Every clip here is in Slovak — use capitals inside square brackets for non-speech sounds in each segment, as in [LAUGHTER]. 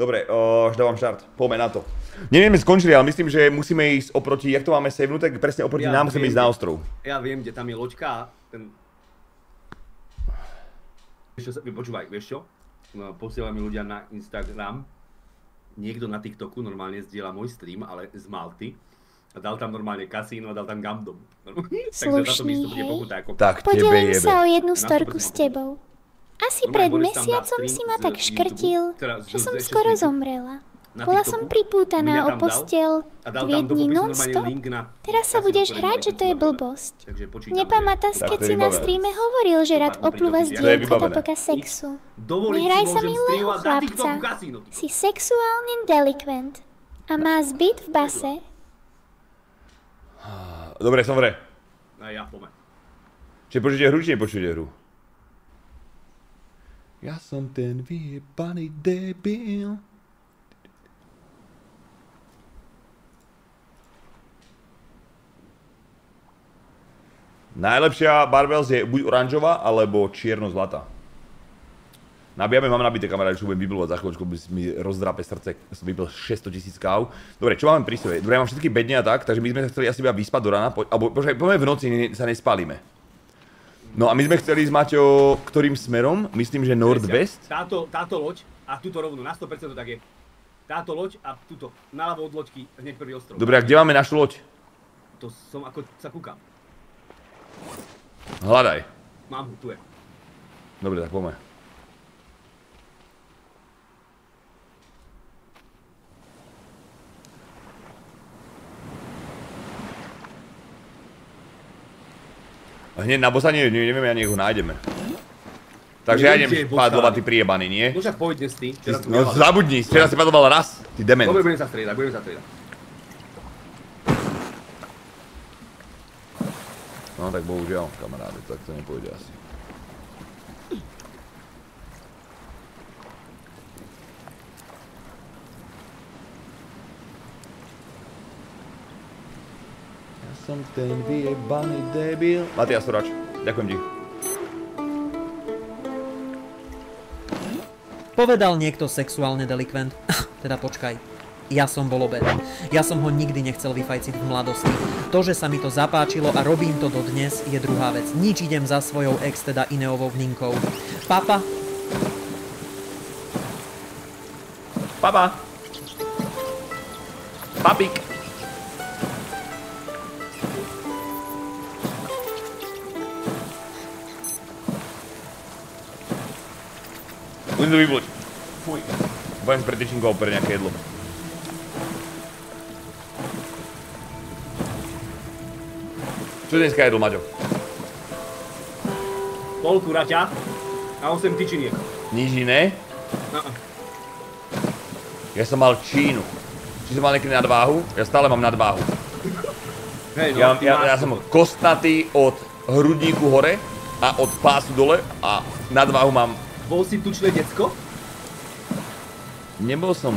Dobre, už dávam štart. Poďme na to. Neviem, skončili, ale myslím, že musíme ísť oproti, jak to máme savenuté, presne oproti ja nám musíme ísť na ostrov. Ja viem, kde tam je loďka, ten... Vieš čo, počúvaj, vieš čo? No, posielajú mi ľudia na Instagram, niekto na TikToku normálne zdieľa môj stream, ale z Malty. A dal tam normálne kasíno a dal tam Gandom. [LAUGHS] Slušný, hej. Tak, Podelím sa o jednu storku s tebou. Asi pred mesiacom si ma tak škrtil, že som skoro zomrela. Bola som pripútaná o postel dve dní non-stop. Teraz sa budeš hrať, že to je blbosť. Nepamätáš, keď si na streame hovoril, že rád oplúva z dievčata poka sexu. Nehraj sa milého chlapca. Si sexuálny delikvent. A má zbyt v base. Dobre, som v A ja, poďme. Čiže počujete hru, či nepočujete hru? Ja som ten vyjebaný debil. Najlepšia Barbells je buď oranžová, alebo čierno-zlatá. Nabijame, mám nabité kamaráde, čo budem vyblovať za chvíľočku, by mi rozdrápe srdce, som vybil 600 tisíc káv. Dobre, čo máme pri sebe? Dobre, ja mám všetky bedne a tak, takže my sme sa chceli asi iba vyspať do rána, po, alebo počkaj, poďme v noci, sa nespalíme. No a my sme chceli ísť, Maťo, ktorým smerom? Myslím, že Nordwest. Táto, táto loď, a túto rovnú, na 100% to tak je. Táto loď a túto, naľavo od loďky, hneď prvý ostrov. Dobre, a kde máme našu loď? To som ako sa kúkam. Hľadaj. Mám ho, tu je. Dobre, tak poďme. Hneď na bossa nie, nevieme, ja nech ho nájdeme. Takže ja idem padlovať ty priebaný, nie? No však poď dnes ty. No zabudni, včera si padloval raz, ty dement. Dobre, budem sa striedať, budem sa striedať. No tak bohužiaľ, kamaráde, tak to nepôjde asi. Som ten vyjebaný debil. Matias Sorač, ďakujem ti. Povedal niekto sexuálne delikvent. [LAUGHS] teda počkaj ja som bol obed. Ja som ho nikdy nechcel vyfajciť v mladosti. To, že sa mi to zapáčilo a robím to do dnes, je druhá vec. Nič idem za svojou ex, teda Ineovou vninkou. Papa? Papa? Papík? Budem to vyvloť. Fuj. Budem pred tyčinkou pre nejaké jedlo. Čo dneska jedol, Maťo? Polku raťa a 8 tyčiniek. Nič iné? No. Ja som mal čínu. Či som mal niekedy nadváhu? Ja stále mám nadváhu. Hej, no, ja, ja, ja som kostnatý od hrudníku hore a od pásu dole a nadváhu mám... Bol si tučné decko? Nebol som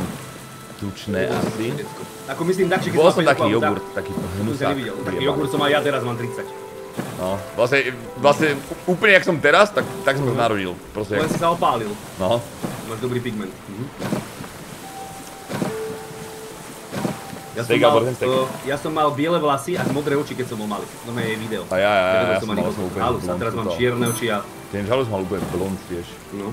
tučné asi. Ako myslím tak, že keď Bol som taký jogurt, taký hnusák. Taký jogurt som aj ja teraz, mám 30. No, vlastne, vlastne úplne jak som teraz, tak, tak som sa narodil. Proste, Len si sa opálil. No. Máš dobrý pigment. Mhm. Ja som, mal, uh, ja som mal biele vlasy a modré oči, keď som bol malý. No je video. A ja, ja, ja, ja som mal úplne Halus, a teraz mám čierne oči a... Ten žalus mal úplne blond, vieš. No.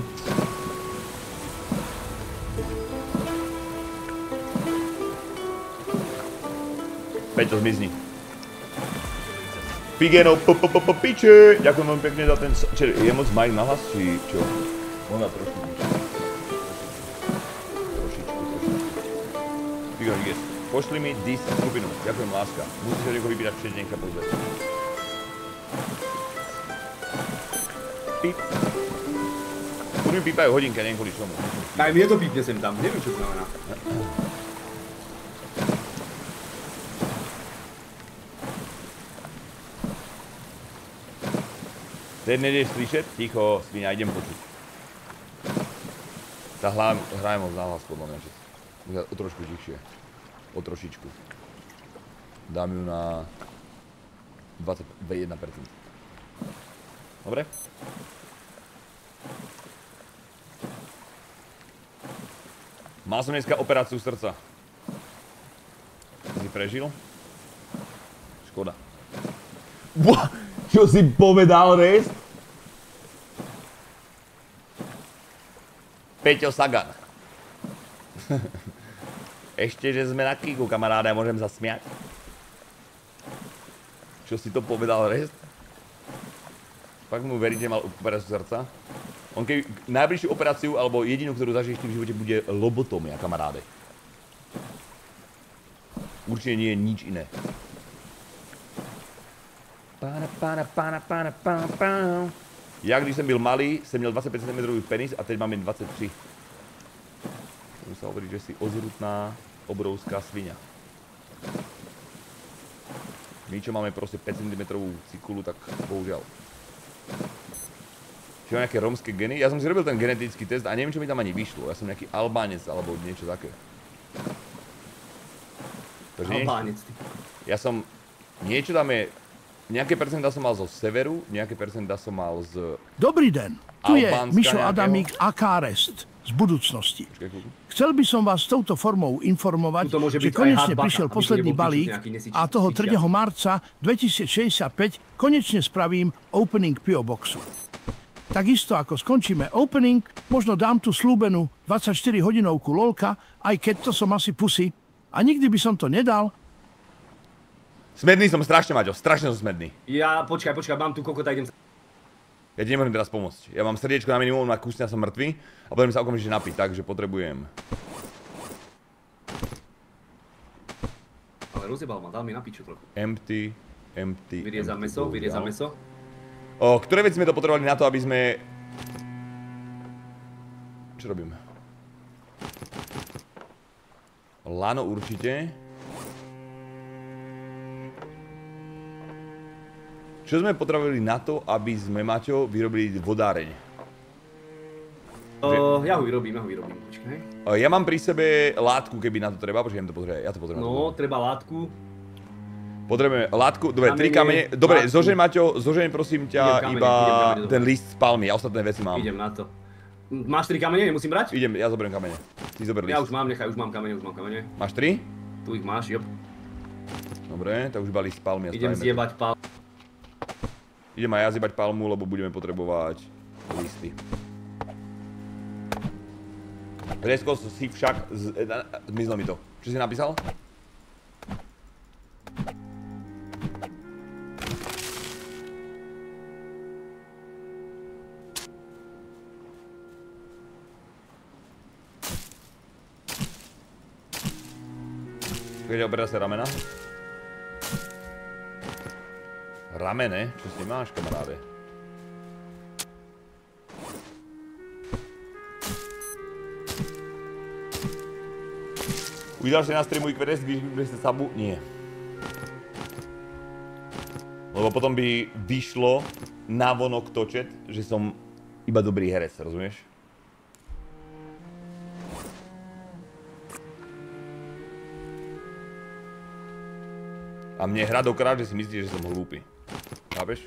Peťo, zmizni. Pigeno, piče! Ďakujem veľmi pekne za ten... Čiže je moc Mike na hlas, či čo? Ona trošku. Trošičku, trošičku. Pigeno, yes. Pošli mi dis skupinu. Ďakujem, láska. Musíš ho niekoho vypínať všetnenka pozrieť. Pip. Furt mi pípajú hodinky, neviem kvôli čomu. Aj mne to pípne sem tam, neviem čo to znamená. Teď nejdeš slyšet? Ticho, svinia, idem počuť. Hra je moc nahlas podľa mňa, že trošku tichšie. O trošičku. Dám ju na 21%. Dobre? Mal som dneska operáciu srdca. Si prežil? Škoda. Čo si povedal, Rez? Peťo Sagan. [LAUGHS] Ešte, že sme na kýku, kamaráde, môžem sa smiať. Čo si to povedal, Rest? Fakt mu veríte, mal operáciu srdca? On keby najbližšiu operáciu, alebo jedinú, ktorú zažiješ v živote, bude lobotomia, kamaráde. Určite nie je nič iné. Pána, pána, pána, pána, pána, pána. Ja, když jsem byl malý, jsem měl 25 cm penis a teď mám jen 23. Můžu sa hovoriť, že si ozrutná, obrovská svinia. My, čo máme proste 5 cm cikulu, tak bohužiaľ. Čiže mám nejaké romské geny? Ja som si robil ten genetický test a neviem, čo mi tam ani vyšlo. Ja som nejaký albánec alebo niečo také. Albánec, ty. Ja som... Niečo tam je Nejaké percentá som mal zo severu, nejaké percentá som mal z... Dobrý den, tu je Mišo Adamík a Kárest z budúcnosti. Chcel by som vás touto formou informovať, že konečne prišiel posledný balík a toho 3. marca 2065 konečne spravím opening PO Boxu. Takisto ako skončíme opening, možno dám tu slúbenú 24-hodinovku lolka, aj keď to som asi pusy. A nikdy by som to nedal, Smedný som strašne, Maťo, strašne som smedný. Ja, počkaj, počkaj, mám tu kokota, idem sa... Ja ti nemôžem teraz pomôcť. Ja mám srdiečko na minimum, na kusňa som mŕtvý a budem sa okamžite napiť, takže potrebujem. Ale rozjebal ma, dal mi na piču trochu. Empty, empty, Vyriezam meso, vyriezam meso. O, ktoré veci sme to potrebovali na to, aby sme... Čo robím? Lano určite. Čo sme potrebovali na to, aby sme, Maťo, vyrobili vodáreň? Uh, ja ho vyrobím, ja ho vyrobím, počkaj. Uh, ja mám pri sebe látku, keby na to treba, počkaj, to potrebujem, ja to potrebujem. No, treba látku. Potrebujeme látku, dobre, tri kamene, dobre, zožeň Maťo, zožeň prosím ťa kamene, iba kamene, ten list z palmy, ja ostatné veci mám. Idem na to. Máš tri kamene, nemusím brať? Idem, ja zoberiem kamene. Ty zober list. Ja už mám, nechaj, už mám kamene, už mám kamene. Máš tri? Tu ich máš, jop. Dobre, tak už iba list z palmy. Idem zjebať palmy. Idem aj ja zjebať palmu, lebo budeme potrebovať listy. Resko si však... Zmizlo mi to. Čo si napísal? Keď oberá sa ramena. Ramene? Čo si máš, kamaráde? Uvidel si na streamu IQRS, když by ste sabu? Nie. Lebo potom by vyšlo na vonok točet, že som iba dobrý herec, rozumieš? A mne hra dokrát, že si myslíš, že som hlúpy. Chápeš?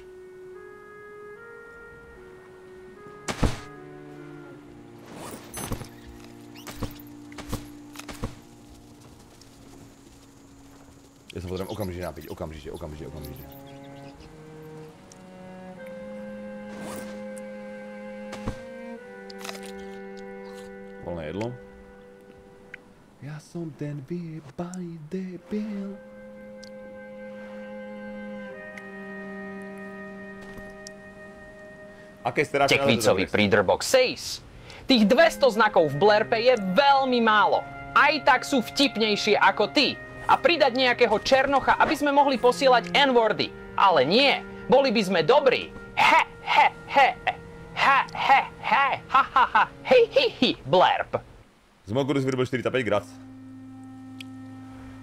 Ja sa potrebujem okamžite napiť, okamžite, okamžite, okamžite. Voľné jedlo. Ja som ten vyjebaný debil. Aké ste Breederbox Says. Tých 200 znakov v blerpe je veľmi málo. Aj tak sú vtipnejšie ako ty. A pridať nejakého černocha, aby sme mohli posielať N-wordy. Ale nie, boli by sme dobrí. He, he, he, he, he, he, ha, ha, ha, hej, hej, hej, blerp. Z Mogurus vyrobil 45 grac.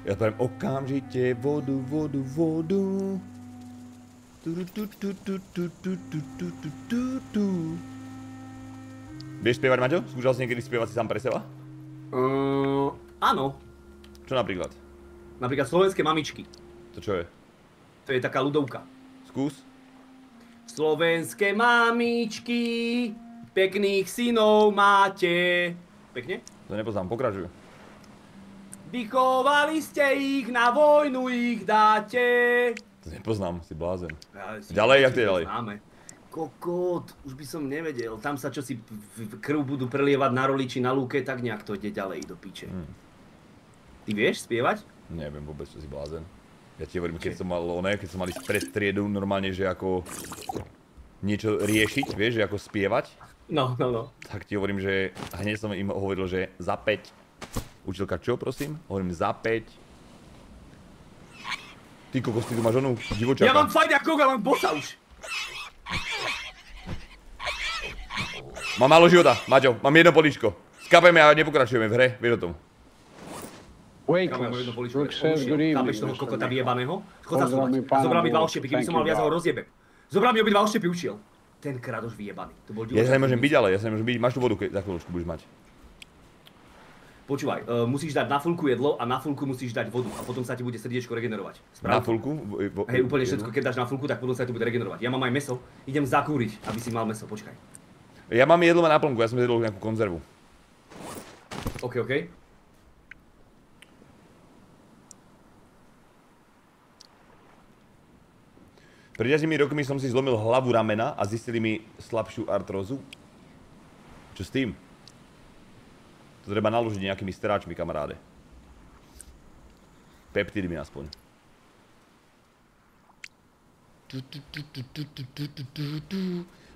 Ja poviem okamžite vodu, vodu, vodu. Vieš spievať, Maťo? Skúšal si niekedy spievať si sám pre seba? Uh, áno. Čo napríklad? Napríklad slovenské mamičky. To čo je? To je taká ľudovka. Skús. Slovenské mamičky, pekných synov máte. Pekne? To nepoznám, pokračuj. Vychovali ste ich, na vojnu ich dáte. To nepoznám, si blázen. Ja, si ďalej, jak to je ďalej? Známe. Kokot, už by som nevedel. Tam sa čo si krv budú prelievať na roli či na lúke, tak nejak to ide ďalej do piče. Hmm. Ty vieš spievať? Neviem vôbec, čo si blázen. Ja ti hovorím, keď som mal oné, keď som mali pred striedu normálne, že ako niečo riešiť, vieš, že ako spievať. No, no, no. Tak ti hovorím, že hneď som im hovoril, že za 5. Učiteľka čo, prosím? Hovorím za 5. Ty kokos, ty tu máš onú divočáka. Ja mám fajn ako koga, mám bossa už. Mám málo života, Maťo, mám jedno políčko. Skapeme a nepokračujeme v hre, vieš o tom. Weightless. Brooke says good evening, Chápeš toho kokota vyjebaného? Chod zasúvať. Zobral mi dva oštepy, keby som mal viac, ho rozjebe. Zobral mi obi dva oštepy, ušiel. Tenkrát už vyjebaný. To bol ja sa nemôžem byť, ale ja sa nemôžem byť. Máš tu vodu, keď za chvíľočku budeš mať. Počúvaj, uh, musíš dať na fulku jedlo a na fulku musíš dať vodu a potom sa ti bude srdiečko regenerovať. Správne? Na fulku? Vo, Hej, úplne všetko, keď dáš na fulku, tak potom sa ti bude regenerovať. Ja mám aj meso, idem zakúriť, aby si mal meso, počkaj. Ja mám jedlo na plnku, ja som jedol nejakú konzervu. OK, OK. Pred 10 rokmi som si zlomil hlavu ramena a zistili mi slabšiu artrózu. Čo s tým? To treba naložiť nejakými steráčmi, kamaráde. Peptidmi aspoň.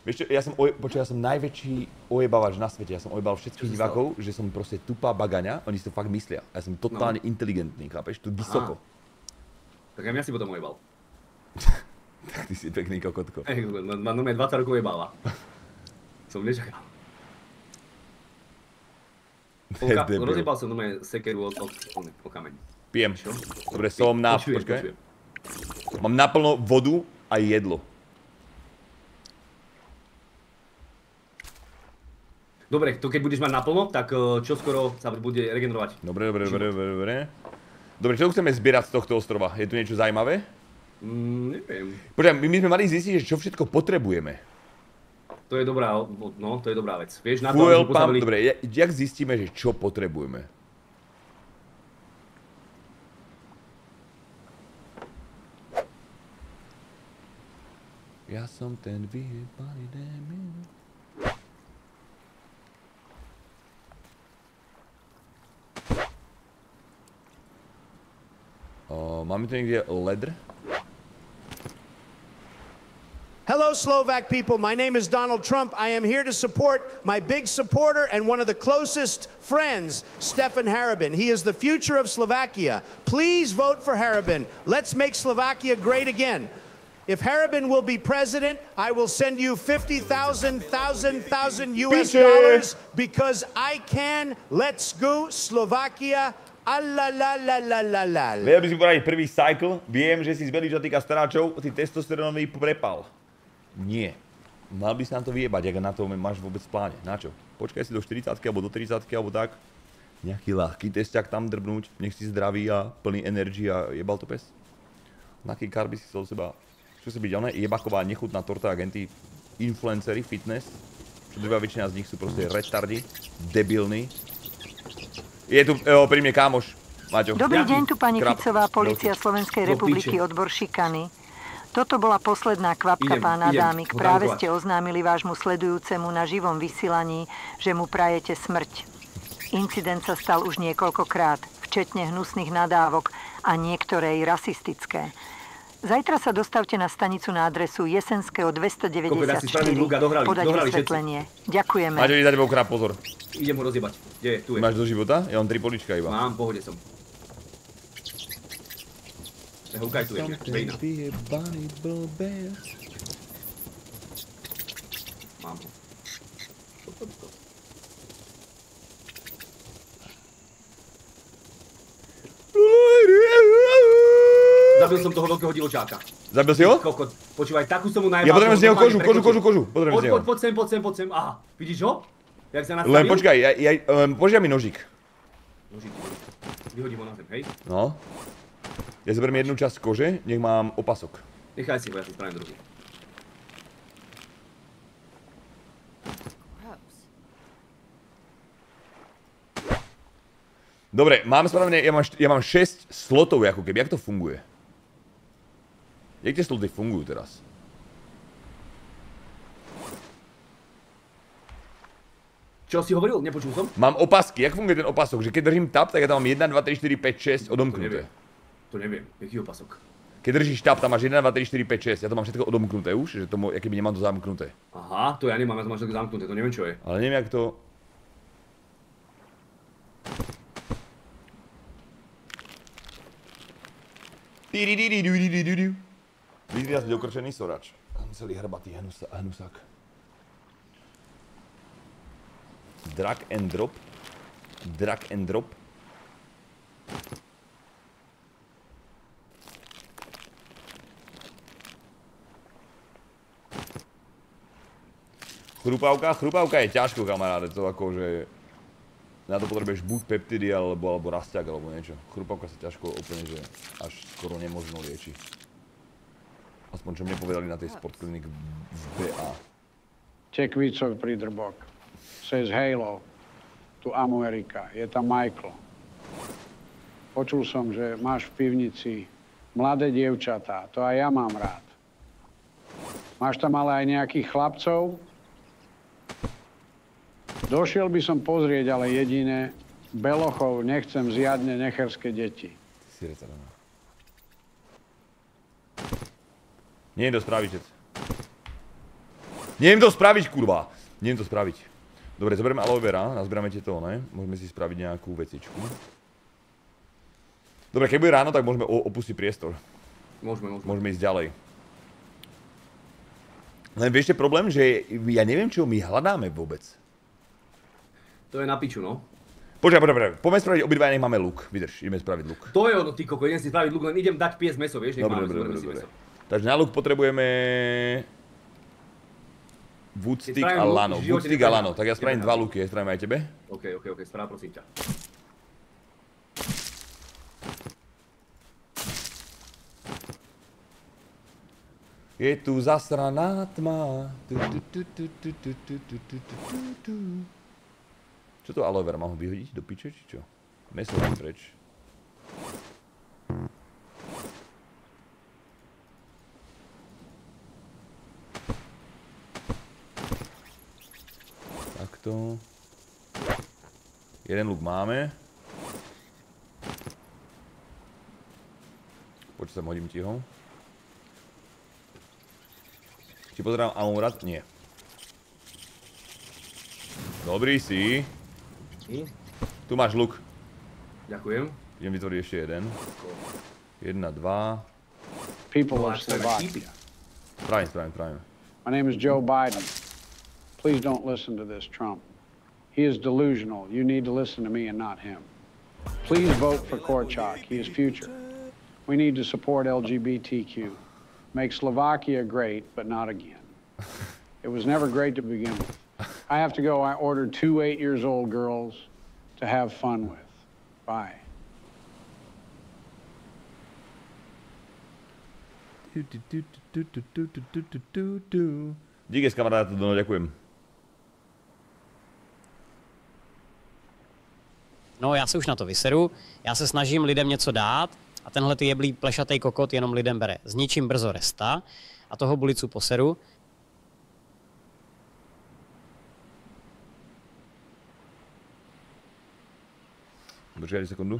Vieš čo, ja som, oje, počuť, ja som najväčší ojebavač na svete. Ja som ojebal všetkých divákov, že som proste tupá bagaňa. Oni si to fakt myslia. Ja som totálne no. inteligentný, chápeš? Tu vysoko. Aha. Tak aj mňa si potom ojebal. [LAUGHS] Tak ty si pekný kokotko. Ej, má normálne 20 rokov jebáva. [LAUGHS] Som nečakal. Polka, [LAUGHS] rozjebal som normálne sekeru od, od, od kameň. Pijem. Čo? Dobre, som na... Počujem, počkaj. Počujem. Mám naplno vodu a jedlo. Dobre, to keď budeš mať naplno, tak eh, čo skoro sa bude regenerovať. Dobre, dobre, dobre, dobre, dobre. Dobre, čo chceme zbierať z tohto ostrova? Je tu niečo zaujímavé? Mm, neviem. Počkaj, my, my sme mali zistiť, že čo všetko potrebujeme. To je dobrá, no, to je dobrá vec. Vieš, na Fuel to, postavili... pump, dobre, jak zistíme, že čo potrebujeme? Ja som ten vyjebaný démin. O, máme tu niekde ledr? Hello, Slovak people. My name is Donald Trump. I am here to support my big supporter and one of the closest friends, Stefan Harabin. He is the future of Slovakia. Please vote for Harabin. Let's make Slovakia great again. If Harabin will be president, I will send you 50,000, 1,000, 1,000 US dollars because I can. Let's go, Slovakia. Si prvý cycle. Viem, že si zbelý, čo týka staráčov, ty testosterónový prepal. Nie. Mal by sa nám to vyjebať, ak na to máš vôbec v pláne. Na čo? Počkaj si do 40 alebo do 30 alebo tak. Nejaký ľahký testiak tam drbnúť, nech si zdravý a plný energii a jebal to pes. Naký karby si chcel seba... Čo si byť, ona jebaková nechutná torta agenty, influencery, fitness, čo druhá väčšina z nich sú proste retardi, debilní. Je tu jo, pri mne kámoš, Maťo. Dobrý deň, tu pani Ficová, Polícia Slovenskej republiky, odbor šikany. Toto bola posledná kvapka, idem, pán Adámik. Práve ste oznámili vášmu sledujúcemu na živom vysielaní, že mu prajete smrť. Incident sa stal už niekoľkokrát, včetne hnusných nadávok a niektoré rasistické. Zajtra sa dostavte na stanicu na adresu Jesenského 294. Podať vysvetlenie. Ďakujeme. Máte dať krát pozor. Idem ho rozjebať. Kde je? Tu je. Máš do života? Ja mám tri polička iba. Mám, pohode som. Húkaj tu ešte, stejná. Mám ho. Zabil som toho veľkého divočáka. Zabil si ho? Kokot. Počúvaj, takú som mu najebal. Ja potrebujem z neho kožu, kožu, kožu, kožu. Potrebujem z neho. Poď, poď sem, poď sem, poď sem. Aha, vidíš ho? Jak sa nastavil? Len počkaj, ja, ja, um, požiaj mi nožík. Nožík, vyhodím ho na zem, hej? No. Ja zoberiem jednu časť kože, nech mám opasok. Nechaj si ho, ja si spravím druhý. Dobre, mám ja mám, ja mám 6 slotov ako keby, jak to funguje? Jak tie sloty fungujú teraz? Čo si hovoril? Nepočul som? Mám opasky, jak funguje ten opasok? Že keď držím tab, tak ja tam mám 1, 2, 3, 4, 5, 6 odomknuté. To neviem, jaký opasok? Keď držíš tab, tam máš 1, 2, 3, 4, 5, 6. Ja to mám všetko odomknuté už, že to mo, keby nemám to zamknuté. Aha, to ja nemám, ja to mám všetko zamknuté, to neviem čo je. Ale neviem, jak to... Ja som dokrčený sorač. Celý hrbatý hnusák. Drag and drop. Drag and drop. Chrupavka? Chrupavka je ťažko, kamaráde, to akože... Na to potrebuješ buď peptidy, alebo, alebo rasťak, alebo niečo. Chrupavka sa ťažko úplne, že až skoro nemožno lieči. Aspoň čo mne povedali na tej sportklinik v BA. Tekvícov pridrbok. Says Halo to Amerika. Je tam Michael. Počul som, že máš v pivnici mladé dievčatá. To aj ja mám rád. Máš tam ale aj nejakých chlapcov, Došiel by som pozrieť, ale jediné, Belochov nechcem zjadne necherské deti. Neviem to spraviť, čet. Neviem to spraviť, kurva. Neviem to spraviť. Dobre, zoberieme aloe vera, nazberáme tieto, ne? Môžeme si spraviť nejakú vecičku. Dobre, keď bude ráno, tak môžeme opustiť priestor. Môžeme, môžeme. Môžeme ísť ďalej. Len vieš, problém, že ja neviem, čo my hľadáme vôbec. To je na piču, no. Počkaj, počkaj, počkaj. Poďme spraviť obidva, nech máme luk. Vydrž, ideme spraviť luk. To je ono, ty koko, idem si spraviť luk, len idem dať pies meso, vieš, nech dobre, máme, dobre, dobre, dobre. Takže na luk potrebujeme... Woodstick a lano. Woodstick a lano. Tak ja spravím dva luky, ja spravím aj tebe. OK, OK, OK, správ prosím ťa. Je tu zasraná tma. Čo to aloe vera? Mám ho vyhodiť do piče, či čo? Meso dám preč. Takto. Jeden luk máme. Poď sem, hodím ti ho. Či pozerám Amurat? Nie. Dobrý si. Tu máš luk. Ďakujem. Idem vytvoriť ešte jeden. Jedna, dva. People of Slovakia. Spravím, spravím, spravím. My name is Joe Biden. Please don't listen to this Trump. He is delusional. You need to listen to me and not him. Please vote for Korchak. He is future. We need to support LGBTQ. Make Slovakia great, but not again. It was never great to begin with. I have to go. I ordered two eight years old girls to have fun with. Bye. Díky kamarád, no, ďakujem. No, já se už na to vyseru. Já se snažím lidem něco dát a tenhle ty jeblý plešatý kokot jenom lidem bere. Zničím brzo resta a toho bulicu poseru. Počkaj sekundu.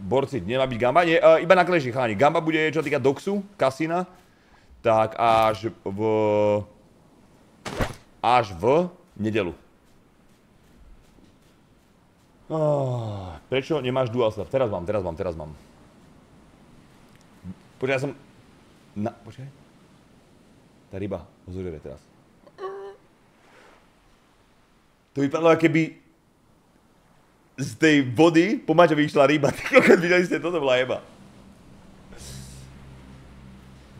Borci, nemá byť gamba? Nie, uh, iba na kleši, chalani. Gamba bude, čo týka doxu, kasína, tak až v... Až v nedelu. Oh, prečo nemáš dual slap? Teraz mám, teraz mám, teraz mám. Počkaj, ja som... Na... Počkaj. Tá ryba ho zožere teraz. To vypadalo, keby z tej vody po Maťo vyšla ryba. [LAUGHS] Kokot, videli ste, toto bola jeba.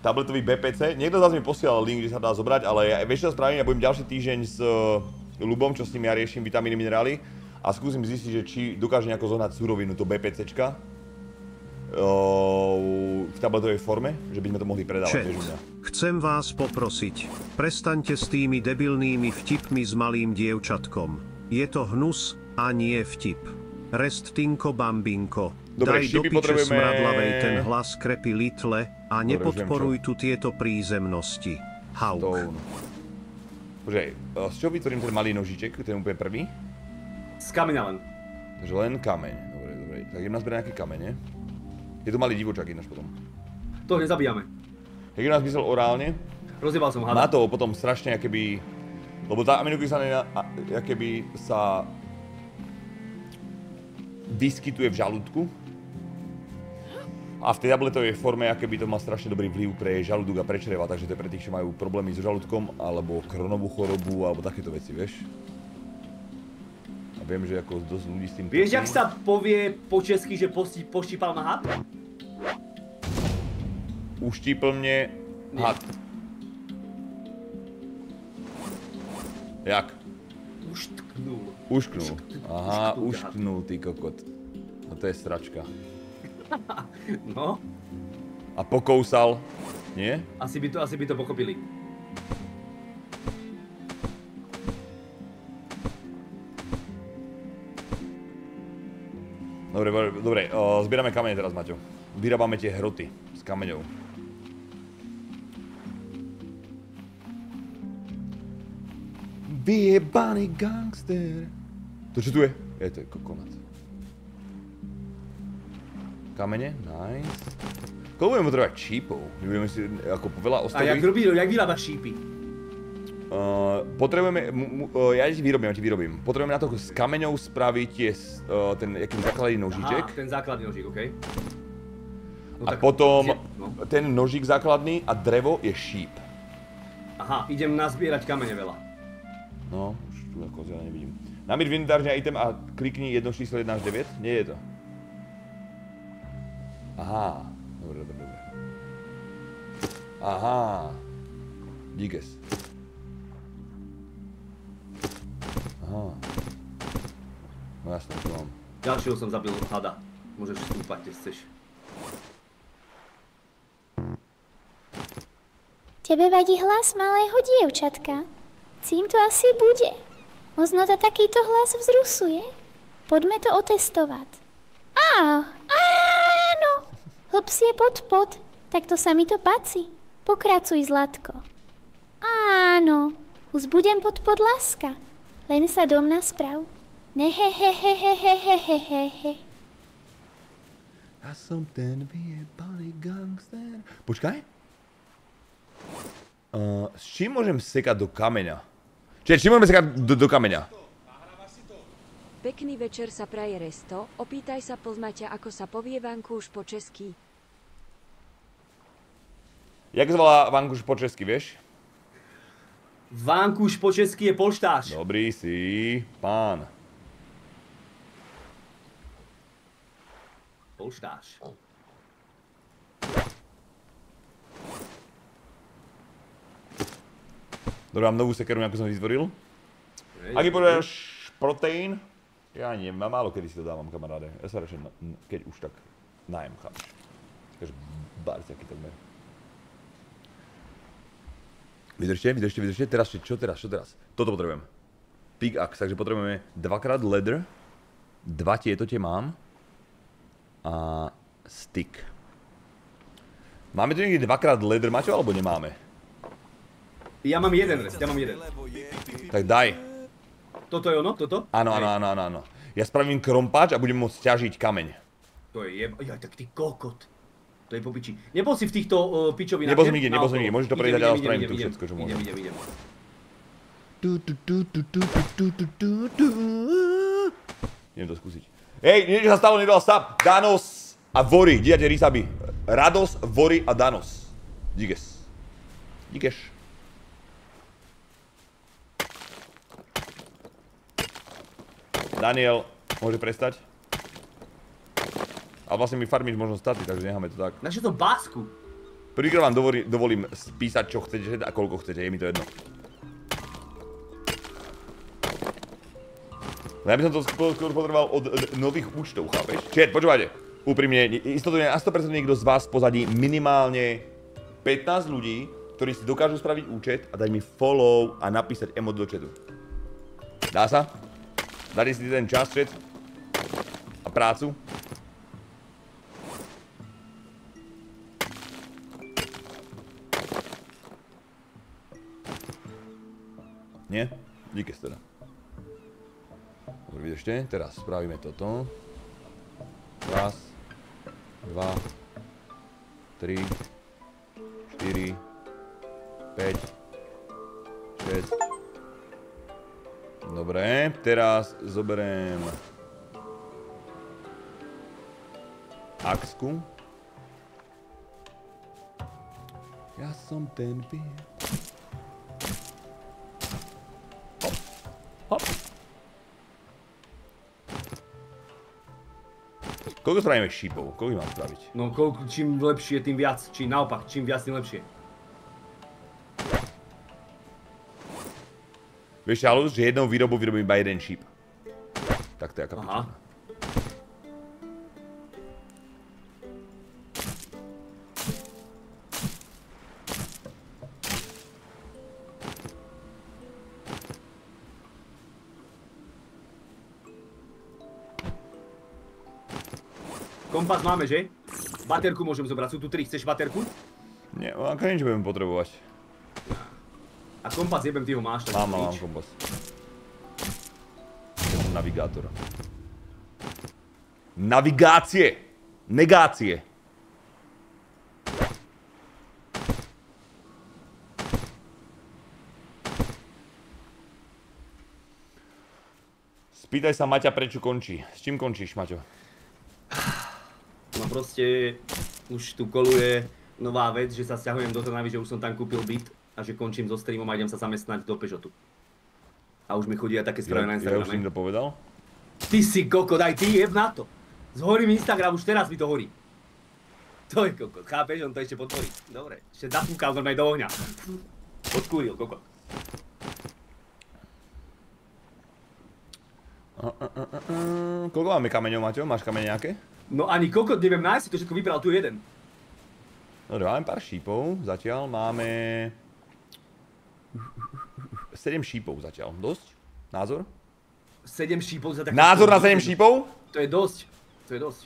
Tabletový BPC. Niekto z vás mi posielal link, kde sa dá zobrať, ale ja, vieš čo spravím, ja budem ďalší týždeň s uh, Lubom, čo s ním ja riešim vitamíny, minerály a skúsim zistiť, že či dokáže nejako zohnať surovinu, to BPCčka. V tabletovej forme, že by sme to mohli predávať. Chat, chcem vás poprosiť, prestaňte s tými debilnými vtipmi s malým dievčatkom. Je to hnus a nie vtip. Rest Tinko Bambinko. Dobre, Daj do piče potrebujeme... smradlavej ten hlas krepy litle a Dobre, nepodporuj tu tieto prízemnosti. Hauk. Počkaj, z čoho vytvorím ten malý nožiček, ten úplne prvý? Z kameňa len. Takže len kameň, dobre, dobre. Tak idem nazbierať nejaké kamene. Je to malý divočák ináč potom. To nezabíjame. Je nás myslel orálne? Rozjebal som hada. Má to potom strašne akéby... Lebo tá aminokyselina akéby sa vyskytuje v žalúdku. A v tej tabletovej forme akéby to má strašne dobrý vplyv pre žalúdok a pre čreva, takže to je pre tých, čo majú problémy so žalúdkom, alebo kronovú chorobu, alebo takéto veci, vieš. Viem, že ako dosť ľudí s tým... Vieš, jak sa povie po česky, že poštípal ma had? Uštípl mne had. Jak? Uštknul. Ušknul. Aha, uštknul, ty kokot. No to je stračka. [LAUGHS] no. A pokousal, nie? Asi by to, asi by to pochopili. Dobre, dobre, o, zbierame kamene teraz, Maťo. Vyrábame tie hroty s kameňou. Vyjebaný gangster. To čo tu je? Je, to je kokonat. Kamene, nice. Koľko budeme potrebovať šípov? My budeme si ako veľa ostaviť. A jak, robí, jak vyrábaš šípy? Uh, potrebujeme, uh, ja ti vyrobím, ja ti vyrobím. Potrebujeme na to s kameňou spraviť tie, uh, ten jaký základný nožiček. Aha, ten základný nožík, okej. Okay. No a potom no. ten nožík základný a drevo je šíp. Aha, idem nazbierať kamene veľa. No, už tu ako ja nevidím. Namír inventárne item a klikni jedno číslo 1 až 9. Nie je to. Aha. Dobre, dobre, dobre. Aha. Díkes. Aha. No jasne, to mám. Ďalšieho som zabil hada. Môžeš vstúpať, keď chceš. Tebe vadí hlas malého dievčatka. Cím to asi bude. Možno to takýto hlas vzrusuje. Poďme to otestovať. Á, áno. Hlps je pod pod, tak to sa mi to páci. Pokracuj, Zlatko. Áno, už budem pod pod láska. Len sa dom nasprav. Nehehehehehehehehe. A som ten vyjebaný gangster. Počkaj. Uh, s čím môžem sekať do kameňa? Čiže čím môžeme sekať do, do kameňa? Pekný večer sa praje Resto. Opýtaj sa Plzmaťa, ako sa povie vankúš po česky. Jak volá vankúš po česky, vieš? Vankúš po česky je polštář. Dobrý si, pán. Polštář. Dobre, mám novú sekeru, ako som vytvoril. Ak je povedaš proteín, ja neviem, málo kedy si to dávam, kamaráde. Ja sa radšej, keď už tak najem, chápeš. Takže barciaky takmer. Vydržte, vydržte, vydržte. Teraz čo teraz, čo teraz? Toto potrebujem. Pickaxe, takže potrebujeme dvakrát leather. Dva tieto tie mám. A stick. Máme tu niekde dvakrát leather, Maťo, alebo nemáme? Ja mám jeden rest, ja mám jeden. Tak daj. Toto je ono, toto? Áno, áno, áno, áno. Ja spravím krompáč a budem môcť ťažiť kameň. To je jeb... Ja, tak ty kokot. To je po piči. Nebol si v týchto uh, pičovinách? Nebol som nikde, nebol som nikde. Môžeš to prejsť, ale spravím tu všetko, čo môžem. Idem, idem, idem. Idem to skúsiť. Hej, niečo sa stalo, nedal sa. Danos a Vory, diate Risaby. Rados, Vory a Danos. Díkes. Díkeš. Daniel, môže prestať? A vlastne mi farmíš možno staty, takže necháme to tak. Na čo to básku? Prvýkrát vám dovolím, dovolím spísať, čo chcete a koľko chcete, je mi to jedno. Ja by som to skôr potreboval od nových účtov, chápeš? Čiže, počúvajte. úprimne, istotne na 100% niekto z vás pozadí minimálne 15 ľudí, ktorí si dokážu spraviť účet a dať mi follow a napísať emot do chatu. Dá sa? Dali si ten čas, chat? A prácu? Nie? Díky teda. Dobre, vydržte. Teraz spravíme toto. Raz. Dva. Tri. Štyri. Päť. Šesť. Dobre, teraz zoberiem Axku. Ja som ten pier. Koľko spravíme šípov? Koľko mám spraviť? No koľko, čím lepšie, tým viac. Či naopak, čím viac, tým lepšie. Vieš, ale že jednou výrobou vyrobím iba jeden šíp. Tak to je aká Aha. Kompas máme, že? Baterku môžem zobrať, sú tu tri, chceš baterku? Nie, ako nič budem potrebovať. A kompas jebem, ty ho máš, tak Mám, mám kompas. Navigátor. Navigácie! Negácie! Spýtaj sa Maťa, prečo končí. S čím končíš, Maťo? Proste už tu koluje nová vec, že sa stiahujem do Trnavy, že už som tam kúpil byt a že končím so streamom a idem sa zamestnať do Peugeotu. A už mi chodí aj také správy na Instagrame. Ja už si to povedal? Ty si koko, daj ty jeb na to. Zhorí mi Instagram, už teraz mi to horí. To je koko, chápeš, on to ešte podporí. Dobre, ešte zapúkal normálne do ohňa. Odkúril, koko. Koľko máme kameňov, Maťo? Máš kameň nejaké? No ani kokot neviem nájsť, to všetko vybral tu jeden. Dobre, máme pár šípov, zatiaľ máme... 7 šípov zatiaľ, dosť? Názor? 7 šípov za taký... Názor na 7 šípov? To je dosť, to je dosť.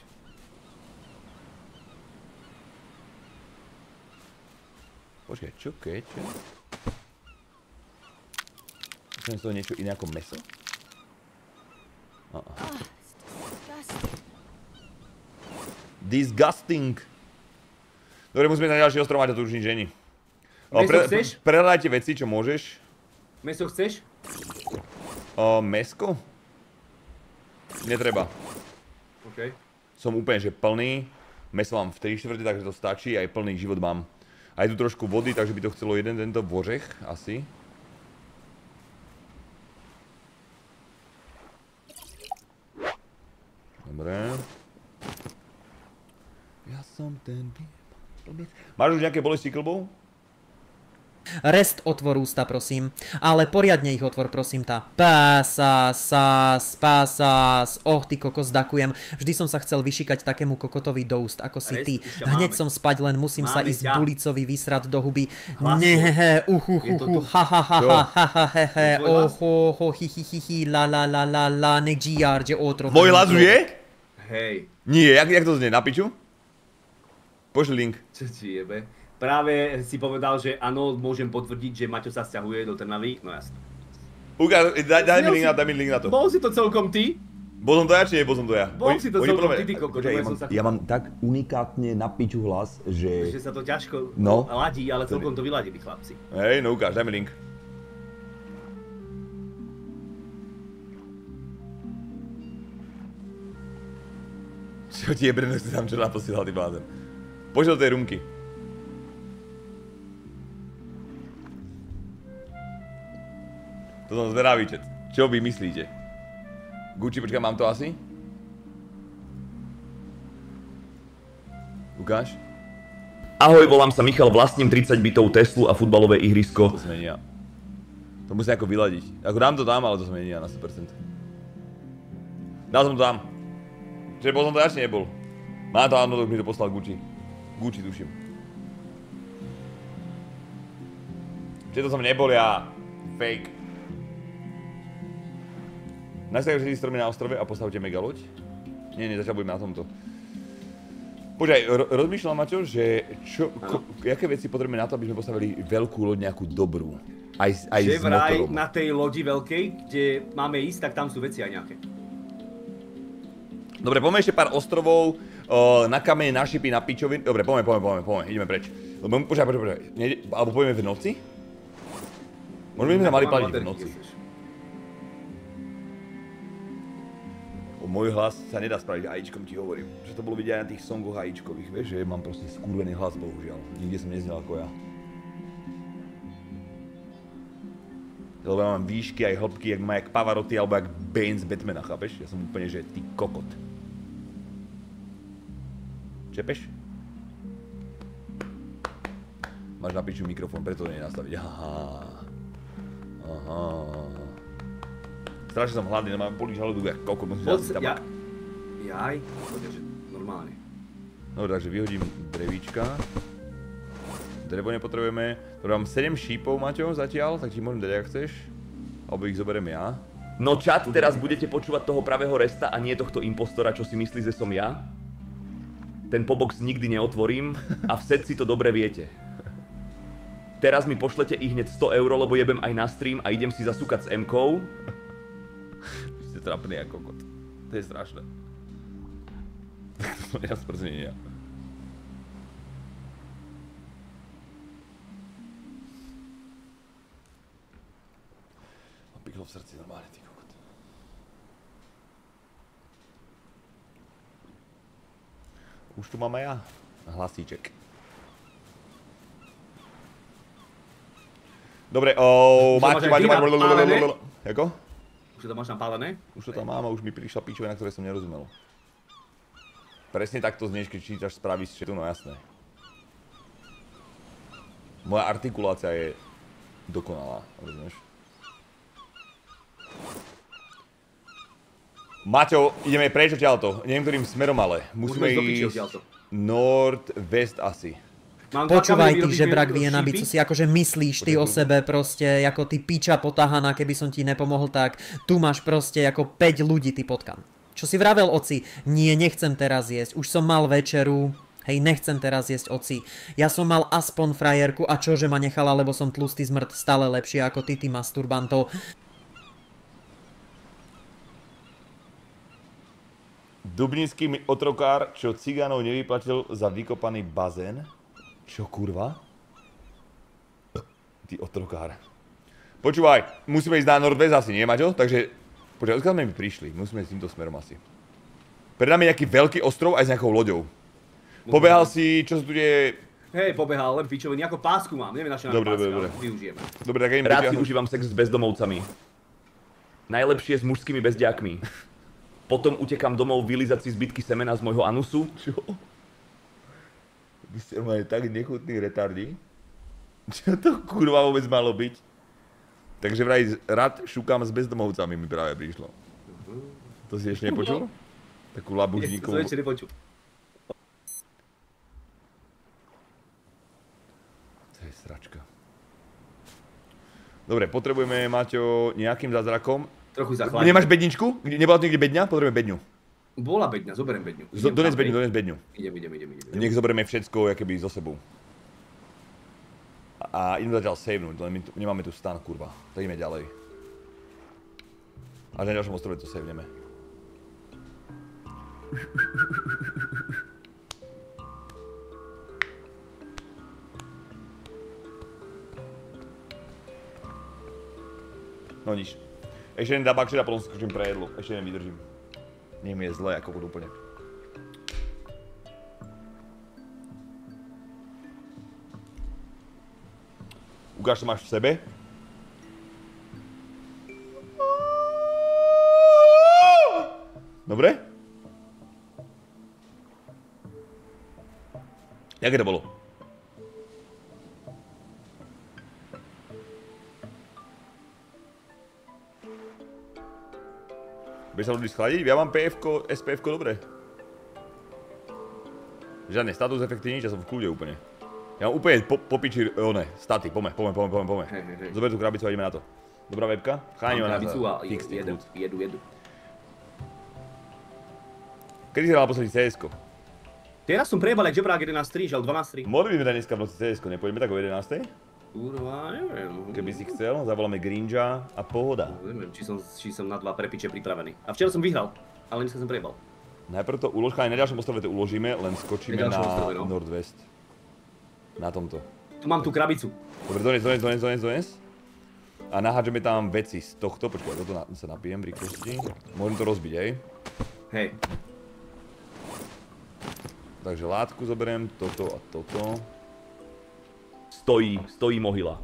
Počkaj, čo keď? Chcem z toho niečo iné ako meso? Uh -uh. Disgusting. Dobre, musíme na ďalší ostrov mať a tu už nič není. Meso pre, chceš? Predajte veci, čo môžeš. Meso chceš? O, mesko? Netreba. OK. Som úplne, že plný. Meso mám v 3 čtvrte, takže to stačí. Aj plný život mám. Aj tu trošku vody, takže by to chcelo jeden tento vožech, asi. Dobre. Ja som ten Máš už nejaké bolesti klbov? Rest otvor ústa, prosím. Ale poriadne ich otvor, prosím tá. Pása, sás, pásas. Och, ty kokos, dakujem. Vždy som sa chcel vyšikať takému kokotovi do úst, ako si ty. Hneď som spať, len musím sa ísť bulicovi vysrať do huby. Nehehe, uhu, uhu, ha, ha, ha, ha, ha, ha, he, he, oho, ho, hi, hi, hi, hi, la, la, la, la, la, ne, giar, že otro. Môj hlas je? Hej. Nie, jak, jak to znie, na piču? Pošli link. Čo ti jebe? Práve si povedal, že áno, môžem potvrdiť, že Maťo sa stiahuje do Trnavy. No jasno. Ukáž, daj, daj, mi link na, daj mi link na to. Bol si to celkom ty? Bol som to ja, či nebol som to ja? Bol si to oni celkom ty, ty koko. Ja, mám, ja mám tak unikátne na piču hlas, že... Že sa to ťažko no. ladí, ale celkom to vyladili chlapci. Hej, no ukáž, daj mi link. Čo ti je brno, si tam čo naposielal, ty blázen. Poď do tej rumky. To som zvedavý. Čo vy myslíte? Gucci, počkaj, mám to asi? Ukáž? Ahoj, volám sa Michal, vlastním 30 bytov Teslu a futbalové ihrisko. To zmenia. To musím ako vyladiť. Ako dám to tam, ale to zmenia na 100%. Dal som to tam. Čiže bol som to ja, či nebol? Má to áno, mi to poslal Gucci. Gucci tuším. Čiže to som nebol ja. Fake. Nastavte všetky stromy na ostrove a postavte megaloď. Nie, nie, začal budem na tomto. Počkaj, rozmýšľam, Maťo, že čo, ko, jaké veci potrebujeme na to, aby sme postavili veľkú loď nejakú dobrú? Aj, aj že s vraj motorom. na tej lodi veľkej, kde máme ísť, tak tam sú veci aj nejaké. Dobre, poďme ešte pár ostrovov, na kamene, na šipy, na pičoviny. Dobre, poďme, poďme, poďme, poďme, ideme preč. Počkaj, počkaj, počkaj, alebo poďme v noci? Možno by sme sa mali platiť v noci. O môj hlas sa nedá spraviť AIčkom, ti hovorím. Že to bolo vidieť aj na tých songoch AIčkových, vieš, že mám proste skurvený hlas, bohužiaľ. Nikde som neznel ako ja. Lebo ja mám výšky aj hĺbky, jak má jak Pavarotti alebo jak Bane z Batmana, chápeš? Ja som úplne, že ty kokot. Čepeš? Máš na piču mikrofón, preto to nie nastaviť. Aha. Aha. Strašne som hladný, nemám bolí žalúdok, jak kokot, musím dať tabak. Ja, jaj, že normálne. No takže vyhodím drevíčka. Drevo nepotrebujeme. Dobre, mám 7 šípov, Maťo, zatiaľ, tak ti môžem dať, ak chceš. Alebo ich zoberiem ja. No čat, teraz budete počúvať toho pravého resta a nie tohto impostora, čo si myslí, že som ja. Ten pobox nikdy neotvorím a v si to dobre viete. Teraz mi pošlete ich hneď 100 eur, lebo jebem aj na stream a idem si zasúkať s M-kou. Ste trapný ako kot. To je strašné. [LAUGHS] ja sprzenie ja. Pichol v srdci normálne, ty kokot. Už tu mám aj ja. Hlasíček. Dobre, oh, máte, máte, máte, Jako? Už to máš napálené? Už to tam mám a už mi prišla píčovina, ktoré som nerozumel. Presne takto znieš, keď čítaš správy z chatu, no jasné. Moja artikulácia je dokonalá, rozumieš? Maťo, ideme preč odtiaľto. Neviem, ktorým smerom ale. Musíme ísť... Nord, west asi. Počúvaj ty, žebrak Vienaby, co si akože myslíš ty o sebe proste, ako ty piča potáhaná, keby som ti nepomohol, tak tu máš proste ako 5 ľudí, ty potkan. Čo si vravel, oci? Nie, nechcem teraz jesť, už som mal večeru, Hej, nechcem teraz jesť oci. Ja som mal aspoň frajerku a čo, že ma nechala, lebo som tlustý zmrt stále lepšie ako ty, ty masturbantov. Dubninský otrokár, čo cigánov nevyplatil za vykopaný bazén? Čo kurva? Ty otrokár. Počúvaj, musíme ísť na Nordwest asi, nie Maťo? Takže, počúvaj, odkiaľ sme mi prišli? Musíme ísť týmto smerom asi. Pred nami nejaký veľký ostrov aj s nejakou loďou. Pobehal si, čo sa tu deje? Hej, pobehal, len pičovi, nejakú pásku mám, neviem na čo dobre, dobre, dobre. využijeme. Dobre, tak idem Rád si užívam sex s bezdomovcami. Najlepšie s mužskými bezďákmi. [LAUGHS] Potom utekám domov vylizať si zbytky semena z môjho anusu. Čo? Vy ste mali tak nechutný retardi. Čo to kurva vôbec malo byť? Takže vraj rád šukám s bezdomovcami mi práve prišlo. To si ešte nepočul? Takú labužníkovú. To ešte nepočul. To je sračka. Dobre, potrebujeme, Maťo, nejakým zázrakom. Trochu zachladiť. Nemáš bedničku? Nebola tu niekde bedňa? Potrebujeme bedňu. Bola bedňa, zoberiem bedňu. dones bedňu, dones bedňu. Idem, idem, idem, idem. Nech zoberieme všetko, keby so sebou. A, a idem zatiaľ savenúť, len my tu, nemáme tu stan, kurva. Tak ideme ďalej. A na ďalšom ostrove to saveneme. No nič. Ešte jeden dabak, a potom skočím pre jedlo. Ešte jeden vydržím. Nie mi je zle ako budú úplne. Ukáž, čo máš v sebe. Dobre? Jaké to bolo? Bude sa ľudí schladiť? Ja mám PF-ko, SPF-ko dobre. Žiadne status efekty, nič, ja som v kľude úplne. Ja mám úplne po, popiči, o ne, staty, pome, pome, pome, pome, pome. Zober tú krabicu a ideme na to. Dobrá webka? Cháni ma na to. a jedu, jedu, jedu. Kedy si hral posledný CS-ko? Teraz som prebal jak žebrák 11.3, žal 12.3. Mohli by sme dať dneska v noci CS-ko, nepôjdeme tak o 11.00? Kurva, neviem. Keby si chcel, zavoláme Grinja a pohoda. Neviem, či som, či som na dva prepiče pripravený. A včera som vyhral, ale dneska som prebal. Najprv to uložka, aj na ďalšom ostrove to uložíme, len skočíme na, ostrove, no? Nordwest. Na tomto. Tu mám tú krabicu. Dobre, dones, dones, dones, dones, dones. A nahádžeme tam veci z tohto, počkaj, toto na, sa napijem rýchlosti. Môžem to rozbiť, hej? Hej. Takže látku zoberiem, toto a toto. Stojí, stojí mohyla.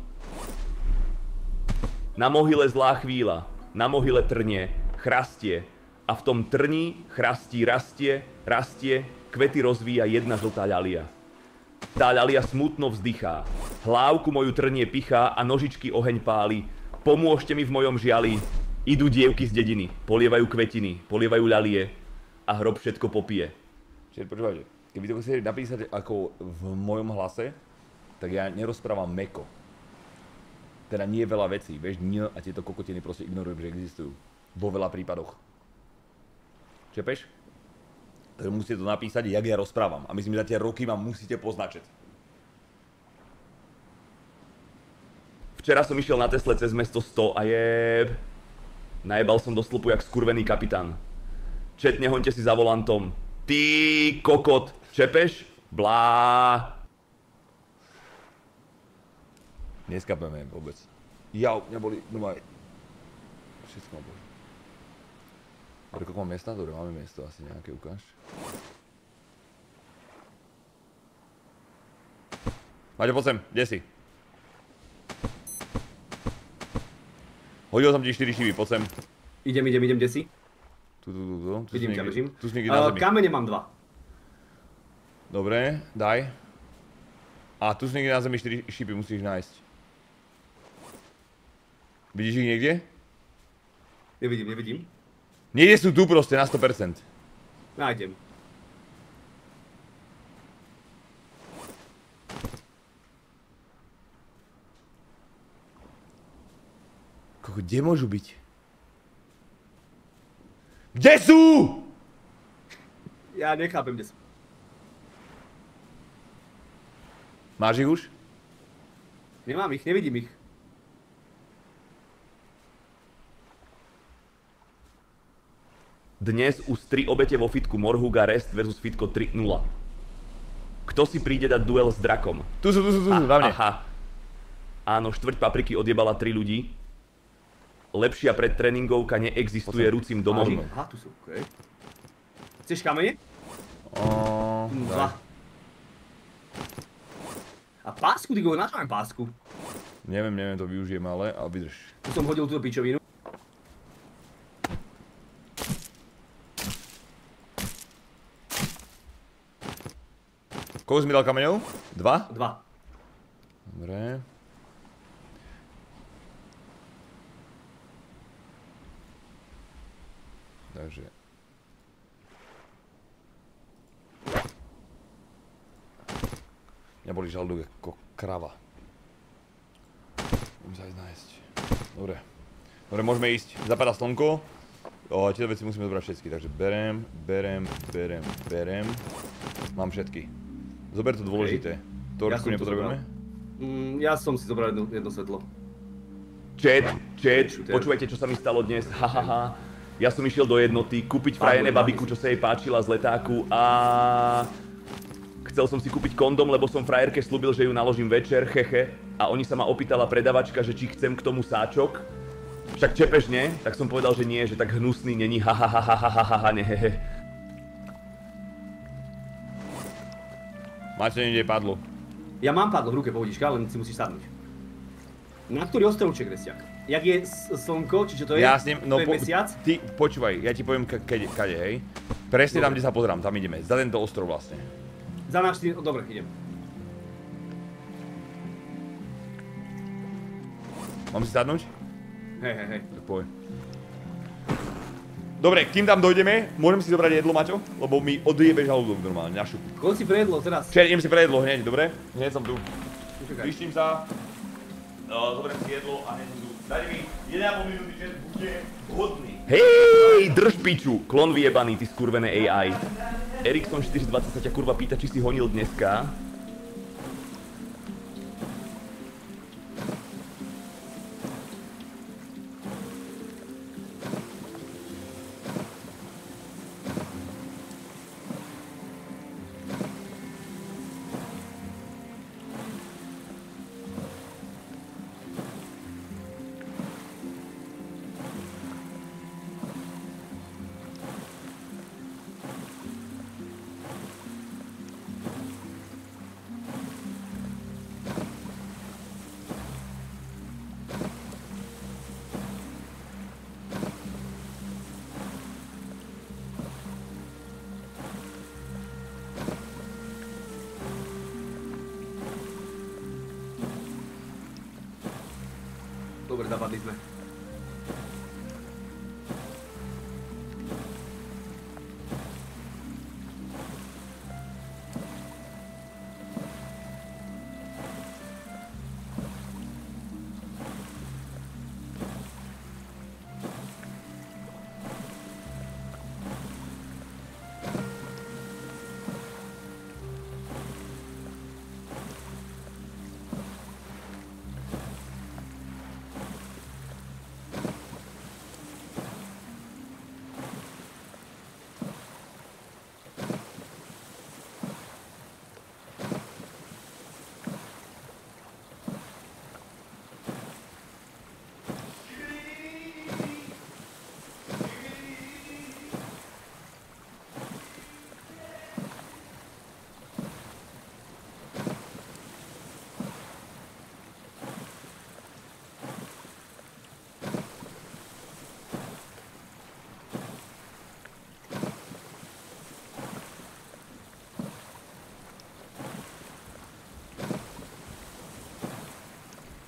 Na mohyle zlá chvíľa, na mohyle trnie, chrastie. A v tom trní, chrastí, rastie, rastie, kvety rozvíja jedna žltá ľalia. Tá ľalia smutno vzdychá, hlávku moju trnie pichá a nožičky oheň páli. Pomôžte mi v mojom žiali. Idú dievky z dediny, polievajú kvetiny, polievajú ľalie a hrob všetko popije. Čiže počúvajte, Keby to chceli napísať ako v mojom hlase, tak ja nerozprávam meko. Teda nie veľa vecí, vieš, nie a tieto kokotiny proste ignorujem, že existujú. Vo veľa prípadoch. Čepeš? Takže musíte to napísať, jak ja rozprávam. A myslím, že za tie roky ma musíte poznačiť. Včera som išiel na Tesle cez mesto 100 a jeb... Najebal som do slupu jak skurvený kapitán. Četne hoňte si za volantom. Ty kokot, Čepeš? Blá. Neskapeme vôbec. Jau, mňa boli, normálne. Všetko ma boli. Dobre, koľko mám miesta? Dobre, máme miesto asi nejaké, ukáž. Maťo, poď sem, kde si? Hodil som ti 4 šivy, poď sem. Idem, idem, idem, kde si? Tu, tu, tu, tu. tu Vidím ťa, bežím. Tu si niekde na zemi. Kamene mám dva. Dobre, daj. A tu sú niekde na zemi 4 šípy, musíš nájsť. Vidíš ich niekde? Nevidím, nevidím. Niekde sú tu proste, na 100%. Nájdem. Koko, kde môžu byť? Kde sú? Ja nechápem, kde sú. Máš ich už? Nemám ich, nevidím ich. Dnes už 3 obete vo fitku Morhuga Rest versus fitko 3-0. Kto si príde dať duel s drakom? Tu sú, tu sú, tu sú, na mne. Aha. Áno, štvrť papriky odjebala 3 ľudí. Lepšia predtréningovka neexistuje rucím domom. Aha, tu sú, okej. Chceš kamene? O, Dva. A pásku, ty go, na čo mám pásku? Neviem, neviem, to využijem, ale, ale vydrž. Tu som hodil túto pičovinu. Koľko si mi dal kameňov? Dva? Dva. Dobre. Takže Mňa boli žalúdok ako krava. Musím sa ísť nájsť. Dobre. Dobre, môžeme ísť. Zapadá slnko. O, tieto veci musíme zobrať všetky, takže berem, berem, berem, berem. Mám všetky. Zober to dôležité. Torku ja nepotrebujeme? Mm, ja som si zobral jedno, jedno svetlo. Chat, chat, počúvajte, čo sa mi stalo dnes, hahaha. Ja som išiel do jednoty kúpiť frajené babiku, čo sa jej páčila z letáku a Chcel som si kúpiť kondom, lebo som frajerke slúbil, že ju naložím večer, hehe. A oni sa ma opýtala predavačka, že či chcem k tomu sáčok. Však čepeš nie? Tak som povedal, že nie, že tak hnusný není, ha ha ha ha ha ha ha nehehe. Máte niekde padlo? Ja mám padlo v ruke, pohodička, len si musíš sadnúť. Na ktorý ostrovček, Restiak? Jak je slnko, či čo to je? Ja s ním, no po, mesiac? Ty, počúvaj, ja ti poviem kade, kade, hej. Presne tam, kde sa pozerám, tam ideme, za tento ostrov vlastne. Za náš tým, dobre, idem. Mám si sadnúť? Hej, hej, hej. Tak. Dobre, kým tam dojdeme, môžem si zobrať jedlo, Maťo? Lebo mi odjebe žalúdok normálne, na šupu. Koľ si pre jedlo teraz? Čiže idem si pre jedlo hneď, dobre? Hneď som tu. Vyštím sa. Zoberiem si jedlo a hneď som tu. Dajte mi 1,5 minúty, že bude hodný. Hej, drž piču, klon vyjebaný, ty skurvené AI. Ericsson 420 sa ťa kurva pýta, či si honil dneska.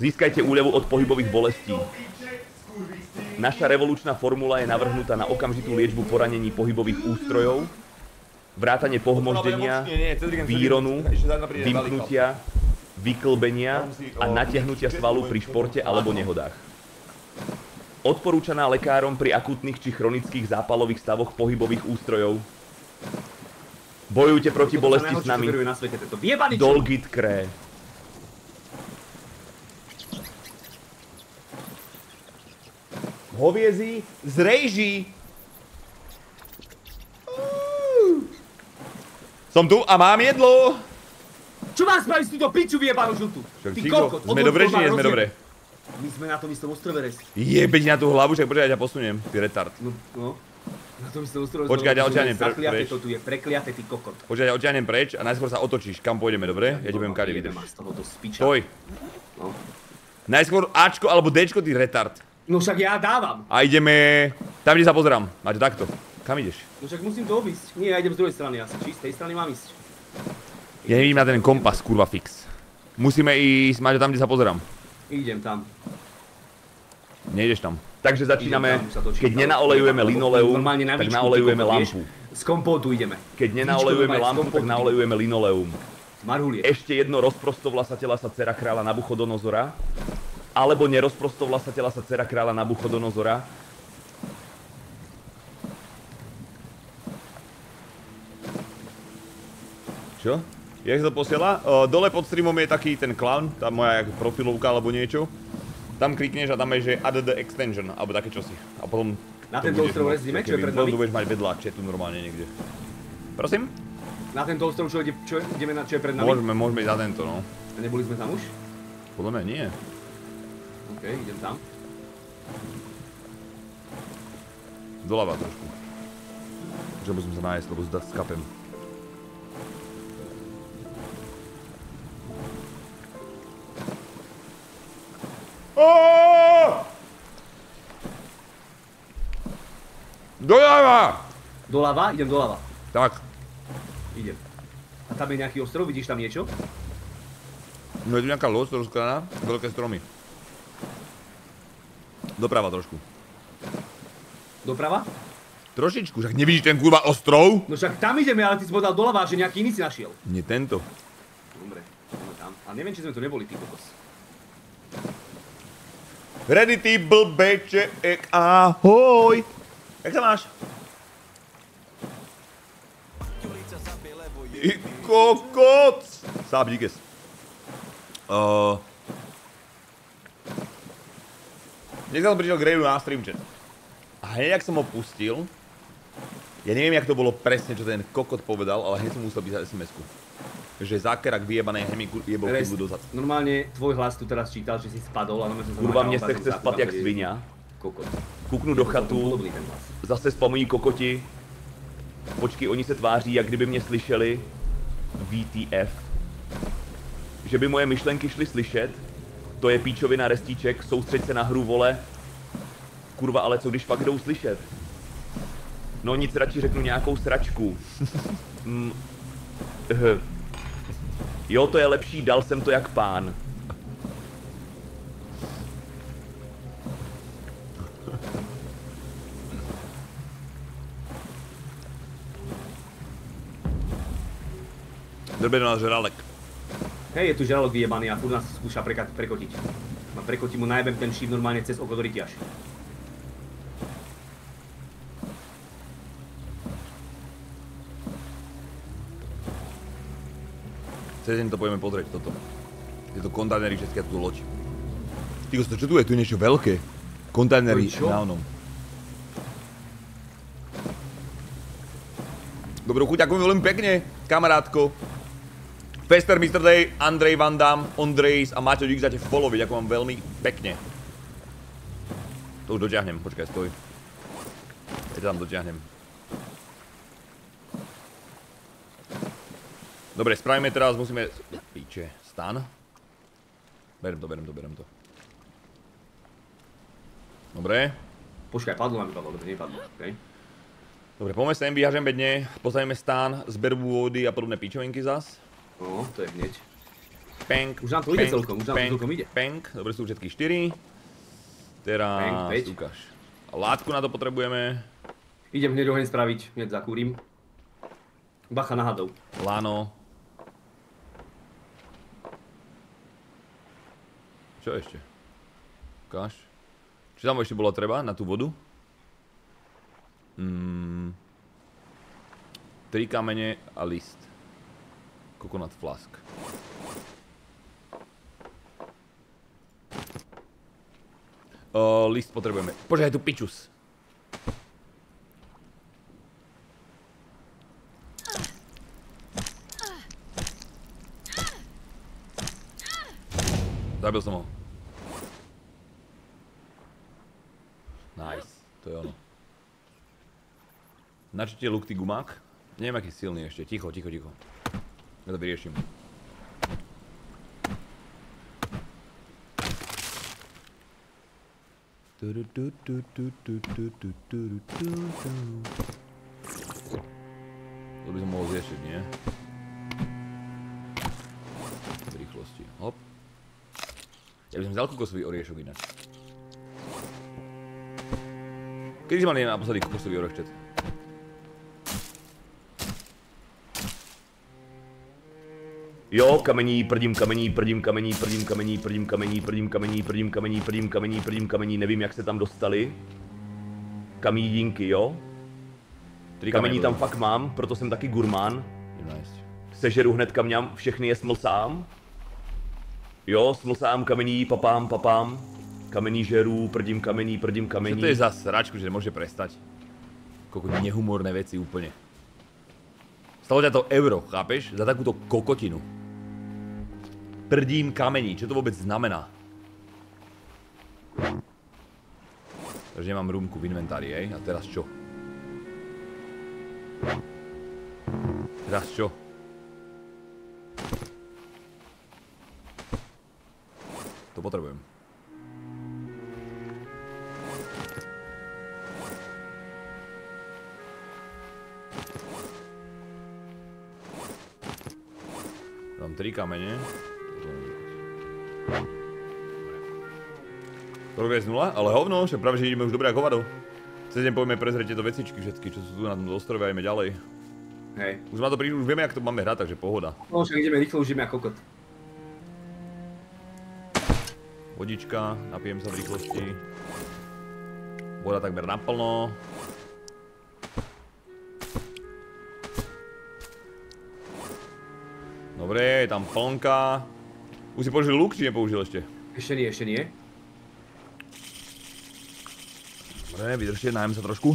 Získajte úľavu od pohybových bolestí. Naša revolučná formula je navrhnutá na okamžitú liečbu poranení pohybových ústrojov, vrátanie pohmoždenia, výronu, vymknutia, vyklbenia a natiahnutia svalu pri športe alebo nehodách. Odporúčaná lekárom pri akutných či chronických zápalových stavoch pohybových ústrojov. Bojujte proti bolesti s nami. Dolgit Kré. Hoviezí z rejží. Som tu a mám jedlo. Čo vás spravíš túto piču vyjebanú žltú? Ty kokot, sme dobre, či nie sme dobre? My sme na tom istom ostrove res. Jebeť na tú hlavu, však počkaj, ja ťa posuniem, ty retard. No, no. Na tom istom ostrove Počkaj, ja odtiahnem pre, preč. to tu je, prekliate ty kokot. Počkaj, ja odtiahnem preč a najskôr sa otočíš, kam pôjdeme, dobre? Ja ti budem kade vydrž. Stoj. No. Najskôr Ačko alebo Dčko, ty retard. No však ja dávam. A ideme... Tam, kde sa pozerám. Máte takto. Kam ideš? No však musím to obísť. Nie, ja idem z druhej strany asi. Či z tej strany mám ísť? Ja nevidím na ten kompas, kurva fix. Musíme ísť, Maťo, tam, kde sa pozerám. Idem tam. Nejdeš tam. Takže začíname, keď nenaolejujeme linoleum, tak naolejujeme lampu. Z kompótu ideme. Keď nenaolejujeme lampu, tak naolejujeme linoleum. Marhulie. Ešte jedno rozprostovlasateľa sa dcera kráľa Nabuchodonozora alebo nerozprostovlasatela sa dcera kráľa Nabuchodonozora. Čo? Jak sa to posiela? dole pod streamom je taký ten clown, tá moja profilovka alebo niečo. Tam klikneš a tam je, že add the extension, alebo také čosi. A potom... Na tento ostrov lezdíme, čo je pred nami? To budeš mať vedľa tu normálne niekde. Prosím? Na tento ostrov, čo, čo, ideme na, čo je pred nami? Môžeme, môžeme ísť za tento, no. A neboli sme tam už? Podľa mňa nie. OK, idem tam. Doľava trošku. Že musím sa nájsť, lebo skapem. Doľava! Doľava? Idem doľava. Tak. Idem. A tam je nejaký ostrov, vidíš tam niečo? No je tu nejaká loď rozkladaná, veľké stromy. Doprava trošku. Doprava? Trošičku, však nevidíš ten kurva ostrov? No však tam ideme, ale ty si povedal doľava, že nejaký iný si našiel. Nie tento. Dobre, ideme tam. A neviem, či sme tu neboli, ty kokos. Ready, ty blbeček, ahoj! Jak sa máš? I kokot! Sáb, díkes. Uh, dnes som prišiel Greju na stream chat. A hneď, ak som ho pustil, ja neviem, jak to bolo presne, čo ten kokot povedal, ale hneď som musel písať SMS-ku. Že zákerak vyjebanej hemi jebol chybu dozad. Normálne tvoj hlas tu teraz čítal, že si spadol, ale som sa Kurva, mne sa chce spať jak svinia. Kokot. Kuknu do chatu, zase spamují kokoti. Počkej, oni se tváří, jak kdyby mě slyšeli. VTF. Že by moje myšlenky šly slyšet. To je píčovina restíček, soustřeď se na hru, vole. Kurva, ale co když fakt jdou slyšet? No nic, radši řeknu nějakou sračku. mm. Jo, to je lepší, dal jsem to jak pán. Drbe na žralek. Hej, je tu žralok vyjebaný a furt nás skúša prekotiť. Ma prekotí mu najebem ten šíp normálne cez oko do rytiaž. Cez deň to pojeme pozrieť toto. Tieto kontajnery všetky tu loď. Ty to čo tu je? Tu je niečo veľké. Kontajnery na onom. Dobrú chuť, ďakujem veľmi pekne, kamarátko. Fester, Mr. Day, Andrej Van Dam, Ondrejs a Maťo, dík za te followy, ďakujem vám veľmi pekne. To už dotiahnem, počkaj, stoj. Ja tam dotiahnem. Dobre, spravíme teraz, musíme... Píče, stan. Berem to, berem to, berem to. Dobre. Počkaj, padlo nám vypadlo, dobre, nepadlo, okej. Dobre, poďme sem, vyhažem bedne, postavíme stán, zberbu vody a podobné píčovinky zas. No, to je hneď. Penk, Už nám to ide celkom, už nám to celkom ide. Penk, dobre sú všetky 4. Teraz ukáž. Látku na to potrebujeme. Idem hneď oheň spraviť, hneď zakúrim. Bacha na hadov. Lano. Čo ešte? Ukáž. Čo tam ešte bolo treba na tú vodu? Mm. Tri kamene a list. Coconut flask. Uh, list potrebujeme. Počkaj, tu pičus. Zabil som ho. Nice, to je ono. Načite lukty gumák? Neviem, aký silný ešte. Ticho, ticho, ticho. Ja to vyriešim. To by som mohol zješiť, nie? V rýchlosti. Hop. Ja by som vzal kokosový oriešok ináč. Kedy si mali naposledy kokosový oriešok? Jo, kamení, prdím kamení, prdím kamení, prdím kamení, prdím kamení, prdím kamení, prdím kamení, prdím kamení, prdím kamení, nevím, jak se tam dostali. Kamídinky, jo? Kamení tam fakt mám, proto jsem taky gurmán. Sežeru hned kamňam, všechny je smlsám. Jo, smlsám kamení, papám, papám. Kamení žerú, prdím kamení, prdím kamení. Čo to je za sračku, že nemôže prestať? Koľko nehumorné veci úplne. Stalo ťa to euro, chápeš? Za takúto kokotinu prdím kamení. Čo to vôbec znamená? Takže nemám rúmku v inventári, hej? A teraz čo? Teraz čo? To potrebujem. Mám tri kamene. Progres 0, ale hovno, že práve, že ideme už dobre ako hovado. Cez deň povieme prezrieť tieto vecičky všetky, čo sú tu na tom ostrove a ideme ďalej. Hej. Už ma to príde, už vieme, jak to máme hrať, takže pohoda. No však ideme rýchlo, už ideme ako kokot. Vodička, napijem sa v rýchlosti. Voda takmer naplno. Dobre, je tam plnka. Už si použil luk, či nepoužil ešte? Ešte nie, ešte nie. Dobre, vydržte, nájem sa trošku.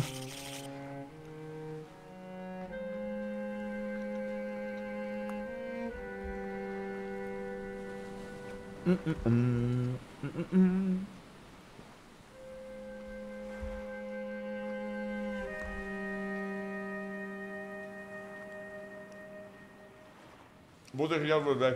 Budeš ja blbé.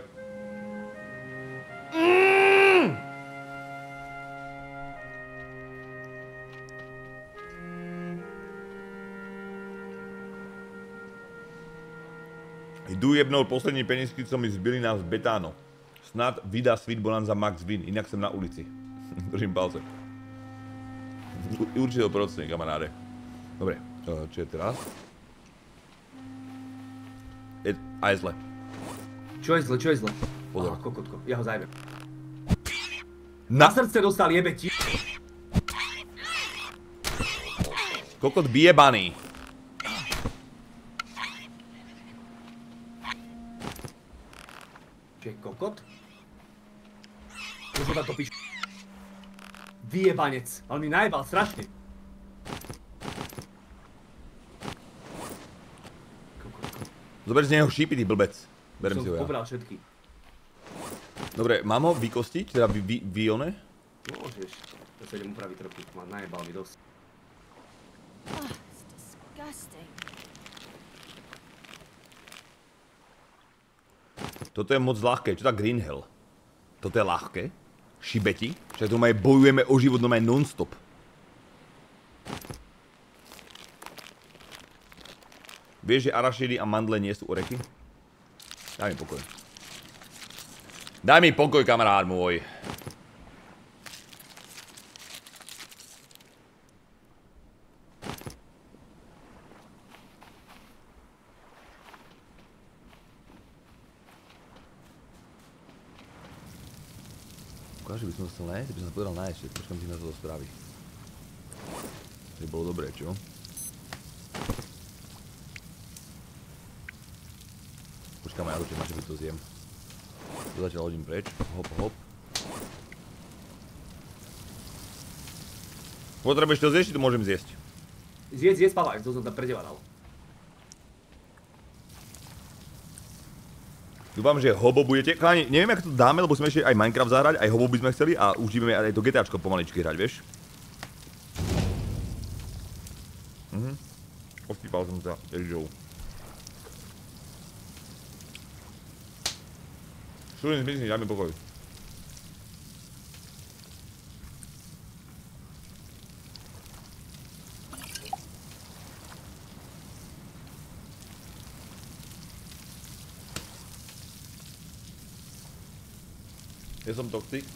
Jdu jebnout poslední penízky, co mi zbyli na betáno. Snad vydá Sweet Bonanza Max Win, inak som na ulici. [LAUGHS] Držím palce. Určite procne, kamaráde. Dobre, čo je teraz? Je, a je zle. Čo je zle, čo je zle? Pozor. Aha, kokotko, ja ho zajmem. Na, srdce dostal jebe ti. Kokot baný. Čo je kokot? Iba to píš. Vyjebanec, ale mi najebal strašne. Zober z neho šípy, ty blbec. Berem si ho ja. Pobral všetky. Dobre, mám ho vykostiť? Teda vy, vy, vy one? Môžeš. Ja sa idem upraviť trochu. Ma najebal mi dosť. Toto je moc ľahké. Čo tá Green Hell? Toto je ľahké? Šibeti. Však tu aj bojujeme o život normálne non-stop. Vieš, že arašidy a mandle nie sú orechy? Daj mi pokoj. Daj mi pokoj, kamarád môj. Chcel nájsť, by som sa povedal nájsť, počkám si na to do správy. To by bolo dobré, čo? Počkám aj auto, že by to zjem. To zatiaľ hodím preč, hop, hop. Potrebuješ to zjesť, či to môžem zjesť? Zjedz, zjedz, Pavel, to som tam pre teba dal. Dúfam, že hobo budete... Chalani, neviem, ako to dáme, lebo sme ešte aj Minecraft zahrať, aj hobo by sme chceli a už ideme aj to GTAčko pomaličky hrať, vieš? Mhm. Ostýpal som sa rýžou. Šulín, zmizni, daj mi pokoj. Ja som toxic.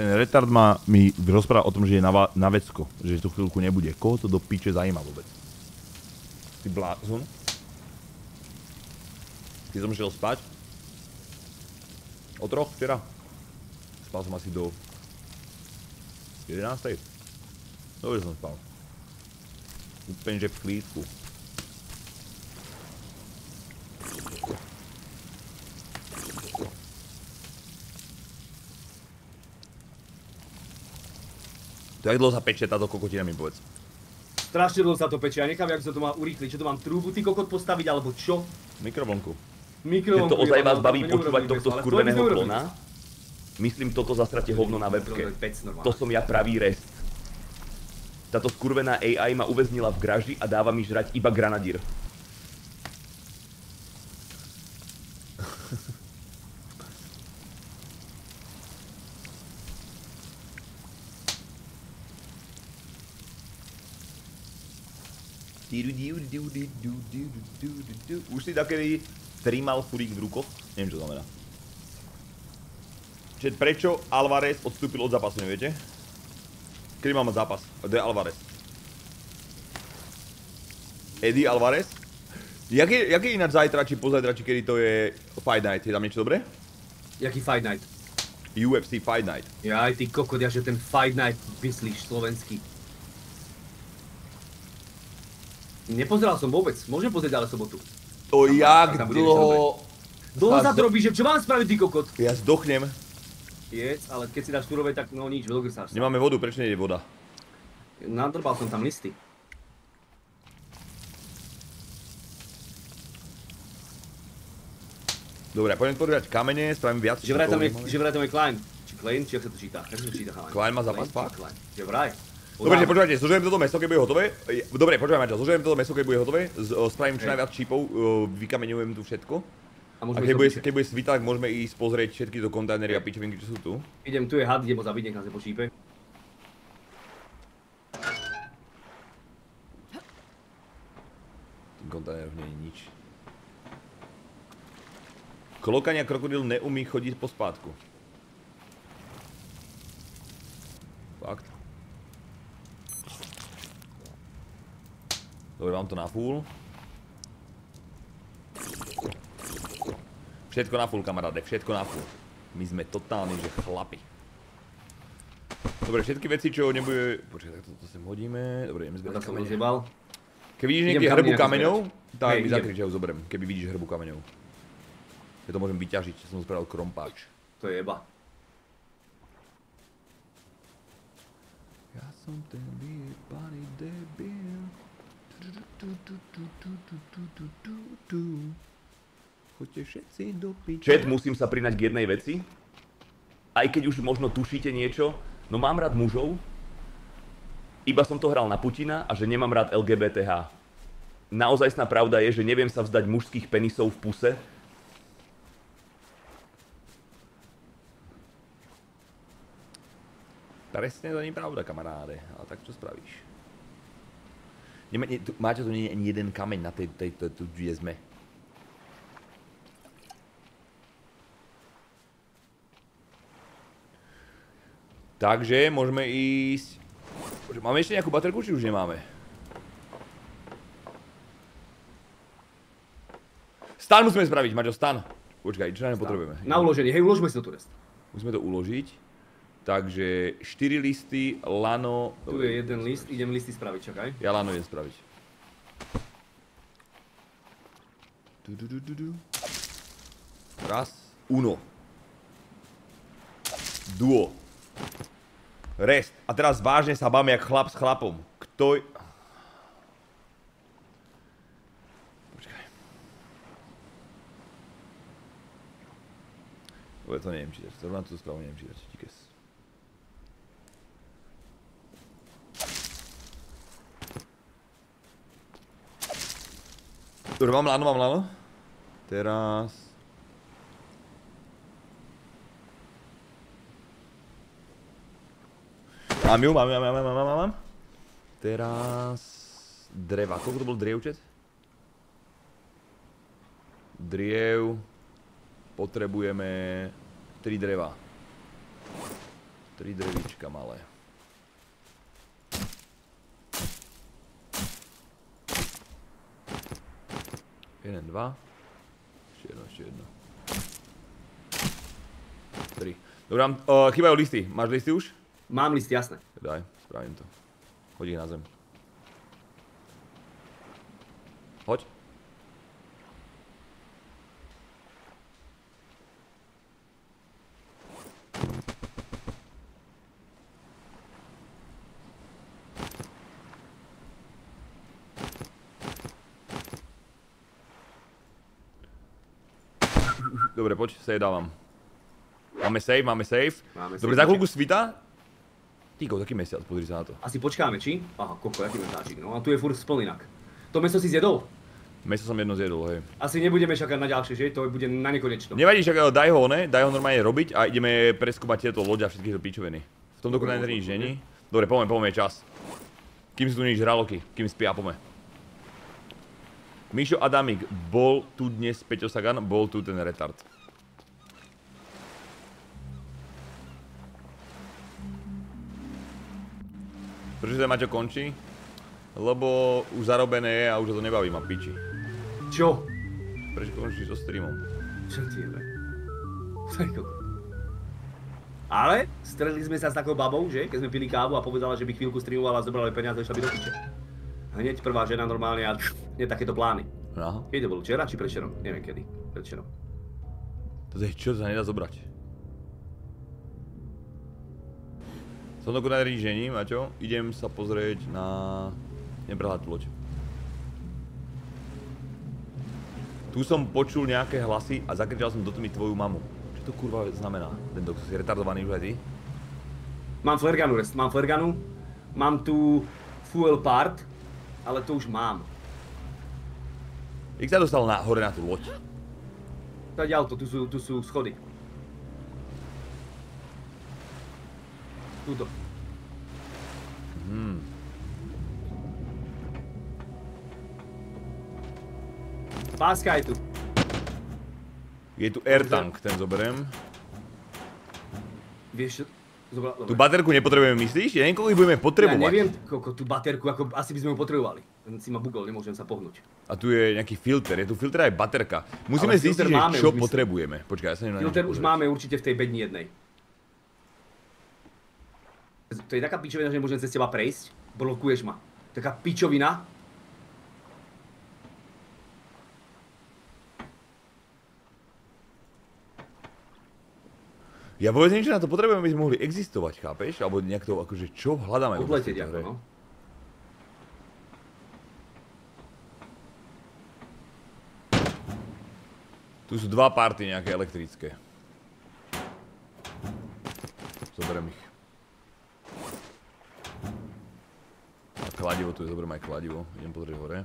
Ten retard ma, mi rozpráva o tom, že je na, na vecko, že tu chvíľku nebude. Koho to do piče zajíma vôbec? Ty blázon? Ty som šiel spať? O troch včera? Spal som asi do 11. Dobre som spal. Úplne, že v klídku. To jak dlho sa pečie táto kokotina mi povedz. Strašne dlho sa to pečie, ja nechám, jak sa to má urýchliť. Čo to mám trúbu ty kokot postaviť, alebo čo? Mikrovlnku. Mikrovlnku. Keď to ozaj vás baví počúvať tohto skurveného klona? Myslím toto zastrate hovno na webke. To som ja pravý rest. Táto skurvená AI ma uväznila v graži a dáva mi žrať iba granadír. Už si takedy streamal furík v rukoch? Neviem, čo znamená. Čiže prečo Alvarez odstúpil od zápasu, neviete? Kedy mám zápas? To je Alvarez. Eddie Alvarez. Jaký, jaký ináč zajtra, či pozajtra, či kedy to je Fight Night? Je tam niečo dobré? Jaký Fight Night? UFC Fight Night. Ja ty kokot, ja, že ten Fight Night myslíš slovenský. Nepozeral som vôbec, môžem pozrieť ale sobotu. To jak dlho... Dlho sa to robí, že čo mám spraviť ty kokot? Ja zdochnem. Jedz, ale keď si dáš surovej, tak no nič, vlogr sa. Nemáme vodu, prečo nie je voda? Nadrbal som tam listy. Dobre, poďme podržať kamene, spravím viac. Že vraj tam je, že vraj tam je Klein. Či Klein, či ak sa to číta? Jak sa to číta, chalán? Klein má zápas, fakt? Že vraj. Dobre, že počúvajte, zložujem toto meso, keď bude hotové. Dobre, počúvaj Mačo, zložujem toto meso, keď bude hotové. Spravím čo najviac čipov, vykameňujem tu všetko. A, a keď, bude, keď bude svita, tak môžeme ísť pozrieť všetky do kontajnery a pičovinky, čo sú tu. Idem, tu je had, idem ho zabiť, nech nás nepočípe. V kontajneroch nie je nič. Klokania krokodil neumí chodiť po spátku. Fakt. Dobre, mám to na full. Všetko na full, kamaráde, všetko na full. My sme totálni, že chlapi. Dobre, všetky veci, čo nebude... Počkaj, tak toto sem hodíme. Dobre, ideme zbierať kamene. Keď vidíš niekde hrbu kameňov, tak mi zakryť, že ho zoberiem. Keby vidíš hrbu kameňov. Ja to môžem vyťažiť, som spravil krompáč. To je jeba. Ja som ten vyjebaný. Choďte všetci do piče. Chat, musím sa prinať k jednej veci. Aj keď už možno tušíte niečo, no mám rád mužov, iba som to hral na Putina a že nemám rád LGBTH. Naozajstná pravda je, že neviem sa vzdať mužských penisov v puse, Presne to nie je pravda, kamaráde. Ale tak čo spravíš? Nemá, nie, tu, máte tu nie ani jeden kameň na tej, tej, tej, tu, kde sme. Takže môžeme ísť... Máme ešte nejakú baterku, či už nemáme? Stan musíme spraviť, Maťo, stan. Počkaj, čo nám potrebujeme? Na uloženie, hej, uložme si to tu rest. Musíme to uložiť. Takže 4 listy, lano... Tu je jeden list, idem listy spraviť, čakaj. Ja lano idem spraviť. Raz, uno. Duo. Rest. A teraz vážne sa báme jak chlap s chlapom. Kto... Počkaj. Dobre, to neviem čítať. Zrovna túto správu neviem čítať. Díkes. Dobre, mám lano, mám lano. Teraz... Mám ju, mám, mám, mám, mám, mám. Teraz... Dreva. Koľko to bol drievčet? Driev... Potrebujeme... 3 dreva. 3 drevička malé. 1, 2. Ešte jedno, ešte jedno. 3. Dobre, uh, chýbajú listy. Máš listy už? Mám listy, jasné. Daj, spravím to. Chodí ich na zem. Dobre, poď, save dávam. Máme save, máme save. Máme Dobre, za chvíľku svita. Týko, taký mesiac, pozri sa na to. Asi počkáme, či? Aha, koko, jaký mesáčik, no a tu je furt splninak. To meso si zjedol? Meso som jedno zjedol, hej. Asi nebudeme čakať na ďalšie, že? To bude na nekonečno. Nevadí, však daj ho, ne? Daj ho normálne robiť a ideme preskúpať tieto loďa a všetky tieto pičoviny. V tomto kontajneri nič není. Dobre, poďme, poďme, čas. Kým si tu nič žraloky, kým spia, poďme. Mišo Adamik, bol tu dnes Peťo Sagan, bol tu ten retard. Prečo sa Maťo končí? Lebo už zarobené je a už to nebaví ma piči. Čo? Prečo končíš so streamom? Čo ti je? Ale stretli sme sa s takou babou, že? Keď sme pili kávu a povedala, že by chvíľku streamovala a zobrala peniaze išla by do piče. Hneď prvá žena normálne a nie takéto plány. Aha. Keď to bolo včera či predčerom? Neviem kedy. Predčerom. To je čo, sa nedá zobrať. Som dokonca rížení, Maťo. Idem sa pozrieť na... Nebrala tú loď. Tu som počul nejaké hlasy a zakričal som do tmy tvoju mamu. Čo to kurva znamená? Tento si retardovaný už aj ty? Mám flerganu, rest. Mám flerganu. Mám tu fuel part, ale to už mám. Jak sa dostal na, hore na tú loď? Tady auto, tu sú, tu sú schody. Tuto. Hmm. Páska je tu. Je tu airtank, ten zoberiem. Vieš, zobra, Tú baterku nepotrebujeme, myslíš? Ja neviem, koľko ich budeme potrebovať. Ja neviem, koľko tú baterku, ako asi by sme ju potrebovali. Ten si ma bugol, nemôžem sa pohnúť. A tu je nejaký filter, je tu filter aj baterka. Musíme zistiť, že čo potrebujeme. Počkaj, ja sa neviem Filter už máme určite v tej bedni jednej. To je taká pičovina, že nemôžem cez teba prejsť. Blokuješ ma. Taká pičovina. Ja vôbec že na to potrebujeme, aby sme mohli existovať, chápeš? Alebo nejak to, akože, čo hľadáme? Odletieť ako, no. Tu sú dva party nejaké elektrické. Zoberiem ich. A kladivo, tu je, zoberiem aj kladivo. Idem pozrieť hore.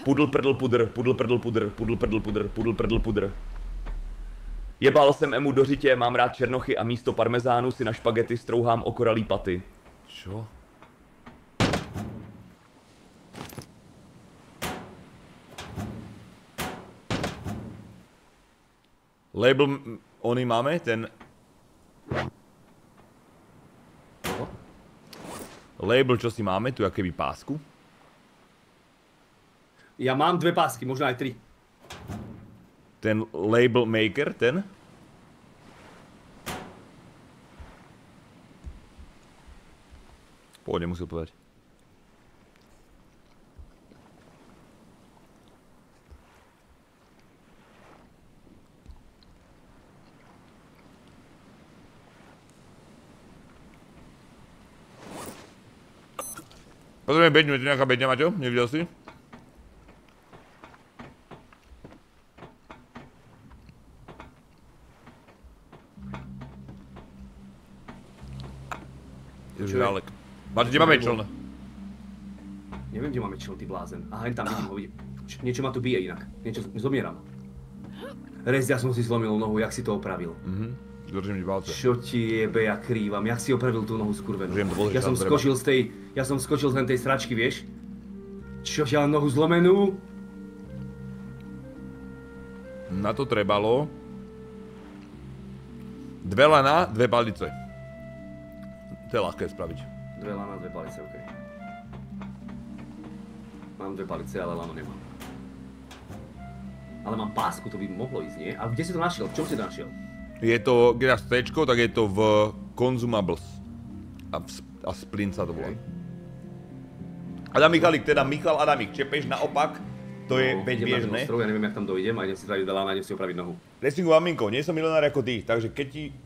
Pudl, prdl, pudr, pudl, prdl, pudr, pudl, prdl, pudr, pudl, prdl, pudr. Jebal jsem emu do řitě, mám rád černochy a místo parmezánu si na špagety strouhám okoralý paty. Čo? Label, oni máme, ten... Label, čo si máme, tu akéby pásku. Ja mám dve pásky, možno aj tri ten label maker, ten. Pôjde, musel povedať. Pozrieme bedňu, je to nejaká bedňa, Maťo? Nevidel si? Žrálek. Máš, kde máme čln? Neviem, kde máme čln, ty blázen. Aha, tam vidím ho, vidím. Niečo ma tu bije inak. Niečo, zomieram. Rez, ja som si zlomil nohu, jak si to opravil? Mhm. Držím ti palce. Čo ti jebe, ja krývam, jak si opravil tú nohu skurvenú? Ja som skočil z tej, ja som skočil z tej sračky, vieš? Čo, ja nohu zlomenú? Na to trebalo dve lana, dve palice. To je ľahké spraviť. Dve lana, dve palice, OK. Mám dve palice, ale lano nemám. Ale mám pásku, to by mohlo ísť, nie? A kde si to našiel? V čom si to našiel? Je to, keď dáš C, tak je to v Consumables. A, v, a Splint sa to volá. Okay. Adam Michalik, teda Michal Adamik, čepeš naopak, to je no, veď vieš, ne? ja neviem, jak tam dojdem a idem si spraviť veľa a idem si opraviť nohu. Wrestlingu maminko, nie som milionár ako ty, takže keď ti...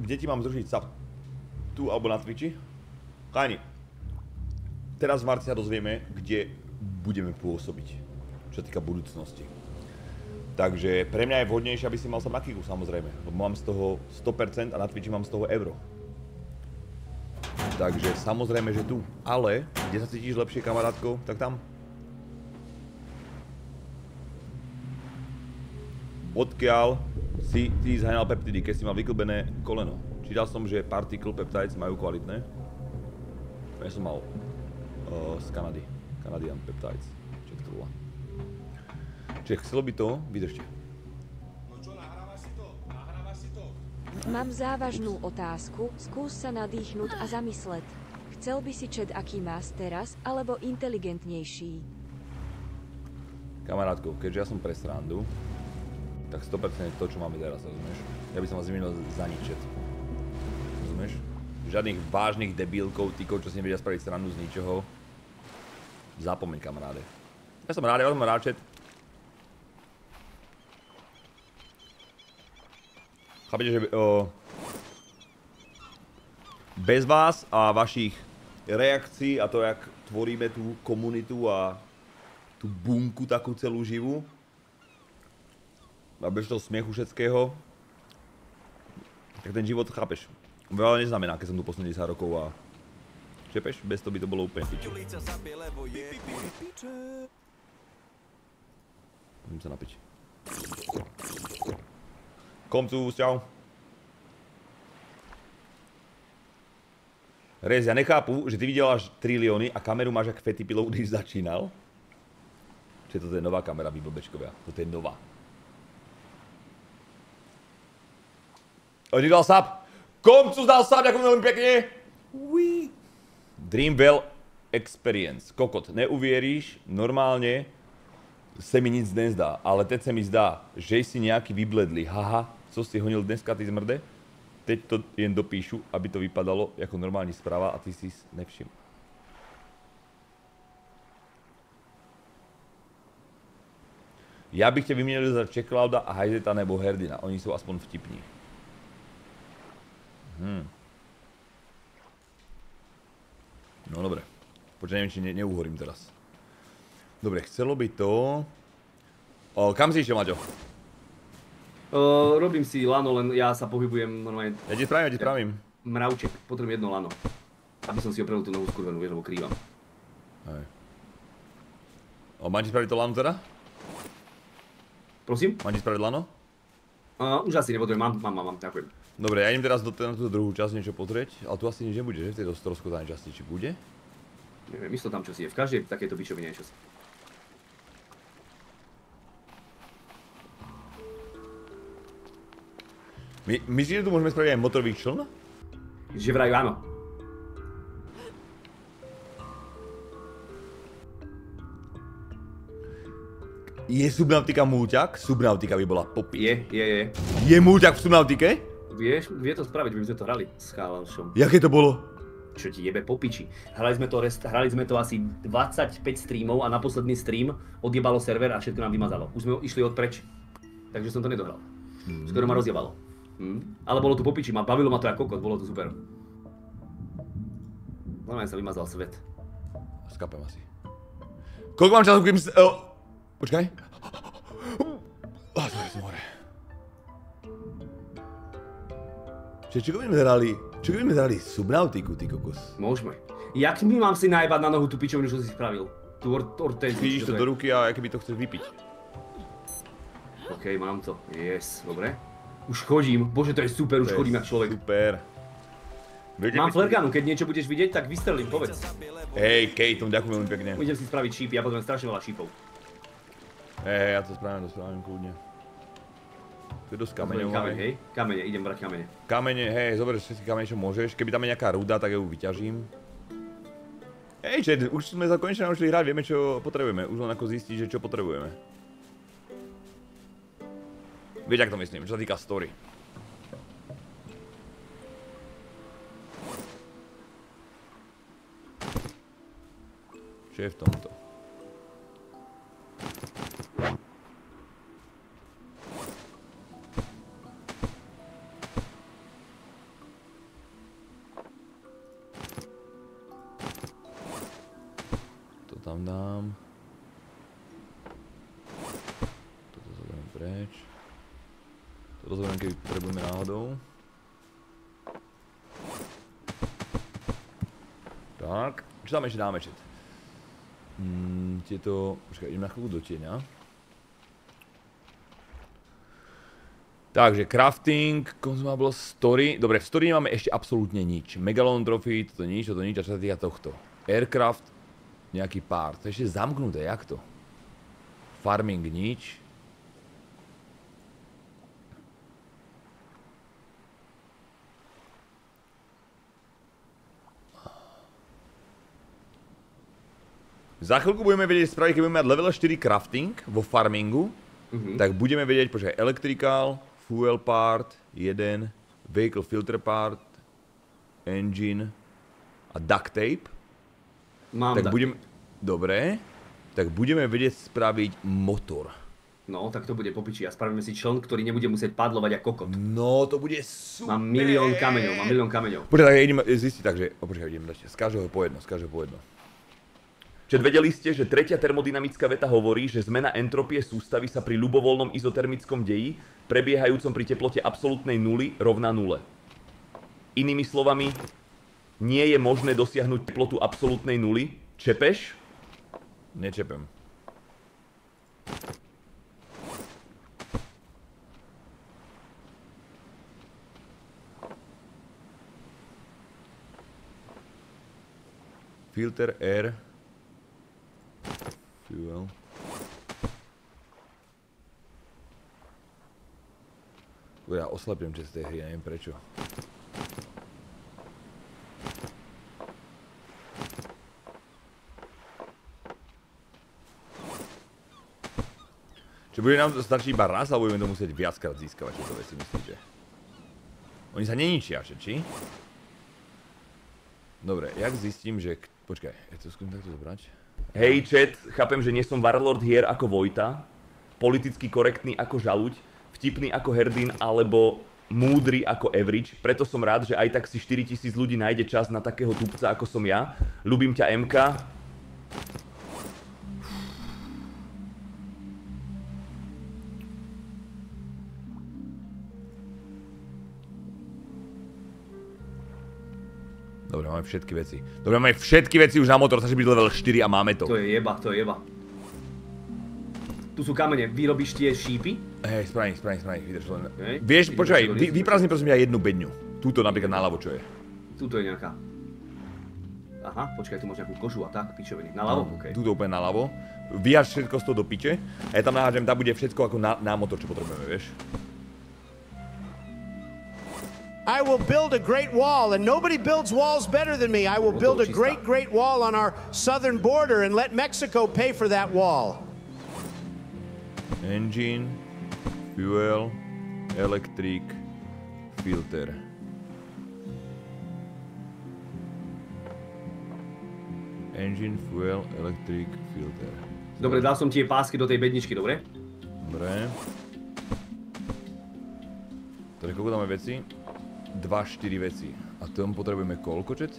Kde ti mám zrušiť sap? Tu alebo na Twitchi. Chalani, teraz v marci sa dozvieme, kde budeme pôsobiť, čo sa týka budúcnosti. Takže pre mňa je vhodnejšie, aby si mal sa na Kiku samozrejme, lebo mám z toho 100% a na Twitchi mám z toho euro. Takže samozrejme, že tu. Ale, kde sa cítiš lepšie kamarátko, tak tam. Odkiaľ si ty zhanal peptidy, keď si mal vyklbené koleno? Čítal som, že particle peptides majú kvalitné. Ja som mal uh, z Kanady. Canadian peptides. Čak to volá. Čiže chcelo by to, vydržte. No čo, nahrávaš si to? Nahrávaš si to? Mám závažnú otázku, skús sa nadýchnuť a zamyslet. Chcel by si čet, aký máš teraz, alebo inteligentnejší? Kamarátko, keďže ja som pre srandu, tak 100% to, čo máme teraz, rozumieš? Ja by som vás vymenil za nič? Žiadnych vážnych debilkov, týkov, čo si nevedia spraviť srandu z ničoho. Zapomeň, kamaráde. Ja som rád, ja som chat. Chápete, že o, bez vás a vašich reakcií a to, jak tvoríme tú komunitu a tú bunku takú celú živú a bez toho smiechu všetkého, tak ten život chápeš. Veľa neznamená, keď som tu posledných 10 rokov a Čepeš? Bez toho by to bolo úplne piče. Idem sa napiť. Komcu, čau. Rez, ja nechápu, že ty vydeláš trilióny a kameru máš jak Fetty Pillow, když začínal. Čiže toto je nová kamera, vy blbečkovia. Toto je nová. Oni dal sap. Komcu dal sap, ďakujem veľmi pekne. Uí. Dreamwell Experience. Kokot, neuvieríš, normálne se mi nic nezdá, ale teď se mi zdá, že si nejaký vybledli. Haha, co si honil dneska, ty zmrde? Teď to jen dopíšu, aby to vypadalo jako normální správa a ty si nevšim. Já bych tě vyměnil za Čeklauda a Hajzeta nebo Herdina. Oni jsou aspoň vtipní. Hmm. No dobre. Počkaj, neviem, či ne, neuhorím teraz. Dobre, chcelo by to... O, kam si išiel, Maťo? Uh, robím si lano, len ja sa pohybujem normálne... Ja ti spravím, ja ti spravím. Mravček, potrebujem jedno lano. Aby som si opravil tú novú skurvenú, vieš, lebo krývam. Hej. O, mám ti spraviť to lano teda? Prosím? Mám ti spraviť lano? Uh, už asi nepotrebujem, mám, mám, mám, mám, ďakujem. Dobre, ja idem teraz do, na tú druhú časť niečo pozrieť, ale tu asi nič nebude, že? V tejto stroskotanej časti, či bude? Neviem, isto tam čosi je, v každej takejto bičovine je čosi. My, myslíš, že tu môžeme spraviť aj motorový čln? Že vraj áno. Je Subnautica mulťak? Subnautica by bola popy. Je, je, je. Je mulťak v Subnautike? Vieš, vie to spraviť, by sme to hrali s Chálavšom. Jaké to bolo? Čo ti jebe popiči. Hrali sme to, hrali sme to asi 25 streamov a na posledný stream odjebalo server a všetko nám vymazalo. Už sme išli odpreč. Takže som to nedohral. Mm. Skoro ma rozjebalo. Hm? Ale bolo to popiči, ma bavilo ma to ako kokot, bolo to super. Normálne sa vymazal svet. Skapem asi. Koľko mám času, kým... Oh. Počkaj. Ah, to je Čiže čo by sme hrali? Čo by sme hrali Subnautiku, ty kokos? Môžeme. Jak mi mám si najebať na nohu tú pičovinu, čo si spravil? Tu or. Vidíš to do ruky a keby to chceš vypiť. OK, mám to. Yes, dobre. Už chodím, bože to je super, už chodím jak človek. Super. Viete, Mám flerganu, keď niečo budeš vidieť, tak vystrelím, povedz. Hej, Kate, tomu ďakujem veľmi pekne. Idem si spraviť šípy, ja potrebujem strašne veľa šípov. Hej, ja to spravím, to spravím kľudne. To je dosť kameňov. Kameň, hej? Kamene, idem brať kamene. Kamene, hej, zober všetky kamene, čo môžeš. Keby tam je nejaká ruda, tak ju vyťažím. Hej, že už sme sa konečne naučili hrať, vieme čo potrebujeme. Už len ako zistiť, že čo potrebujeme. Viete, ak to myslím, čo sa týka story. Čo je v tomto? Tam dám. Toto zoberiem preč. Rozhovorím, keď potrebujeme náhodou. Tak, čo tam ešte dáme, čet? Hmm, tieto... Počkaj, idem na chvíľu do tieňa. Takže crafting, consumable story. Dobre, v story nemáme ešte absolútne nič. Megalon trophy, toto nič, toto nič, a čo sa týka tohto. Aircraft, nejaký pár. To je ešte zamknuté, jak to? Farming nič. Za chvíľku budeme vedieť spraviť, keď budeme mať level 4 crafting vo farmingu, uh-huh. tak budeme vedieť, počkaj, electrical, fuel part, 1, vehicle filter part, engine a duct tape. Mám tak budeme, Dobre, tak budeme vedieť spraviť motor. No, tak to bude popiči a spravíme si čln, ktorý nebude musieť padlovať ako kokot. No, to bude super. Mám milión kameňov, mám milión kameňov. Počkaj, tak idem zistiť tak, že... O, počkaj, idem dať z každého po jedno, z každého po jedno. Čiže vedeli ste, že tretia termodynamická veta hovorí, že zmena entropie sústavy sa pri ľubovoľnom izotermickom deji, prebiehajúcom pri teplote absolútnej nuly, rovná nule. Inými slovami, nie je možné dosiahnuť teplotu absolútnej nuly. Čepeš? Nečepem. Filter air Fuel. Ja oslepím čas tej hry, neviem prečo. Čo bude nám to stačiť iba raz, alebo budeme to musieť viackrát získavať, čo to veci myslíte? Oni sa neničia, či? Dobre, jak zistím, že... Počkaj, ja to skúsim takto zobrať. Hej, chat, chápem, že nie som Warlord hier ako Vojta, politicky korektný ako Žaluď, vtipný ako Herdin, alebo múdry ako Average, preto som rád, že aj tak si 4000 ľudí nájde čas na takého tupca ako som ja. Ľubím ťa MK. Dobre, máme všetky veci. Dobre, máme všetky veci už na motor, takže byť level 4 a máme to. To je jeba, to je jeba. Tu sú kamene, vyrobíš tie šípy? Hej, spravím, spravím, spravím, vydrž len. Okay. Vieš, počkaj, vy, vyprázdni prosím ja jednu bedňu. Túto napríklad naľavo, čo je. Tuto je nejaká. Aha, počkaj, tu máš nejakú kožu a tak, pičoviny. Naľavo, no, okej. Okay. Tuto úplne naľavo. Vyjaž všetko z toho do piče a ja tam nahážem, tam bude všetko ako na, na motor, čo potrebujeme, vieš. I will build a great wall, and nobody builds walls better than me. I will build a great, great wall on our southern border and let Mexico pay for that wall. Engine, fuel, electric, filter. Engine, fuel, electric, filter. Dobre, dal som ti pásky do tej bedničky, dobre? Dobre. Takže koľko dáme veci? 2-4 veci. A tam potrebujeme koľko, čet?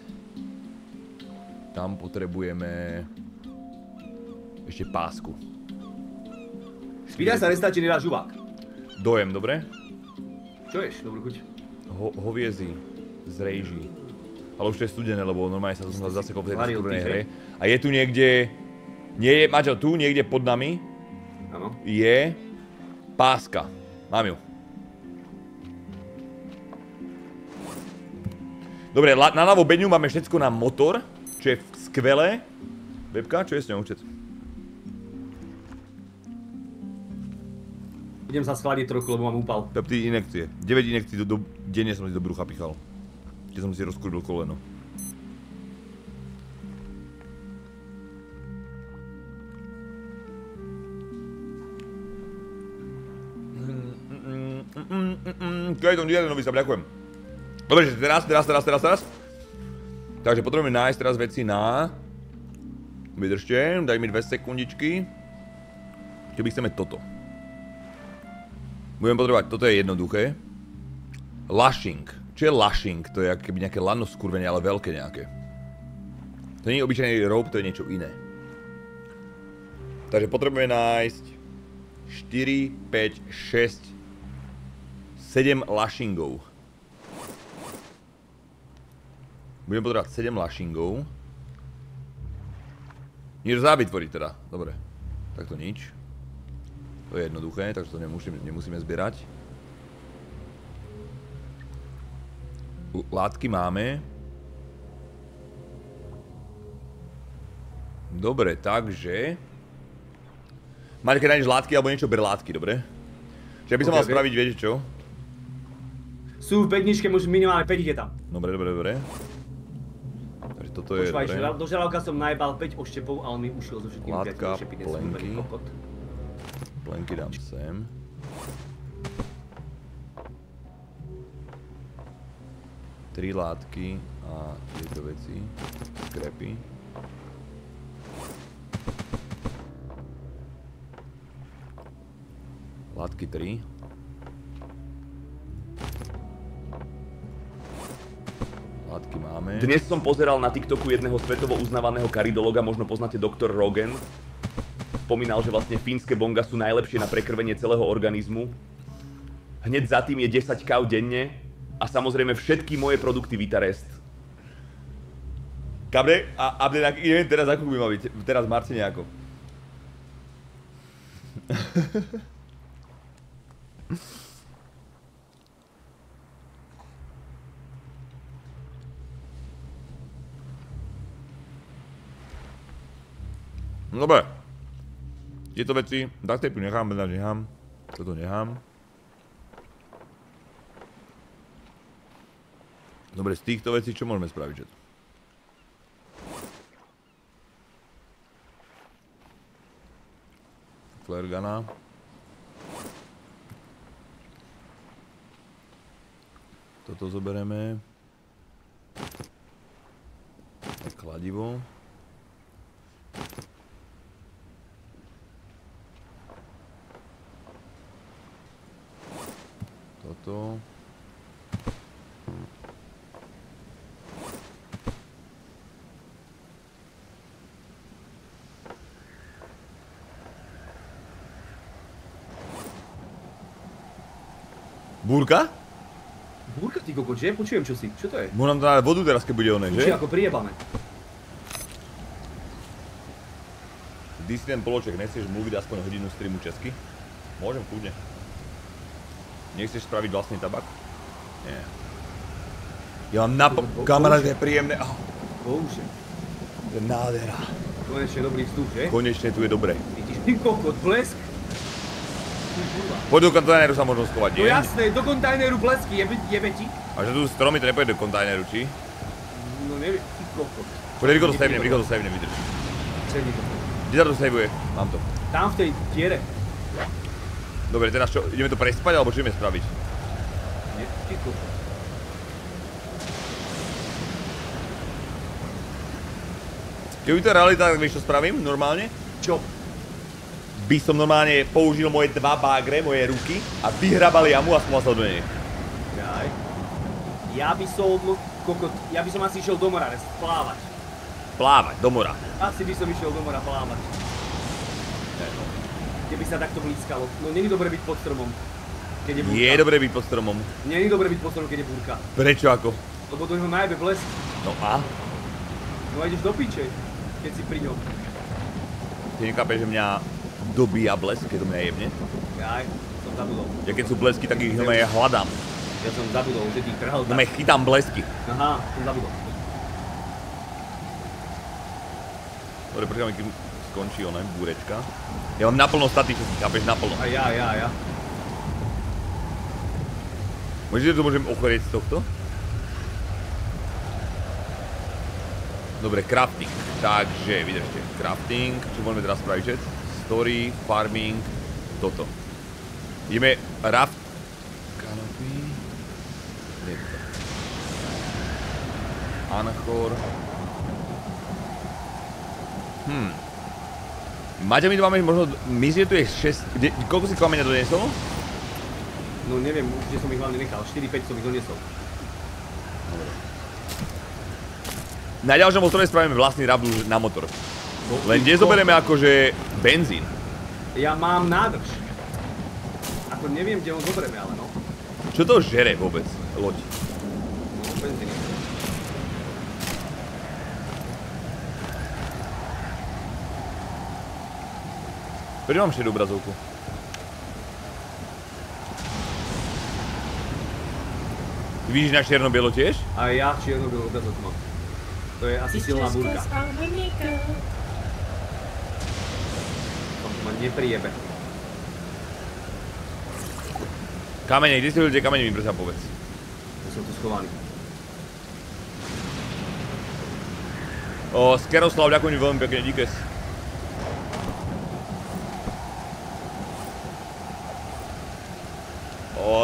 Tam potrebujeme... Ešte pásku. Spýtaj sa, nestačí nedá žuvák. Dojem, dobre? Čo ješ? Dobrú chuť. Ho hoviezí z rejží. Ale už to je studené, lebo normálne sa to som zasekol v tej studenej hre. A je tu niekde... Nie je, Maťo, tu niekde pod nami Áno. je páska. Mám ju. Dobre, na ľavú bedňu máme všetko na motor, čo je skvelé. Webka, čo je s ňou, čet? Idem sa schladiť trochu, lebo mám úpal. Pepty inekcie. 9 inekcií do, do, denne som si do brucha pichal. Keď som si rozkuril koleno. Kajtom, Diadenovi sa ďakujem. Dobre, že teraz, teraz, teraz, teraz, teraz. Takže potrebujeme nájsť teraz veci na... Vydržte, daj mi dve sekundičky. Keby chceme toto. Budeme potrebovať, toto je jednoduché. Lashing. Čo je lashing? To je keby nejaké lano skurvenie, ale veľké nejaké. To nie je obyčajný rope, to je niečo iné. Takže potrebujeme nájsť 4, 5, 6, 7 lashingov. Budem potrebovať 7 lashingov. Nič zábyt teda, dobre. Takto nič. To je jednoduché, takže to nemusíme, nemusíme zbierať. Látky máme. Dobre, takže... Máte keď nájdeš látky alebo niečo, ber látky, dobre? Ja by som okay, mal okay. spraviť, viete čo? Sú v bedničke, minimálne 5 je tam. Dobre, dobre, dobre toto toto je Počúvaj, do želavka som najbal 5 oštepov, ale mi ušiel so všetkými 5 oštepy. plenky. Plenky dám sem. Tri látky a tieto veci. Skrepy. Látky 3. Látky máme. Dnes som pozeral na TikToku jedného svetovo uznávaného karidologa, možno poznáte doktor Rogan. Spomínal, že vlastne fínske bonga sú najlepšie na prekrvenie celého organizmu. Hneď za tým je 10 káv denne a samozrejme všetky moje produkty Vitarest. Kabre, a, a neviem teraz ako by mal byť, teraz Marci nejako. No dobre. Tieto veci, ducktape nechám, teda nechám. Toto nechám. Dobre, z týchto vecí čo môžeme spraviť, že Flare guna. Toto zoberieme. Kladivo. Toto. Búrka? Búrka, ty kokot, že? Počujem čo si. Čo to je? Môžem dať vodu teraz, keď bude oné, že? Uči ako priebame. Dissident Poloček, nechceš mluviť aspoň hodinu streamu česky? Môžem, kľudne. Nechceš spraviť vlastný tabak? Nie. Ja mám na... Kamarát je príjemné. Oh. Bože. To je nádhera. Konečne dobrý vstup, že? Konečne tu je dobré. Vidíš, ty kokot, blesk. Poď do kontajneru sa možno schovať, nie? No jasné, do kontajneru blesky, jebe, jebe ti? A že tu stromy to nepôjde do kontajneru, či? No neviem, ty kokot. Poď, rýchlo to savnem, rýchlo to savnem, vydrž. Kde sa to savuje? Mám to. Tam v tej tiere. Dobre, teraz čo, ideme to prespať, alebo čo ideme spraviť? Keby to realita, tak vieš čo spravím normálne? Čo? By som normálne použil moje dva bagre, moje ruky a vyhrabal jamu a smoval sa do nej. Jaj. Ja by som, kokot, ja by som asi išiel do mora, plávať. Plávať, do mora. Asi by som išiel do mora plávať kde by sa takto blízkalo. No není dobré byť pod stromom, keď je búrka. Je dobré byť pod stromom. Není dobré byť pod stromom, keď je búrka. Prečo ako? Lebo do neho najebe blesk. No a? No a ideš do piče, keď si pri ňom. Ty nechápeš, že mňa dobíja blesk, keď to mňa jebne? Jaj, som zabudol. Ja keď sú blesky, tak ich ja hľadám. Ja som zabudol, že ty trhal tak. No chytám blesky. Aha, som zabudol. Dobre, počkáme, kým skončí ona, búrečka. Ja mám naplno staty, chápeš, naplno. A ja, ja, ja. Môžete to môžem ochorieť z tohto? Dobre, crafting. Takže, vydržte. Crafting, čo môžeme teraz spraviť? Story, farming, toto. Ideme raft... Canopy... To. Anachor... Hmm. Maťo, my tu máme možno, myslíš, že tu je 6, kde, koľko si kameňa doniesol? No neviem, určite som ich hlavne nechal, 4-5 som ich doniesol. Dobre. Na ďalšom motoré spravíme vlastný rablu na motor. No, Len kde zoberieme akože benzín? Ja mám nádrž. Ako neviem, kde ho zoberieme, ale no. Čo to žere vôbec, loď? No, benzín. Prečo mám šedú obrazovku? Ty vidíš na čierno-bielo tiež? A ja čierno-bielo obrazovku mám. To je asi silná búrka. To ma nepriebe. Kamene, kde si ľudia kamene mi prsa povedz. Ja som tu schovaný. O, Skeroslav, ďakujem veľmi pekne, díkes.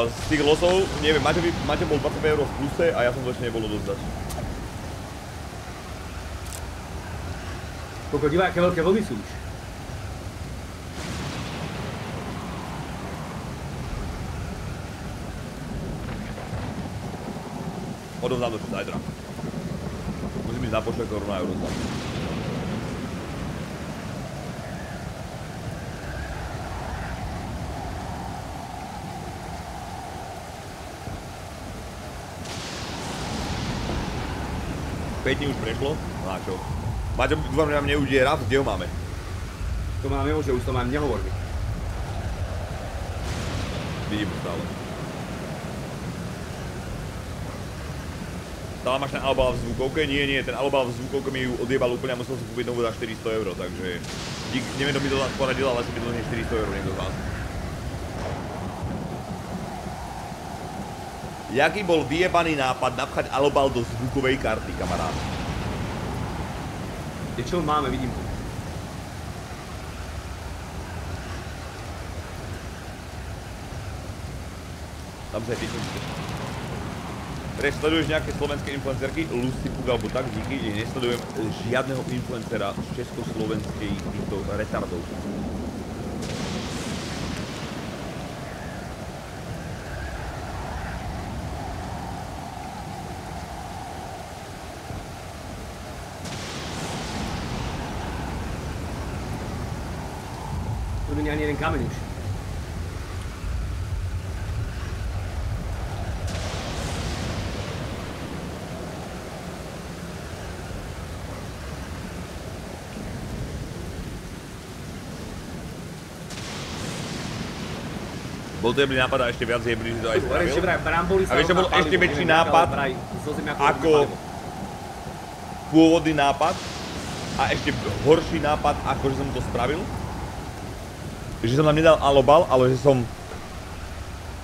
z tých losov, neviem, Maťo, Maťo bol 25 eur v pluse a ja som to ešte nebol odozdať. Koľko divá, aké veľké vody sú už. Odovzdám to zajtra. Musím ísť na počet koruna a odozdám. 5 dní už prešlo, no a čo? Maťo, dúfam, že nám neujde raz, kde ho máme? To máme už, už to mám nehovorili. Vidím ho stále. Stále máš ten albál v zvukovke? Nie, nie, ten albál v zvukovke mi ju odjebal úplne a musel som kúpiť novú za 400 euro, takže... Dík, neviem, kto mi to poradil, ale si mi to 400 euro niekto z vás. Jaký bol vyjebaný nápad napchať alobal do zvukovej karty, kamarát? Je čo máme, vidím to. Tam sa je Reš, sleduješ nejaké slovenské influencerky? Lucy Pug alebo tak, díky, nesledujem žiadneho influencera z československej týchto retardov. Kameň už. Jeblý nápad a ešte viac jeblý, že to aj spravil. Ešte vraj, bramboly a vieš, to bol ešte väčší nápad ako pôvodný nápad a ešte horší nápad, ako že som to spravil. Že som tam nedal alobal, ale že som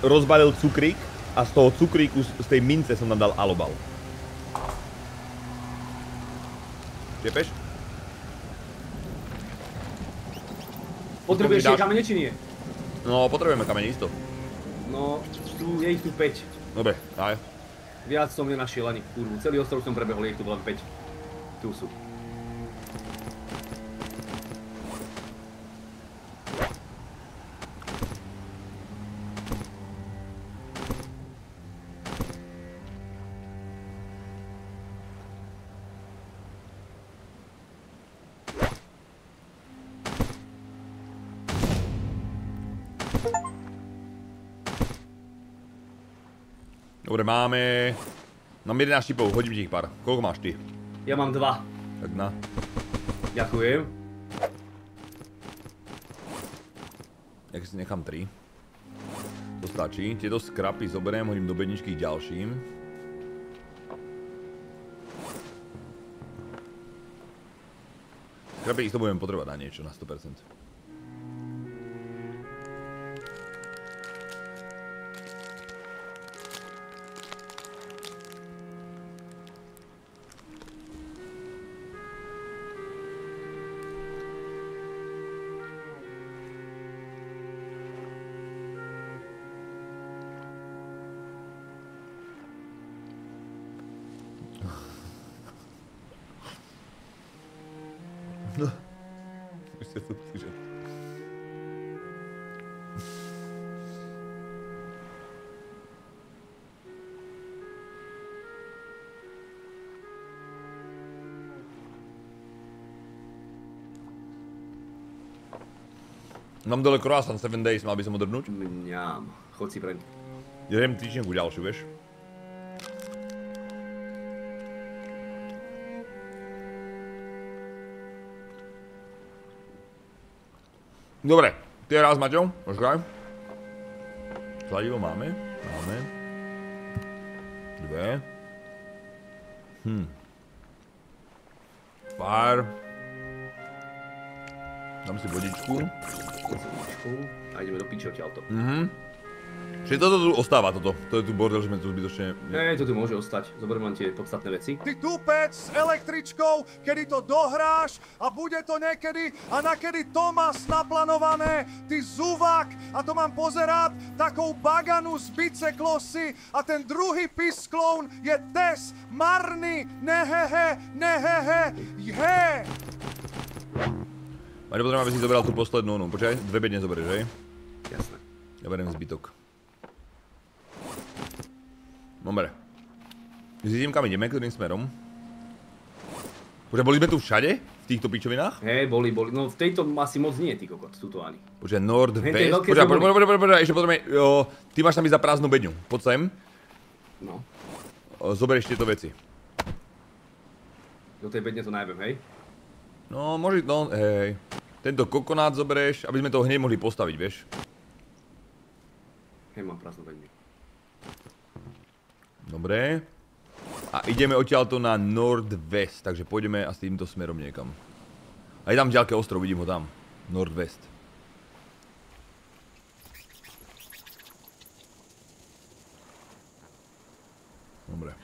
rozbalil cukrík a z toho cukríku, z tej mince som tam dal alobal. Čepeš? Potrebuješ ešte kamene, či nie? No, potrebujeme kameň isto. No, tu je ich tu 5. Dobre, daj. Viac som nenašiel ani kurvu. Celý ostrov som prebehol, je ich tu len 5. Tu sú. Máme... Mám 11 čipov, hodím ti ich pár. Koľko máš ty? Ja mám dva. Tak na. Ďakujem. Jak si nechám 3. To stačí. Tieto skrapy zoberiem, hodím do bedničky ďalším. Skrapy isto budem potrebovať na niečo, na 100%. Mám dole croissant 7 days, mal by som ho drbnúť? Mňam, chod si preň. Idem týždenku ďalšiu, vieš? Dobre, ty raz, Maťo, počkaj. Kladivo máme, máme. Dve. Hm. Pár. Dám si vodičku a ideme do piče odtiaľto. Mhm. Čiže toto tu ostáva, toto. To je tu bordel, že sme tu zbytočne... Nie, to tu môže ostať. Zoberiem len tie podstatné veci. Ty tupec s električkou, kedy to dohráš a bude to niekedy a nakedy to máš naplánované, ty zuvák a to mám pozerať takou baganu z biceklosy a ten druhý pisklón je des marný, nehehe, nehehe, je. Maďo, potrebujem, aby si zobral tú poslednú, no počkaj, dve bedne zoberieš, hej? Jasné. Ja beriem zbytok. Dobre. Zistím, kam ideme, ktorým smerom. Počkaj, boli sme tu všade? V týchto pičovinách? Hej, boli, boli. No v tejto asi moc nie, ty kokot, tuto ani. Počkaj, Nord, West. Počkaj, počkaj, počkaj, počkaj, ešte potrebujeme, ty máš tam ísť za prázdnu bedňu. Poď sem. No. Zoberieš tieto veci. Do tej bedne to najvem, hej? No, môže, no, hej. Tento kokonát zoberieš, aby sme to hneď mohli postaviť, vieš? Hej, mám prázdnu bedňu. Dobre. A ideme odtiaľto na Nordwest, takže pôjdeme asi týmto smerom niekam. A je tam ďalké ostrov, vidím ho tam. Nordwest. Dobre.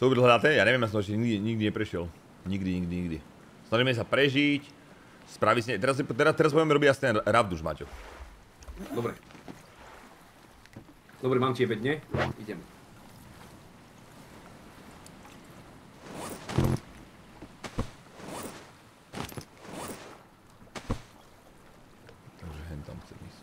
Co hľadáte? Ja neviem, ja som ešte nikdy, nikdy neprešiel. Nikdy, nikdy, nikdy. Snažíme sa prežiť, spraviť si... Teraz, teraz, teraz budeme robiť asi ten ravduš, Maťo. Dobre. Dobre, mám tie bedne. Idem. Takže hen tam chcem ísť.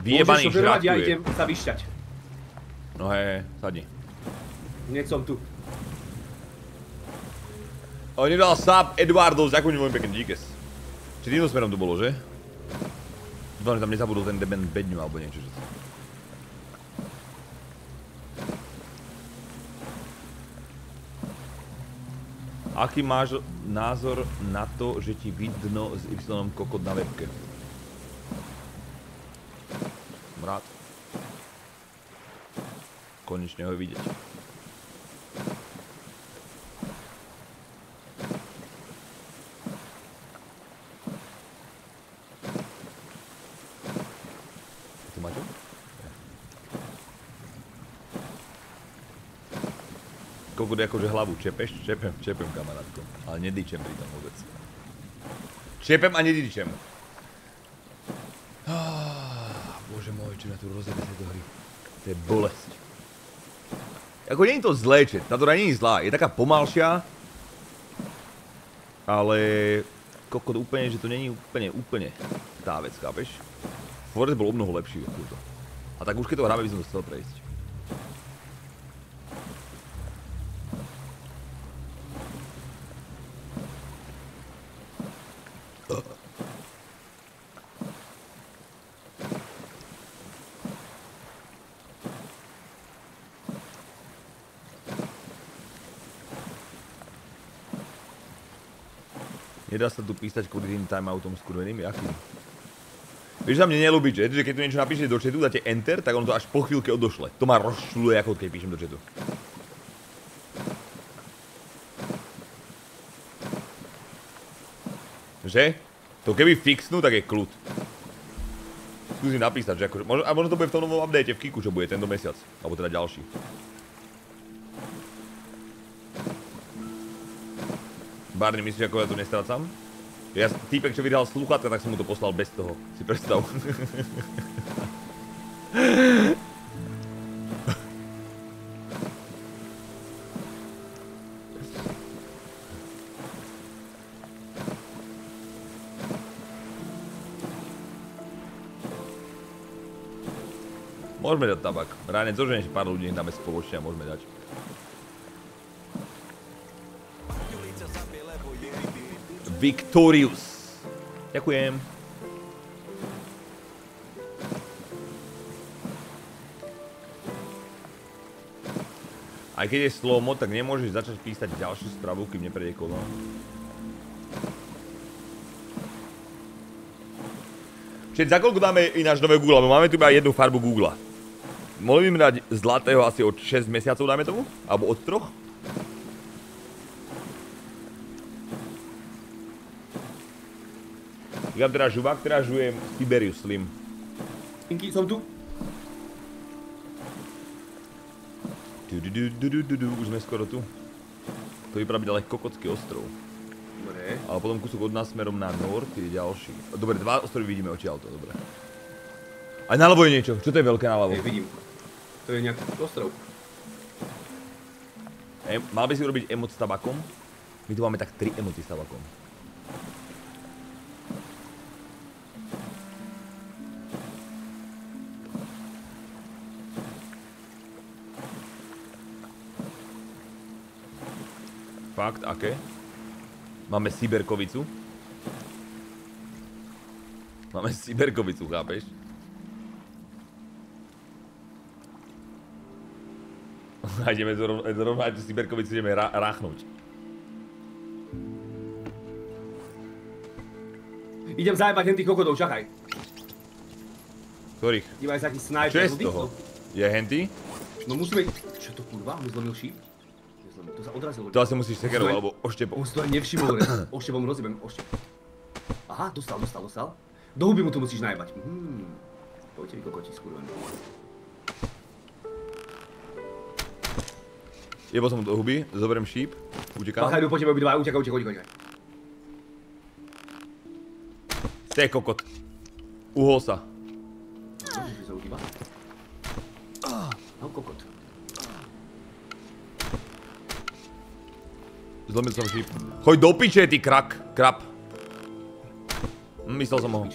Vyjebaný žrátku ja idem sa vyšťať. No hej, sadni. Hneď som tu. On nedal sáp Eduardo, ďakujem veľmi pekne, díkes. Či týmto smerom to bolo, že? Dúfam, že tam nezabudol ten deben bedňu alebo niečo. Že... Aký máš názor na to, že ti vidno s Y kokot na webke? Rád. Konečne ho vidieť. Tu? Koľko akože hlavu čepeš? Čepem, čepem kamarátko. Ale nedýčem pri tom vôbec. Čepem a nedýčem. Čo na tu rozjebe tejto hry. To je bolesť. Ako nie je to zlé, čet. Tá hra nie je zlá. Je taká pomalšia. Ale... Kokot úplne, že to není úplne, úplne tá vec, kápeš? Forest bol o mnoho lepší ako to. A tak už keď to hráme, by som to chcel prejsť. Nedá sa tu písať kvôli tým timeoutom skurveným, jakým? Vieš, sa mne nelúbi chat, že keď tu niečo napíšete do chatu, dáte enter, tak on to až po chvíľke odošle. To ma rozšľuje, ako keď píšem do chatu. Že? To keby fixnú, tak je kľud. Skúsim napísať, že akože, a možno to bude v tom novom update v Kiku, čo bude tento mesiac. Alebo teda ďalší. Barney, myslíš, ako ja tu nestrácam? Ja, týpek, čo vydal sluchatka, tak som mu to poslal bez toho. Si predstav. Môžeme dať tabak. Ránec, zoženeš pár ľudí, dáme spoločne a môžeme dať. Victorious. Ďakujem. Aj keď je slomo, tak nemôžeš začať písať ďalšiu správu, kým neprejde kolo. Čiže za koľko dáme ináč nové Google? Máme tu iba jednu farbu Google. Mohli by mi dať zlatého asi od 6 mesiacov, dáme tomu? Alebo od 3? Ja teda žuvák, teda žujem Tiberius Slim. Inky, som tu. Už sme skoro tu. To vypadá byť ale kokotský ostrov. Dobre. Ale potom kúsok od nás smerom na nord je ďalší. Dobre, dva ostrovy vidíme odtiaľto, dobre. Aj naľavo je niečo. Čo to je veľké naľavo? Hej, vidím. To je nejaký ostrov. E, mal by si urobiť emot s tabakom? My tu máme tak 3 emoty s tabakom. Fakt, aké? Máme Siberkovicu. Máme Siberkovicu, chápeš? [LAUGHS] A ideme zrovna tú Siberkovicu ideme ráchnuť. Idem zajebať hen tých kokodov, čakaj. Ktorých? Dívaj sa aký sniper. Čo je z toho? Je henty? No musíme... Čo to kurva? On zlomil šíp? To sa odrazilo. To asi musíš sekerov alebo oštepom. On si to aj nevšimol, oštepom rozjebem, oštep. Aha, dostal, dostal, dostal. Do huby mu to musíš najebať. Hmm. Poďte vy kokoti, skurven. Jebol som do huby, zoberiem šíp, utekám. Pachaj, po tebe obidva, utekaj, utekaj, utekaj. Ste kokot. Uhol sa. No kokot. Zlomil som šíp. Choď do piče, ty krak, krap. Myslel som ho.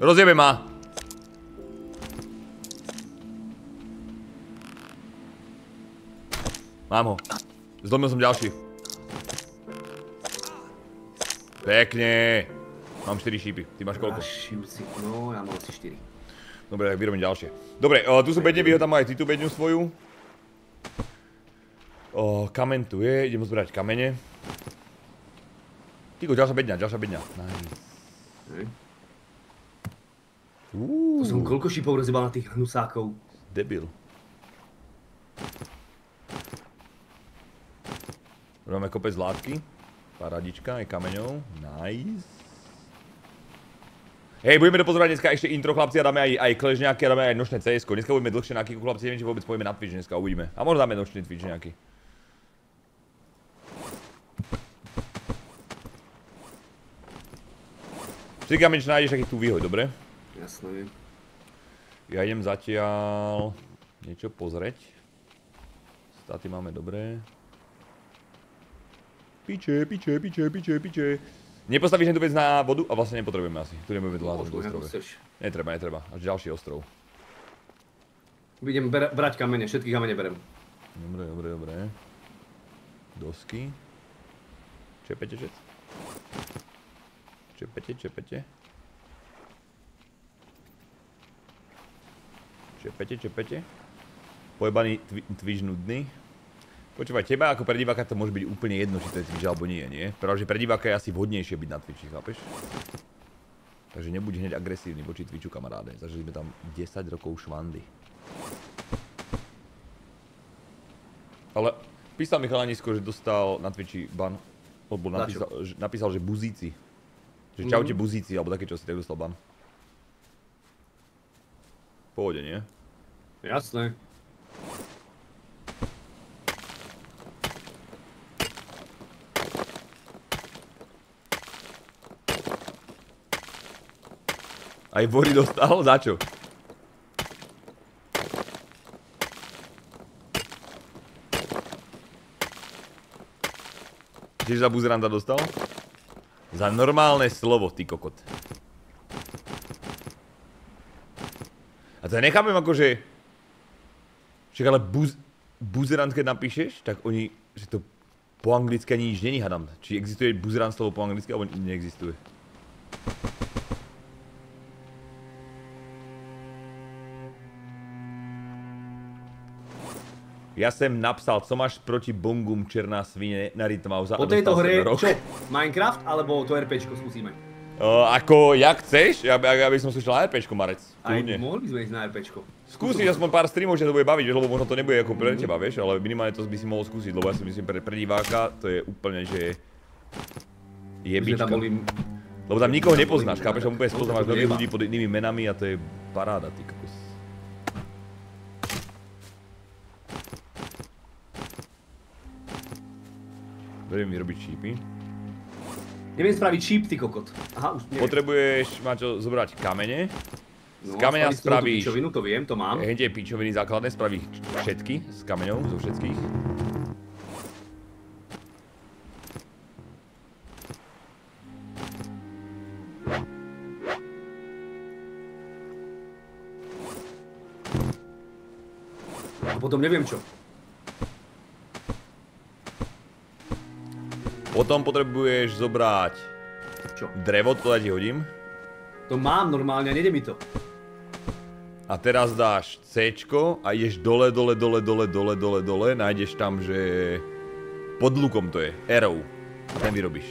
Rozjebe ma. Mám ho. Zlomil som ďalší. Pekne. Mám 4 šípy. Ty máš koľko? No, ja mám asi 4. Dobre, tak vyrobím ďalšie. Dobre, tu sú bedne, vyhodám aj ty tú bedňu svoju. O, kamen tu je, idem zbrať kamene. Tyko, ďalšia bedňa, ďalšia bedňa. Nice. To som koľko šípov rozjebal na tých hnusákov. Debil. Máme kopec látky. Paradička, aj kameňov. Nice. Hej, budeme dopozorať dneska ešte intro, chlapci, a dáme aj, aj kležňáky a dáme aj nočné cs -ko. Dneska budeme dlhšie na Kiku, chlapci, neviem, či vôbec pojeme na Twitch dneska, uvidíme. A možno dáme nočný Twitch nejaký. Vždy nájdeš, takých tu výhoj, dobre? Jasné. Ja idem zatiaľ niečo pozrieť. Staty máme dobré. Piče, piče, piče, piče, piče. Nepostavíš tu vec na vodu? A vlastne nepotrebujeme asi. Tu nebudeme dlhať do ostrove. Netreba, netreba. Až ďalší ostrov. Idem brať kamene, všetky kamene berem. Dobre, dobre, dobre. Dosky. Čepete, čet. Čepete, čepete. Čepete, čepete. Pojebaný Twitch nudný. Počúvaj, teba ako pre diváka to môže byť úplne jedno, či to je Twitch alebo nie, nie? Pretože pre diváka je asi vhodnejšie byť na Twitchi, chápeš? Takže nebuď hneď agresívny voči Twitchu, kamaráde. Zažili sme tam 10 rokov švandy. Ale písal mi chalanisko, že dostal na Twitchi ban. Lebo napísal, napísal, že buzíci. Že čaute mm. buzíci, alebo také čo si tak dostal ban. Pohode, nie? Jasné. Aj Bory dostal? Za čo? Tiež za buzeranda dostal? Za normálne slovo, ty kokot. A to ja nechápem akože... Však ale buz... Buzerant, keď napíšeš, tak oni, že to po anglicky ani nič není, hadám. Či existuje buzerant slovo po anglicky, alebo neexistuje. Ja sem napsal, co máš proti Bongum Černá svine na Rytmau za Po tejto hre čo? Minecraft alebo to RPčko skúsime? Uh, ako, jak chceš? Ja, ja, ja by som si na RPčko, Marec. Aj mohli by sme ísť na RPčko. Skúsiť aspoň pár streamov, že to bude baviť, lebo možno to nebude ako pre teba, vieš, ale minimálne to by si mohol skúsiť, lebo ja si myslím pre, pre diváka to je úplne, že jebička. Boli... Lebo tam nikoho nepoznáš, chápeš, tam úplne spoznávaš nových ľudí pod inými menami a to je paráda, ty kokos. Budem vyrobiť čípy. Neviem spraviť číp, ty kokot. Aha, už neviem. Potrebuješ, Maťo, zobrať kamene. Z no, kameňa spravíš... pičovinu, to viem, to mám. Hneď je pičoviny základné, spravíš všetky s kameňou, zo všetkých. A potom neviem čo. Potom potrebuješ zobrať... Čo? Drevo, to ja ti hodím. To mám normálne nejde mi to. A teraz dáš C a ideš dole, dole, dole, dole, dole, dole, dole, nájdeš tam, že... Pod lukom to je, arrow. A ten vyrobíš.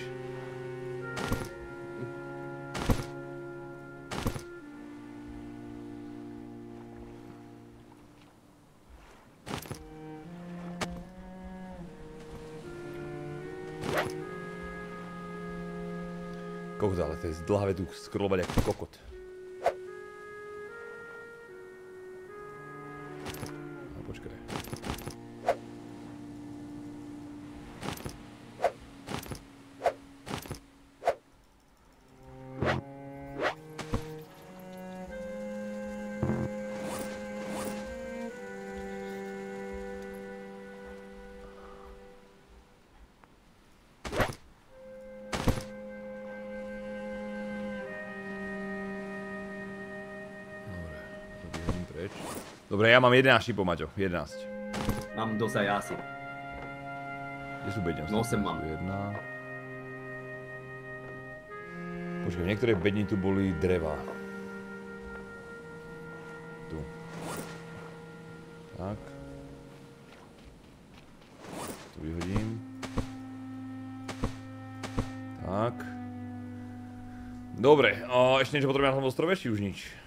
To je zdlhavé tu scrollovať ako kokot. Dobre, ja mám 11 šipov, Maťo. 11. Mám dosť aj asi. Kde sú bedňa? No 8 mám. Jedna. Počkaj, niektoré bedni tu boli dreva. Tu. Tak. Tu vyhodím. Tak. Dobre, a ešte niečo potrebujem na tom ostrove, či už nič?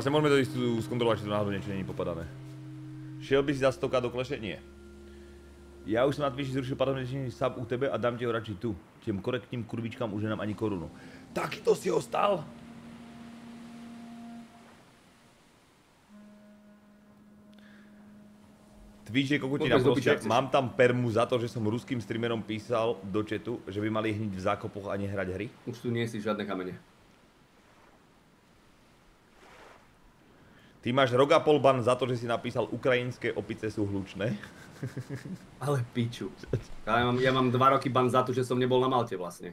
Vlastne môžeme to ísť tu skontrolovať, či tu náhodou niečo není popadané. Šiel by si za 100 do kleše? Nie. Ja už som na Twitchi zrušil patronečný sub u tebe a dám ti ho radši tu. Tým korektním kurvičkám už nemám ani korunu. Taky to si ho stal? Twitch je kokutina proste. Mám tam permu za to, že som ruským streamerom písal do chatu, že by mali hniť v zákopoch a nehrať hry. Už tu nie si žiadne kamene. Ty máš rok a pol ban za to, že si napísal ukrajinské opice sú hlučné. Ale piču. Ja mám, ja mám dva roky ban za to, že som nebol na Malte vlastne.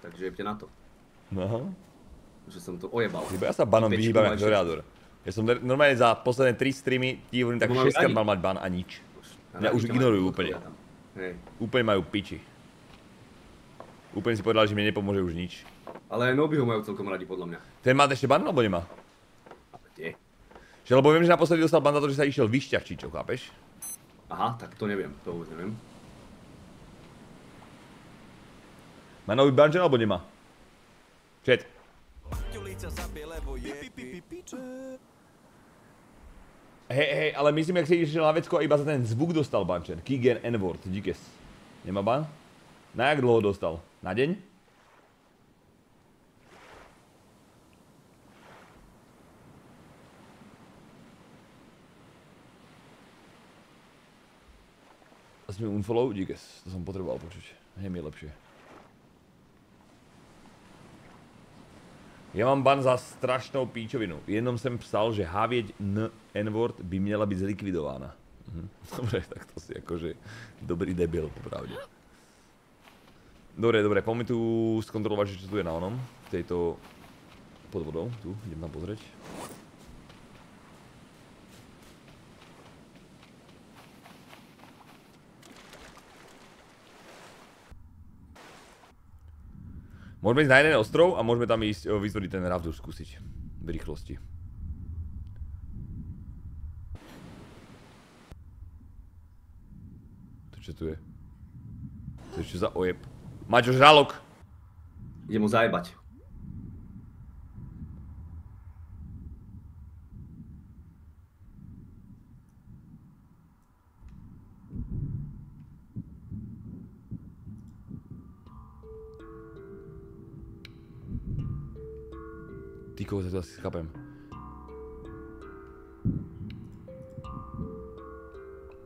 Takže jebte na to. No. Že som to ojebal. Ja sa banom vyhýbam ako Toreador. Ja som normálne za posledné 3 streamy ti hovorím tak 6 krát mal mať ban a nič. Mňa už ignorujú úplne. Hej. Úplne majú piči. Úplne si povedal, že mi nepomôže už nič. Ale aj Noby ho majú celkom radi podľa mňa. Ten má ešte ban alebo nemá? Že lebo viem, že naposledy dostal ban za to, že sa išiel vyšťať, čo, chápeš? Aha, tak to neviem, to už neviem. Má nový banžel alebo nemá? Chat. Hej, hej, ale myslím, jak si išiel na vecko iba za ten zvuk dostal bančer. Kigen N-word, díkes. Nemá ban? Na jak dlho dostal? Na deň? Si mi unfollow? Díkes, to som potreboval počuť. Hej mi je lepšie. Ja mám ban za strašnou píčovinu. Jednom som psal, že H N N-word by měla byť zlikvidovaná. Mhm. [LAUGHS] Dobre, tak to si akože dobrý debil, popravde. Dobre, dobre, poďme tu skontrolovať, čo tu je na onom. Tejto pod vodou, tu, idem tam pozrieť. Môžeme ísť na jeden ostrov a môžeme tam ísť vytvoriť ten ravdu skúsiť. V rýchlosti. To čo tu je? To je čo za ojeb? Maťo žralok. Idem mu zajebať. To asi chápem.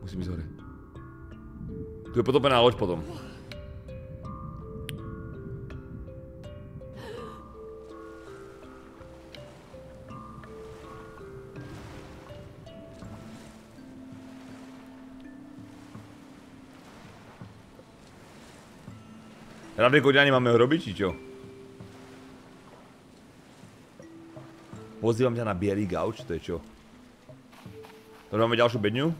Musím ísť hore. Tu je potopená loď potom. Radej koďani máme ho robiť, či čo? Pozývam ťa na bielý gauč, to je čo? Dobre, máme ďalšiu bedňu.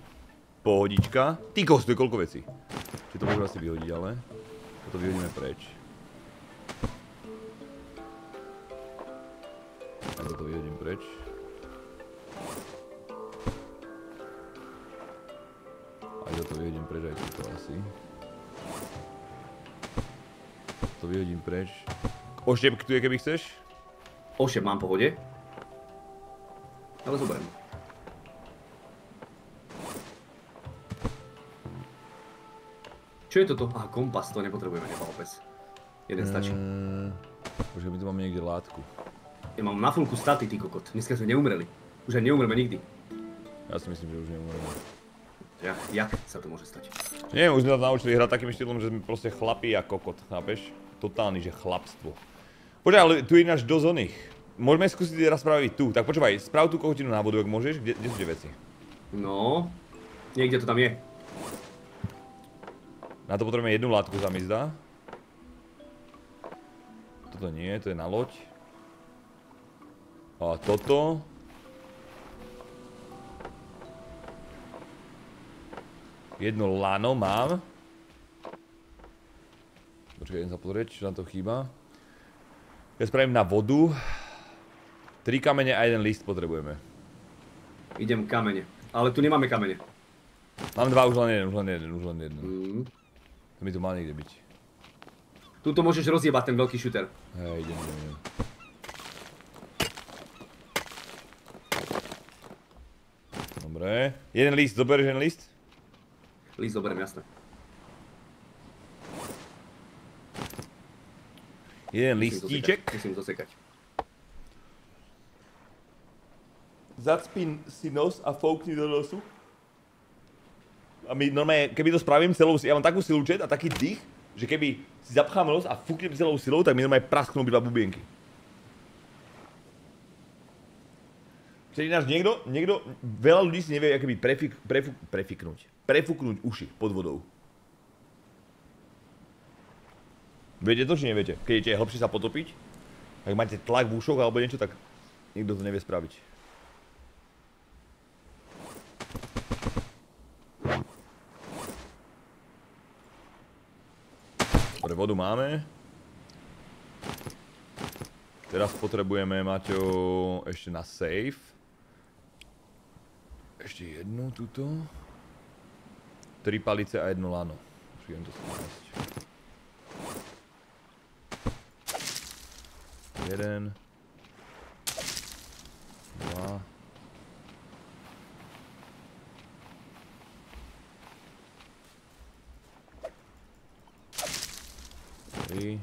Pohodička. Ty kos, to koľko vecí. Čiže to môžeme asi vyhodiť, ale... Toto vyhodíme preč. A toto vyhodím preč. A toto vyhodím preč aj toto asi. To vyhodím preč. Oštep tu je, keby chceš? Oštep mám pohode. Ale zoberiem. Čo je toto? Aha, kompas, to nepotrebujeme neba opäť. Jeden stačí. Mm, počkaj, my tu máme niekde látku. Ja mám na fulku staty, ty kokot. Dneska sme neumreli. Už aj neumreme nikdy. Ja si myslím, že už neumreme. Ja, jak sa to môže stať? Nie, už sme sa naučili hrať takým štýlom, že sme proste chlapí a kokot, chápeš? Totálny, že chlapstvo. Počkaj, ale tu je ináč dosť oných. Môžeme skúsiť raz spraviť tu. Tak počúvaj, sprav tú kohotinu na vodu, ak môžeš. Kde, kde sú tie veci? No, niekde to tam je. Na to potrebujeme jednu látku, za mi zdá. Toto nie, to je na loď. A toto. Jedno lano mám. Počkaj, idem sa pozrieť, čo nám to chýba. Ja spravím na vodu. Tri kamene a jeden list potrebujeme. Idem kamene. Ale tu nemáme kamene. Mám dva, už len jeden, už len jeden, už len jeden. Mm. To mi tu má niekde byť. Tuto môžeš rozjebať ten veľký shooter. Hej, idem, idem, idem. Dobre. Jeden list, zoberieš jeden list? List zoberiem, jasné. Jeden listíček. Musím dosekať. Zacpín si nos a foukni do nosu. A my normálne, keby to spravím celou, ja mám takú silu jet a taký dých, že keby si zapchám nos a fúknem celou silou, tak mi normálne prasknú obidva bubienky. Čiže ináč niekto, niekto, veľa ľudí si nevie, aké by prefik, prefuk, prefiknúť, prefúknuť uši pod vodou. Viete to, či neviete? Keď idete hlbšie sa potopiť, ak máte tlak v ušoch alebo niečo, tak nikto to nevie spraviť. Vodu máme. Teraz potrebujeme, Maťo, ešte na safe. Ešte jednu tuto. Tri palice a jedno lano. Už to nájsť. Jeden. Dva. 3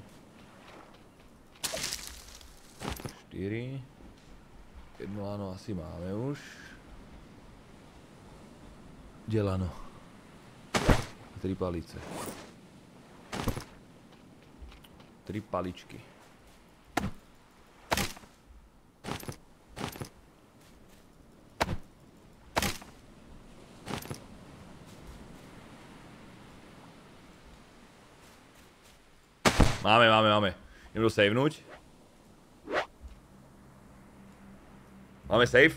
4 Jedno lano asi máme už. Kde lano? Tri palice. Tri paličky. Máme, máme, máme. Idem to savenúť. Máme save?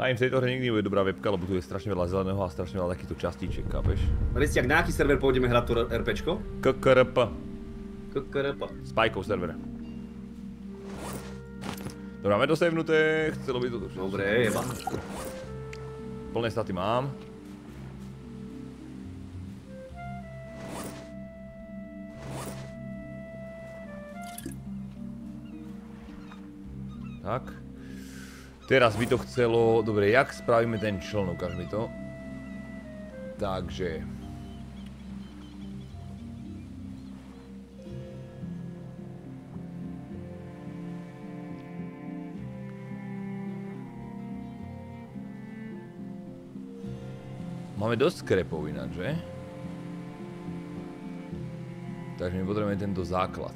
Chaim, v tejto hre nikdy nebude dobrá webka, lebo tu je strašne veľa zeleného a strašne veľa takýchto častíček, chápeš? Restiak, na aký server pôjdeme hrať to RPčko? KKRP. KKRP. Spajkov server. Dobre, máme dosavnuté, chcelo by to... Dobre, jeba. Plné staty mám. Tak. Teraz by to chcelo... Dobre, jak spravíme ten čln? Ukáž mi to. Takže... Máme dosť skrepov ináč, že? Takže my potrebujeme tento základ.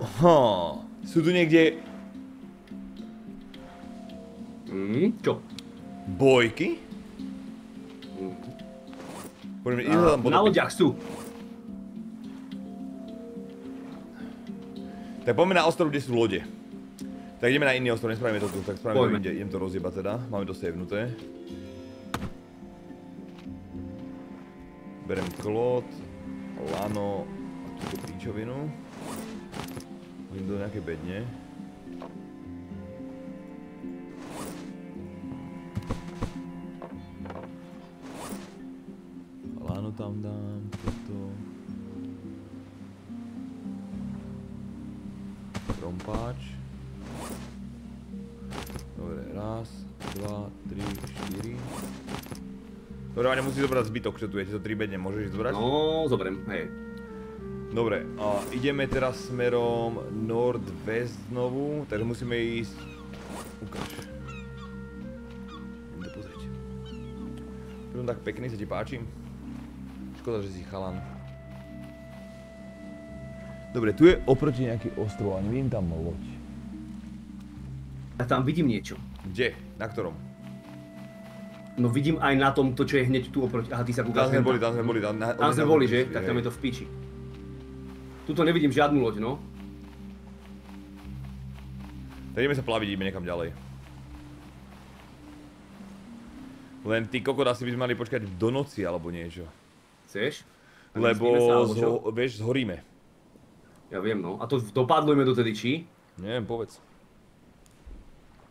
Aha, sú tu niekde... Mm, čo? Bojky? Mm. Poďme, uh, na loďach sú. Tak poďme na ostrov, kde sú lode. Tak ideme na iný ostrov, nespravíme to tu, tak spravíme to inde, idem to rozjebať teda, máme to savenuté. Berem klot, lano a túto píčovinu. Hodím do nejaké bedne. Musí zobrať zbytok, čo tu je, tieto tri bedne môžeš zobrať? No, zoberiem, hej. Dobre, a ideme teraz smerom Nord-West znovu, takže musíme ísť... Ukáž. Idem to pozrieť. Prvom tak pekný, sa ti páči? Škoda, že si chalan. Dobre, tu je oproti nejaký ostrov a nevidím tam loď. Ja tam vidím niečo. Kde? Na ktorom? No vidím aj na tom, to čo je hneď tu oproti... Aha, ty sa kúkaš. Tam sme boli, tam sme boli. Tam, tam sme boli, že? Tak tam je to v piči. Tuto nevidím žiadnu loď, no. Tak ideme sa plaviť, ideme niekam ďalej. Len ty kokot asi by sme mali počkať do noci alebo niečo. Chceš? Lebo, zho vieš, zhoríme. Ja viem, no. A to dopadlujeme dotedy, či? Neviem, povedz.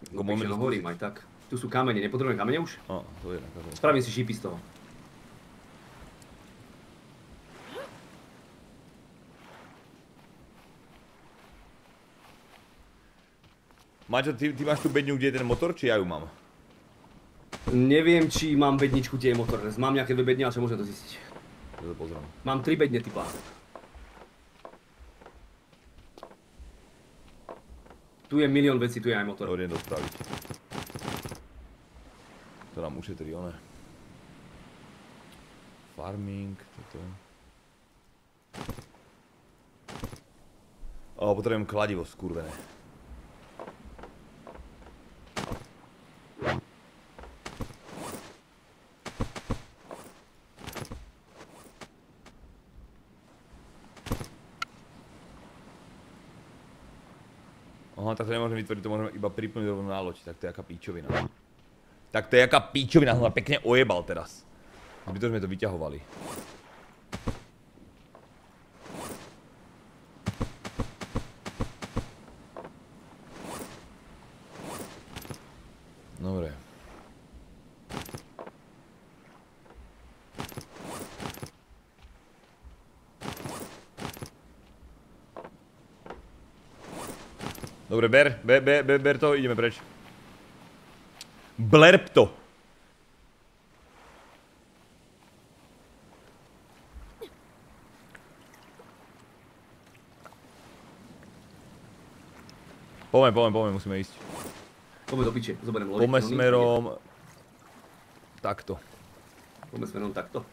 No, pekne, no horím aj tak. Tu sú kamene, nepotrebujeme kamene už? Á, to je na Spravím si šípy z toho. Maťo, ty, ty máš tú bedňu, kde je ten motor, či ja ju mám? Neviem, či mám bedničku, kde je motor. Mám nejaké dve bedne, ale čo môžem to zistiť. To pozriem. Mám tri bedne, typa. Tu je milión vecí, tu je aj motor. Dobre, dostaviť. To nám ušetrí, one. Farming, toto. O, potrebujem kladivo skurvené. Aha, tak to nemôžeme vytvoriť, to môžeme iba pripnúť rovno na loď, tak to je jaká píčovina. Tak to je jaká píčovina, som pekne ojebal teraz. Zbytočne sme to vyťahovali. Dobre. Dobre, ber, ber, ber, ber, to, ideme preč. Blerb to. Poďme, poďme, poďme, musíme ísť. Poďme do piče, zoberiem loď. Poďme smerom... Takto. Poďme smerom takto.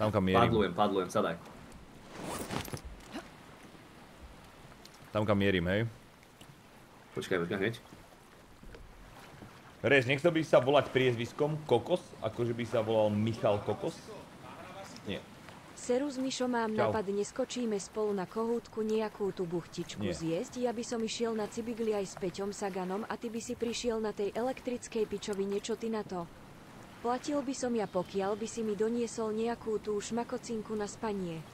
Tam kam mierim. Padlujem, padlujem, sadaj. Tam kam mierim, hej. Počkaj, počkaj, hneď. Reš, nechcel by sa volať priezviskom Kokos, akože by sa volal Michal Kokos? Nie. Seru s Mišom mám Čau. napad, neskočíme spolu na kohútku nejakú tú buchtičku Nie. zjesť. Ja by som išiel na Cibigli aj s Peťom Saganom a ty by si prišiel na tej elektrickej pičovine, čo ty na to? Platil by som ja, pokiaľ by si mi doniesol nejakú tú šmakocinku na spanie.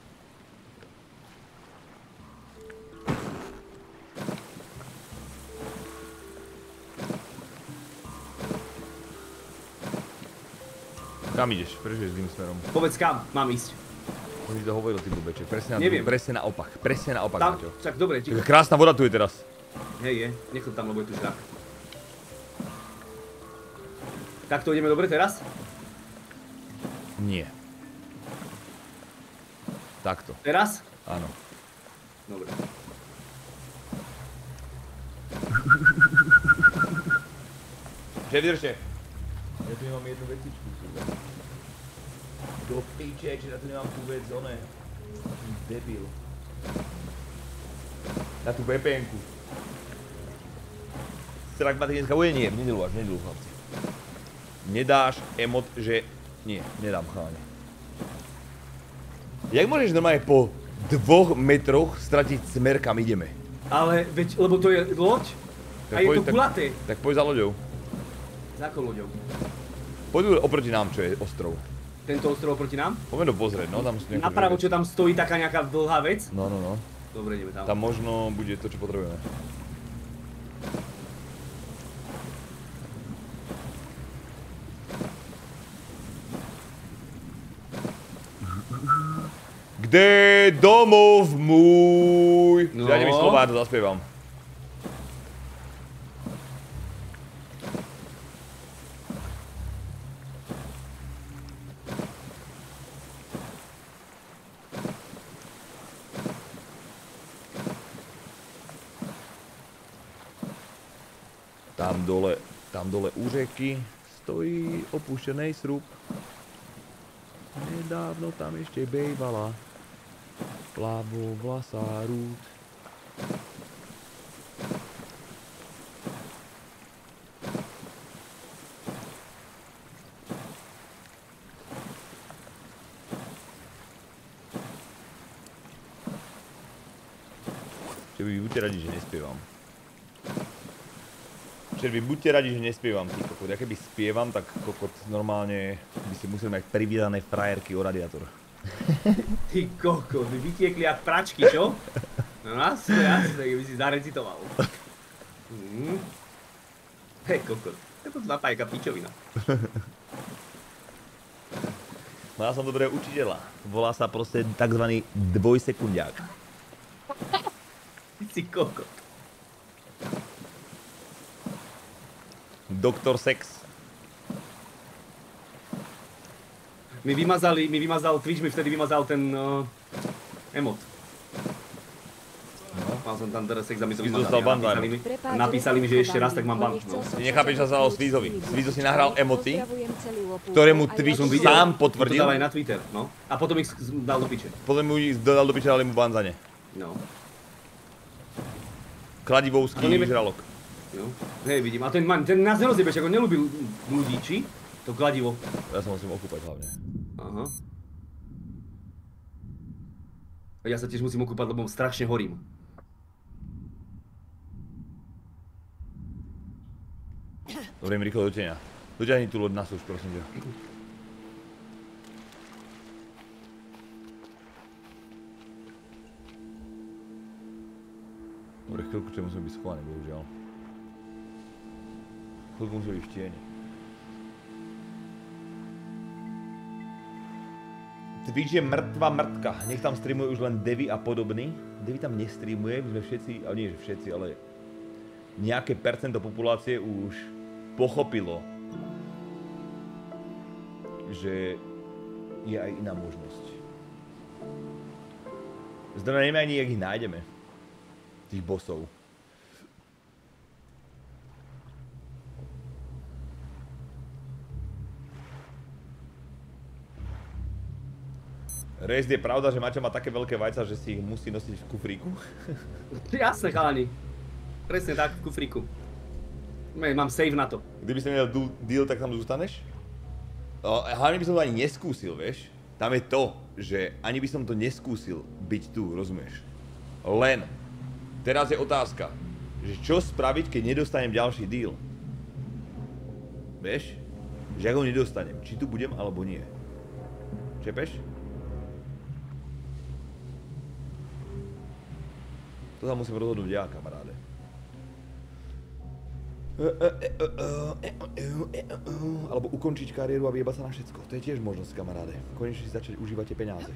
Kam ideš? Prečo je zlým smerom? Povedz kam mám ísť. To si to hovoril, ty blbeček. Presne, Neviem. presne naopak. Presne naopak, tam, Maťo. Čak, dobre, ticho. Krásna voda tu je teraz. Hej, je. Nechod tam, lebo je tu žrak. Tak to ideme dobre teraz? Nie. Takto. Teraz? Áno. Dobre. Že vydržte. Ja tu nemám jednu vecičku. Do piče, že na tu nemám vec, oné. Debil. Na tú VPN-ku. Strak ma dneska bude? Nie, nedelu až, nedelu chlapci. Nedáš emot, že... Nie, nedám chalane. Jak môžeš normálne po dvoch metroch stratiť smer, kam ideme? Ale veď, lebo to je loď tak a je to kulaté. Tak, tak poď za loďou. Za akou loďou? Poď oproti nám, čo je ostrov. Tento ostrov oproti nám? Poďme to pozrieť, no tam sú nejaké... Napravo, čo tam stojí taká nejaká dlhá vec? No, no, no. Dobre, ideme tam. Tam možno bude to, čo potrebujeme. Kde domov môj? No. Ja neviem slova, ja to zaspievam. Tam dole, tam dole u řeky stojí opuštený srub. Nedávno tam ešte bejvala Plavo vlasá rúd. Že vy buďte radi, že nespievam. Že vy buďte radi, že nespievam, ty kokot. Ja keby spievam, tak kokot normálne by ste museli mať privídané frajerky o radiátor. Ty koko, by vytiekli jak pračky, čo? No jasne, jasne, keby si zarecitoval. Mm. Hej koko, to je napajka pičovina. No ja som dobrého učiteľa. Volá sa proste tzv. dvojsekundiák. Ty si koko. Doktor Sex. mi vymazali, mi vymazal, Twitch mi vtedy vymazal ten uh, emot. No. Mal som tam teraz sex a mi to vymazali napísali mi, napísali mi, že ešte raz, tak mám ban. No. Ty nechápeš, čo sa stalo Svízovi. Svízo si nahral emoty, ktorému Twitch sám potvrdil. Som aj na Twitter, no. A potom ich dal do piče. Potom mu ich dal do piče, ale mu ban za ne. No. Kladivovský žralok. No. Hej, vidím. A ten, man, ten nás nerozjebeš, ako nelúbil ľudí, či? To kladivo. Ja sa musím okúpať hlavne. Aha. Ja sa tiež musím okúpať, lebo strašne horím. Dobre, mi rýchlo do teňa. Doťahni tú loď na súž, prosím ťa. Dobre, chvíľku, čo musím byť schovaný, bohužiaľ. V tieni. Twitch je mŕtva mrtka. Nech tam streamuje už len Devy a podobný. Devy tam nestreamuje, my sme všetci, ale nie že všetci, ale nejaké percento populácie už pochopilo, že je aj iná možnosť. Zdra nevieme ani, jak ich nájdeme. Tých bosov. Rez, je pravda, že Maťo má také veľké vajca, že si ich musí nosiť v kufríku? [LAUGHS] Jasne, chalani. Presne tak, v kufríku. Mám save na to. Kdyby si měl deal, tak tam zostaneš? No, hlavne by som to ani neskúsil, vieš? Tam je to, že ani by som to neskúsil byť tu, rozumieš? Len, teraz je otázka, že čo spraviť, keď nedostanem ďalší deal? Vieš? Že ak ho nedostanem, či tu budem alebo nie. Čepeš? To sa musím rozhodnúť ja, kamaráde. Alebo ukončiť kariéru a vyjebať sa na všetko. To je tiež možnosť, kamaráde. Konečne si začať užívať tie peniaze.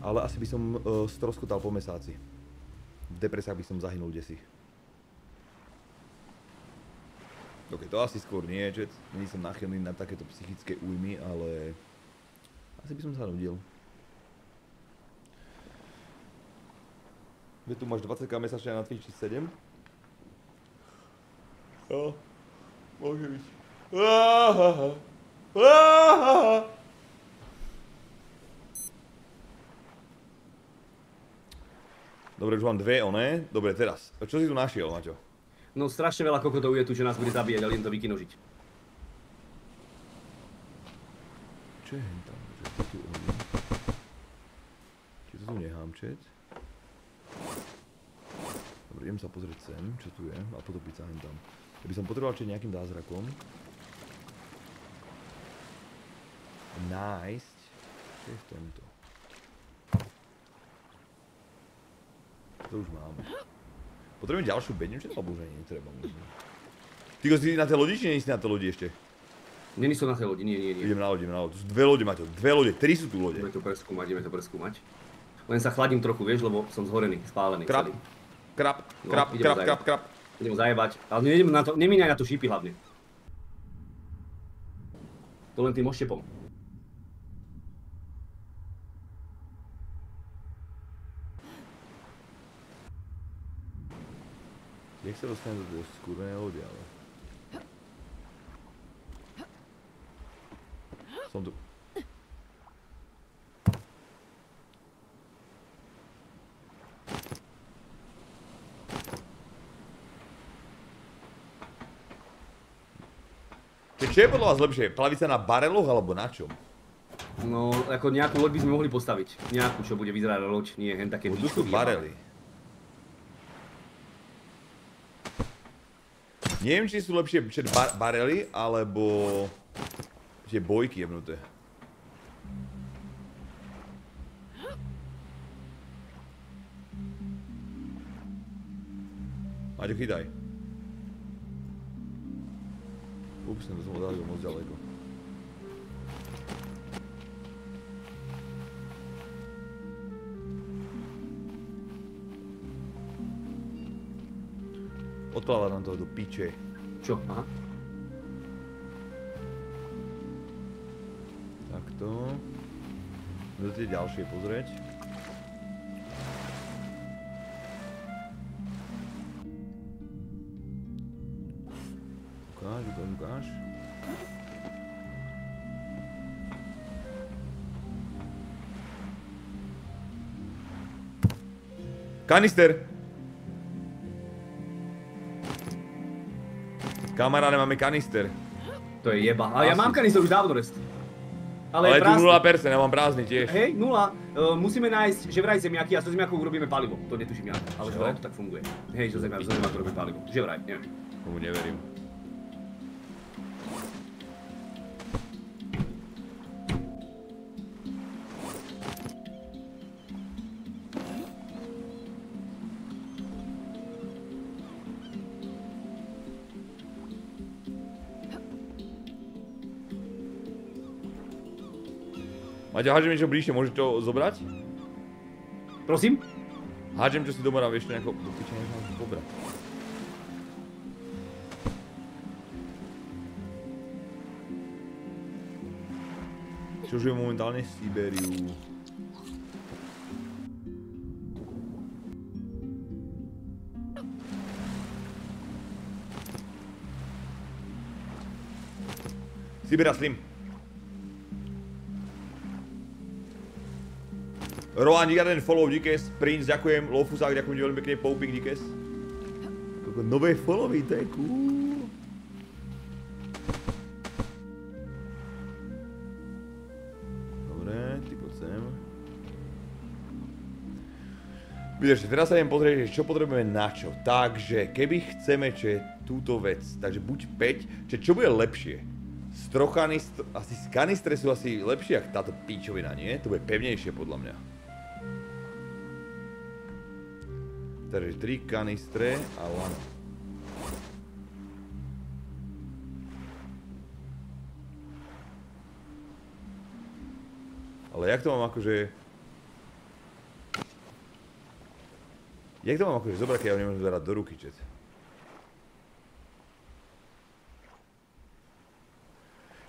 Ale asi by som uh, stroskotal po mesáci. V depresách by som zahynul desi. Ok, to asi skôr nie, že nie som nachylný na takéto psychické újmy, ale asi by som sa nudil. Kde tu máš 20k mesačne na Twitchi 7? Jo, môže byť. Dobre, už mám dve oné. Dobre, teraz. Čo si tu našiel, Maťo? No strašne veľa kokotov je tu, že nás bude zabíjať, ale len to vykinožiť. Čo je tam? Či to tu nechám, čet? Dobre, idem sa pozrieť sem, čo tu je a potopiť sa hen tam. Ja by som potreboval čiť nejakým zázrakom. Nájsť. Čo je v tomto? To už máme. Potrebujem ďalšiu čo to už ani netreba možno. Ty si na tej lodi, či nie si na tej lodi ešte? Není som na tej lodi, nie, nie, nie. Idem na lodi, idem na lodi. To sú dve lode, Maťo, dve lode, tri sú tu lode. Ideme to preskúmať, ideme to preskúmať. Len sa chladím trochu, vieš, lebo som zhorený, spálený krap, celý. Krap, no, krap, krap, krap, krap. Idem zajebať, ale nejdem na to, nemíňaj na to šípy hlavne. To len tým oštepom. Jak sa dostane do tej skurvenej lode, ale... Som tu. Čo je podľa vás lepšie? Plaviť sa na bareloch alebo na čom? No, ako nejakú loď by sme mohli postaviť. Nejakú, čo bude vyzerať loď, nie hen také Tu sú barely. Neviem, či sú lepšie bar barely, alebo tie bojky jebnuté. Maťo, chytaj. Ups, to som odhalil moc ďaleko. Odpláva nám to do piče. Čo? Aha. Takto. Tie ďalšie pozrieť. Ukáž. Kanister! Kamaráde, máme kanister. To je jeba. Ale ja mám kanister už dávno rest. Ale, Ale tu 0%, ja mám prázdny tiež. Hej, nula. Uh, musíme nájsť, že vraj zemiaky a zo zemiakov urobíme palivo. To netuším ja. Ale že to tak funguje. Hej, zo zemiakov urobíme palivo. Že vraj, neviem. Tomu neverím. Maťo, hádžem niečo bližšie, môžeš to zobrať? Prosím? Hádžem, čo si dám, vieš to nejako... Do piče, nechám pobrať. Čo žije momentálne Siberiu. Siberia Slim. Roland, jeden follow, díkes. Prince, ďakujem. Lofusák, ďakujem veľmi pekne. Poupik, díkes. Nové followy, to je cool. Dobre, ty poď sem. Vydržte, teraz sa idem pozrieť, čo potrebujeme na čo. Takže, keby chceme, že túto vec, takže buď 5, že čo bude lepšie? Z troch kanistr, asi kanistre sú asi lepšie, ako táto píčovina, nie? To bude pevnejšie podľa mňa. Takže 3 kanistre a one. Ale jak to mám akože... Jak to mám akože zobrať, keď ja ho nemôžem zarať do ruky, čet?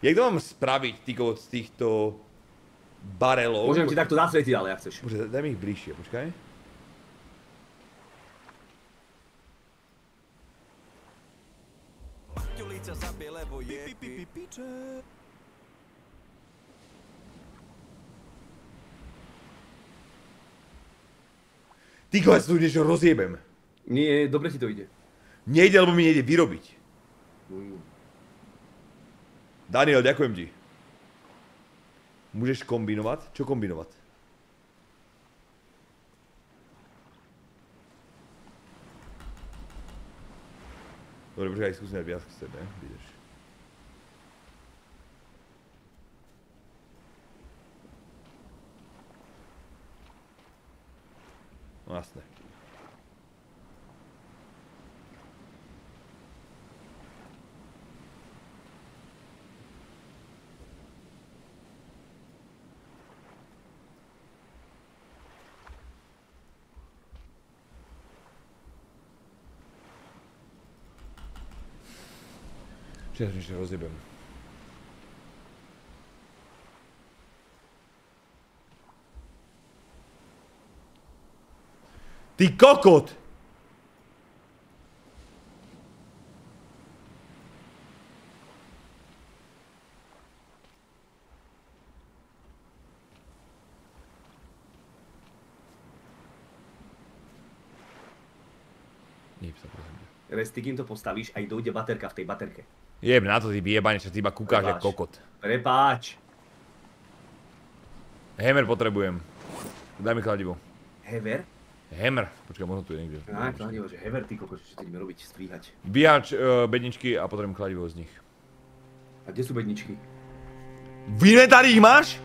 Jak to mám spraviť, ty z týchto barelov? Môžem ti takto zasvetiť, ale ak chceš. Bože, daj mi ich bližšie, počkaj. Ty ja tu niečo rozjebem. Nie, dobre ti to ide. Nejde, lebo mi nejde vyrobiť. Daniel, ďakujem ti. Môžeš kombinovať? Čo kombinovať? Dobre, počkaj, skúsim aj viac k sebe, vidíš. No jasné. Čiže niečo rozjebem. Ty kokot! Resty, kým to postavíš, aj dojde baterka v tej baterke. Jeb na to, ty vyjebane, čo ty iba kúkáš jak kokot. Prepáč. Hemer potrebujem. Daj mi kladivo. Hever? Hemer. Počkaj, možno tu je niekde. Á, kladivo, že hever, ty kokot, čo ideme robiť, stvíhať. Bíhač, uh, bedničky a potrebujem kladivo z nich. A kde sú bedničky? V inventári ich máš?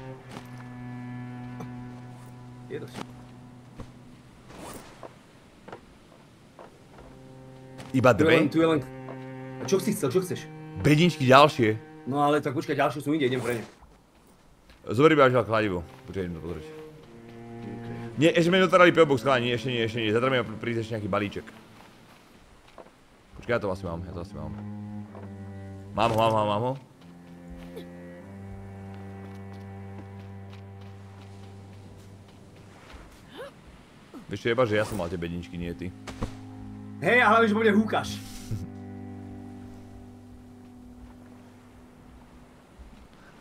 Je dosť. Iba dve? Tu je len, a čo si chcel, čo chceš? Bedničky ďalšie. No ale tak počkaj, ďalšie sú inde, idem pre ne. Zober iba až kladivo. Počkaj, idem to pozrieť. Nie, ešte mi dotárali PO Box, nie, ešte nie, ešte nie. Zatra mi príde ešte nejaký balíček. Počkaj, ja to asi mám, ja to asi mám. Mám ho, mám ho, mám ho. Vieš čo jeba, že ja som mal tie bedničky, nie ty. Hej, a hlavne, že po mne húkaš.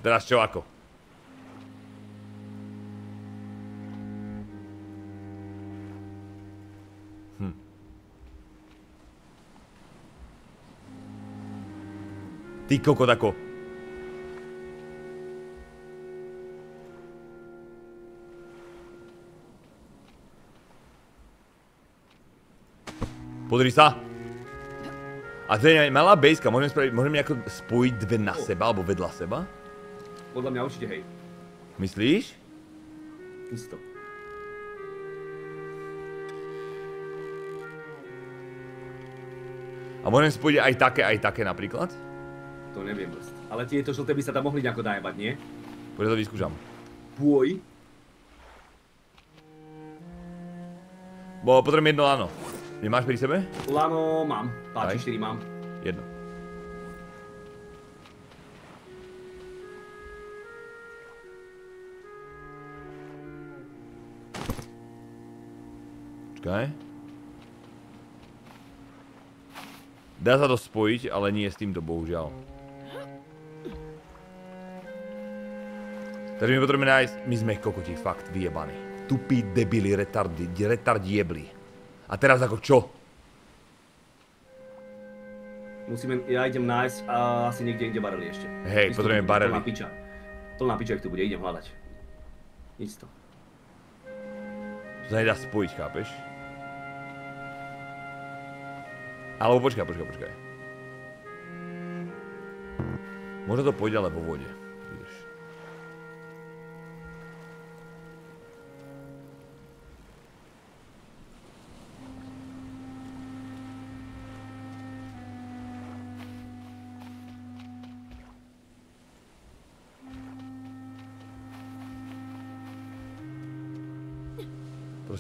Teraz čo ako? Ty kokot ako? Podri sa. A to je malá bejska, môžeme, spraviť, môžeme nejako spojiť dve na seba, alebo vedľa seba? Podľa mňa určite hej. Myslíš? Isto. A môžem spojiť aj také, aj také napríklad? To neviem dosť. Ale tieto žlté by sa tam mohli nejako dajebať, nie? Poďme to vyskúšam. Pôj. Bo potrebujem jedno lano. Nemáš pri sebe? Lano mám. Páči, 4 mám. Jedno. Počkaj. Dá sa to spojiť, ale nie s týmto, bohužiaľ. Takže my potrebujeme nájsť... My sme kokoti fakt vyjebaní. Tupí debili, retardi, retardiebli. A teraz ako čo? Musíme, ja idem nájsť a asi niekde inde barely ešte. Hej, potrebujeme barely. Plná piča. Plná piča, ak tu bude, idem hľadať. Nic to. To sa nedá spojiť, chápeš? Alebo počkaj, počkaj, počkaj. Možno to pôjde ale vo vode.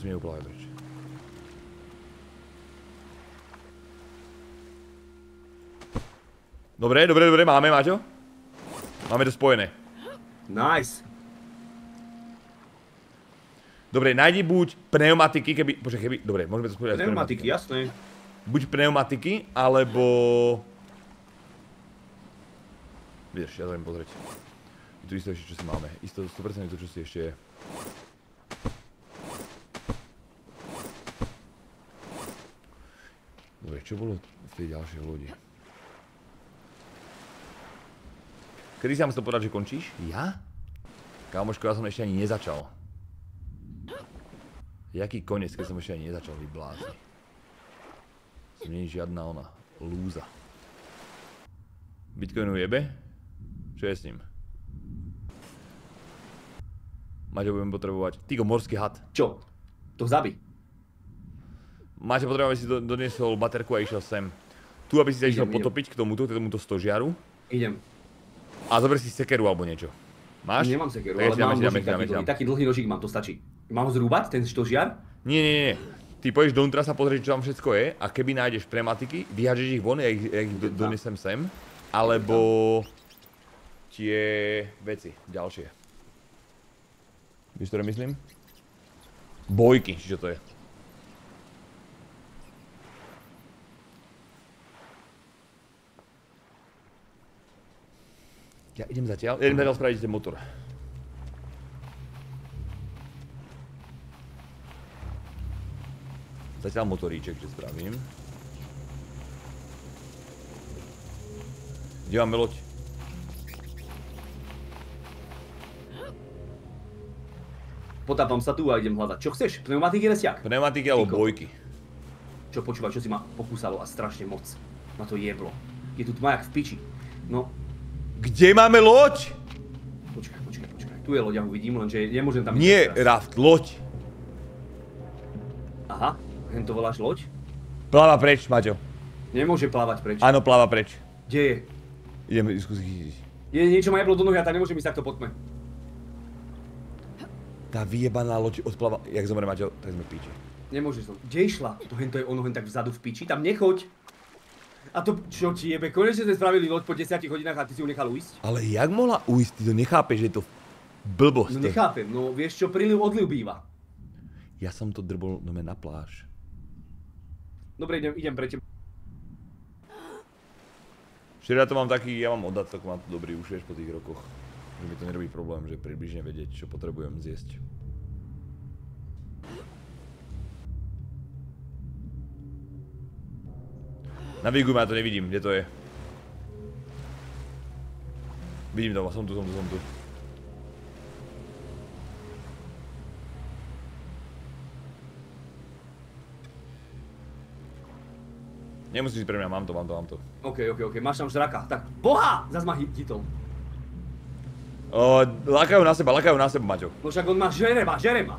Neuplávaj preč. Dobre, dobre, dobre, máme, Maťo? Máme to spojené. Nice. Dobre, nájdi buď pneumatiky, keby... Počkaj, keby... Dobre, môžeme to spojiť Pneumatiky, jasné. Buď pneumatiky, alebo... Vydrž, ja to viem pozrieť. Je tu isto ešte, čo si máme. Isto 100% je to, čo si ešte je. Dobre, čo bolo v tej ďalšej lodi? Kedy si chcel povedať, že končíš? Ja? Kámoško, ja som ešte ani nezačal. Jaký koniec, keď som ešte ani nezačal vyblázni. Som není žiadna ona. Lúza. Bitcoinu jebe? Čo je s ním? Maťo, budem potrebovať. Tyko, morský had. Čo? To zabi. Maťo, potrebujem, aby si do, doniesol baterku a išiel sem. Tu, aby si sa išiel potopiť k tomuto, k tomuto stožiaru. Idem. A zober si sekeru alebo niečo. Máš? Nemám sekeru, ale mám nožík taký dlhý. Taký dlhý nožík mám, to stačí. Mám ho zrúbať, ten štožiar? Nie, nie, nie. Ty pôjdeš dovnútra sa pozrieť, čo tam všetko je a keby nájdeš pneumatiky, vyhážeš ich von, ja ich, ja ich donesem sem. Alebo tie veci, ďalšie. Víš, ktoré myslím? Bojky, či čo to je. Ja idem zatiaľ, ja idem zatiaľ spraviť ten motor. Zatiaľ motoríček, že spravím. Kde máme loď? Potápam sa tu a idem hľadať. Čo chceš? Pneumatiky, resiak? Pneumatiky alebo bojky. Čo počúvaj, čo si ma pokúsalo a strašne moc. Ma to jeblo. Je tu tma jak v piči. No, kde máme loď? Počkaj, počkaj, počkaj. Tu je loď, ja ho vidím, lenže nemôžem tam... Nie, raft, loď. Aha, hen to voláš loď? Pláva preč, Maťo. Nemôže plávať preč. Áno, pláva preč. Kde je? Idem skúsiť chytiť. Je niečo ma jeblo do nohy a tak nemôžem ísť takto po tme. Tá vyjebaná loď odpláva, jak zomre Maťo, tak sme píči. Nemôže som. Kde išla? To hento je ono hen tak vzadu v piči, tam nechoď. A to čo ti jebe, konečne sme spravili loď po 10 hodinách a ty si ju nechal uísť? Ale jak mohla uísť? Ty to nechápeš, že je to blbosť. No nechápem, no vieš čo, príliv odliv býva. Ja som to drbol no na pláž. Dobre, idem, idem pre teba. Včera to mám taký, ja mám oddat, tak mám to dobrý už vieš po tých rokoch. Že mi to nerobí problém, že približne vedieť, čo potrebujem zjesť. Naviguj ma, ja to nevidím, kde to je. Vidím to, som tu, som tu, som tu. Nemusíš ísť pre mňa, mám to, mám to, mám to. OK, OK, OK, máš tam žraka. Tak, boha! Zas ma hitol. Uh, lakajú na seba, lakajú na seba, Maťo. No však on má žere ma, žere ma.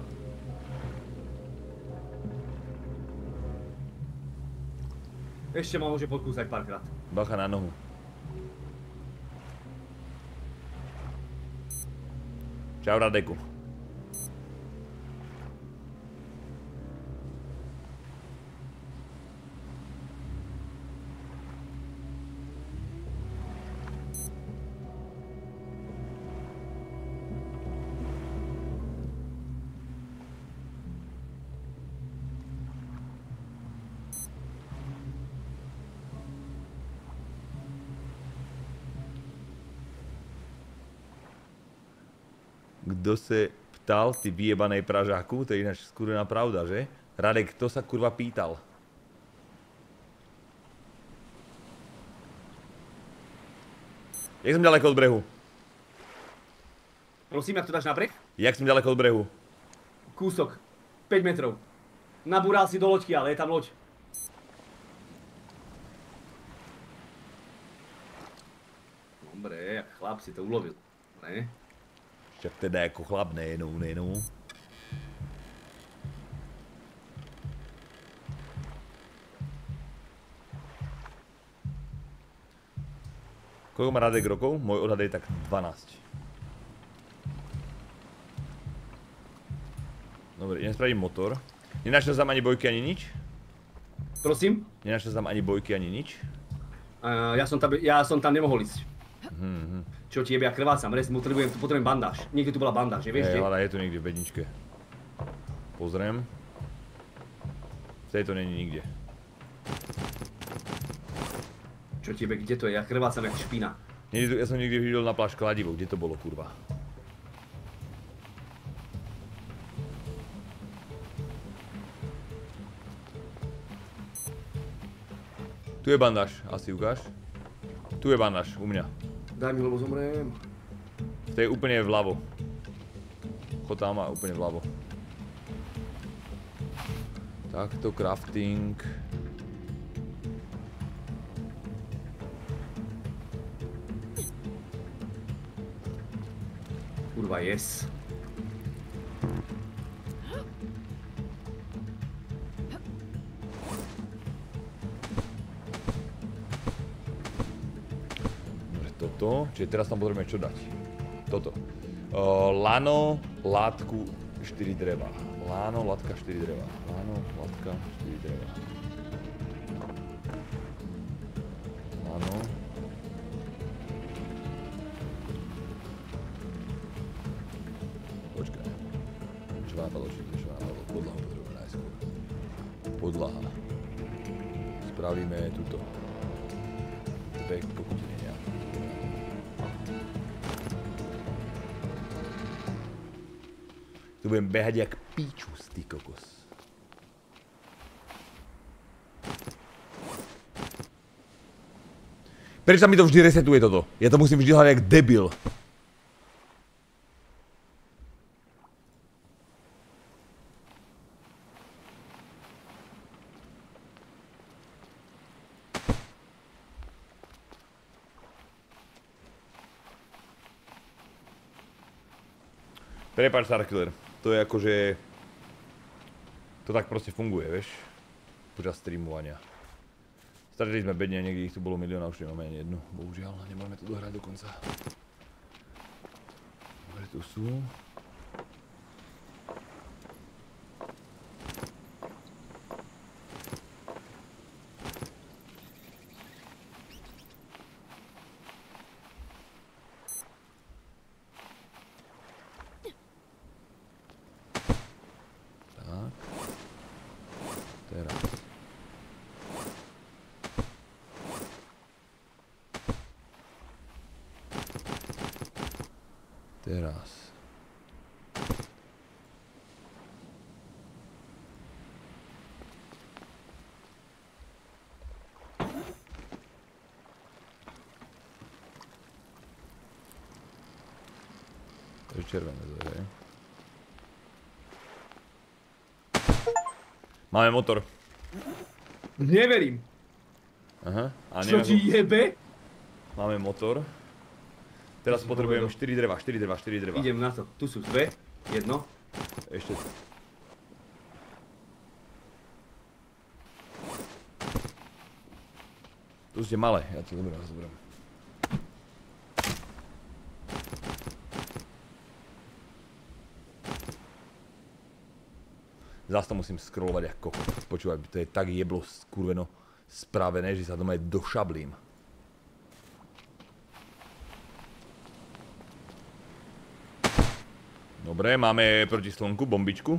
Ešte ma môže podkúsať párkrát. Bacha na nohu. Čau Radeku. Kto sa ptal, ty vyjebanej Pražáku, to je ináč skurvená pravda, že? Radek, kto sa kurva pýtal? Jak som ďaleko od brehu? Prosím, jak to dáš na breh? Jak som ďaleko od brehu? Kúsok. 5 metrov. Nabúral si do loďky, ale je tam loď. Dobre, jak chlap si to ulovil, ne? Však teda jako chlap, nejenou, nejenou. Koľko má Radek rokov? Môj odhad je tak 12. Dobre, idem spraviť motor. Nenašiel som ani bojky, ani nič? Prosím? Nenašiel som ani bojky, ani nič? Uh, ja, som tam, ja som tam nemohol ísť. Mm-hmm. Čo ti jebe, ja krvácam, res, potrebujem, potrebujem bandáž. Niekde tu bola bandáž, nevieš? Hej, ale je tu niekde v bedničke. Pozriem. V tejto není nikde. Čo ti jebe, kde to je? Ja krvácam jak špina. Ja som niekde videl na pláž kladivo, kde to bolo, kurva? Tu je bandáž, asi ukáž. Tu je bandáž, u mňa. Daj mi, lebo zomriem. To je úplne vľavo. Chod tam a úplne vľavo. Takto, crafting. Kurva, yes. Toto, čiže teraz tam potrebujeme čo dať. Toto. Uh, lano, látku, 4 dreva. Láno, látka, 4 dreva. Láno, látka, 4 dreva. Láno. Tu budem behať jak píčus, ty kokos. Prečo sa mi to vždy resetuje toto? Ja to musím vždy hľadať jak debil. Prepač, Starkiller. To je akože... To tak proste funguje, vieš? Počas streamovania. Stratili sme bedne, niekde ich tu bolo milión a už nemáme ani jednu. Bohužiaľ, nemáme to dohrať dokonca. Dobre, tu sú. Červené dvere. Máme motor. Neverím. Aha. A Čo ti jebe? Máme motor. Teraz potrebujem 4 dreva, 4 dreva, 4 dreva. Idem na to. Tu sú dve, jedno. Ešte. Tu ste malé, ja to zoberiem, zoberiem. Zas to musím scrollovať ako Počúvaj, to je tak jeblo skurveno spravené, že sa doma aj došablím. Dobre, máme proti slnku bombičku.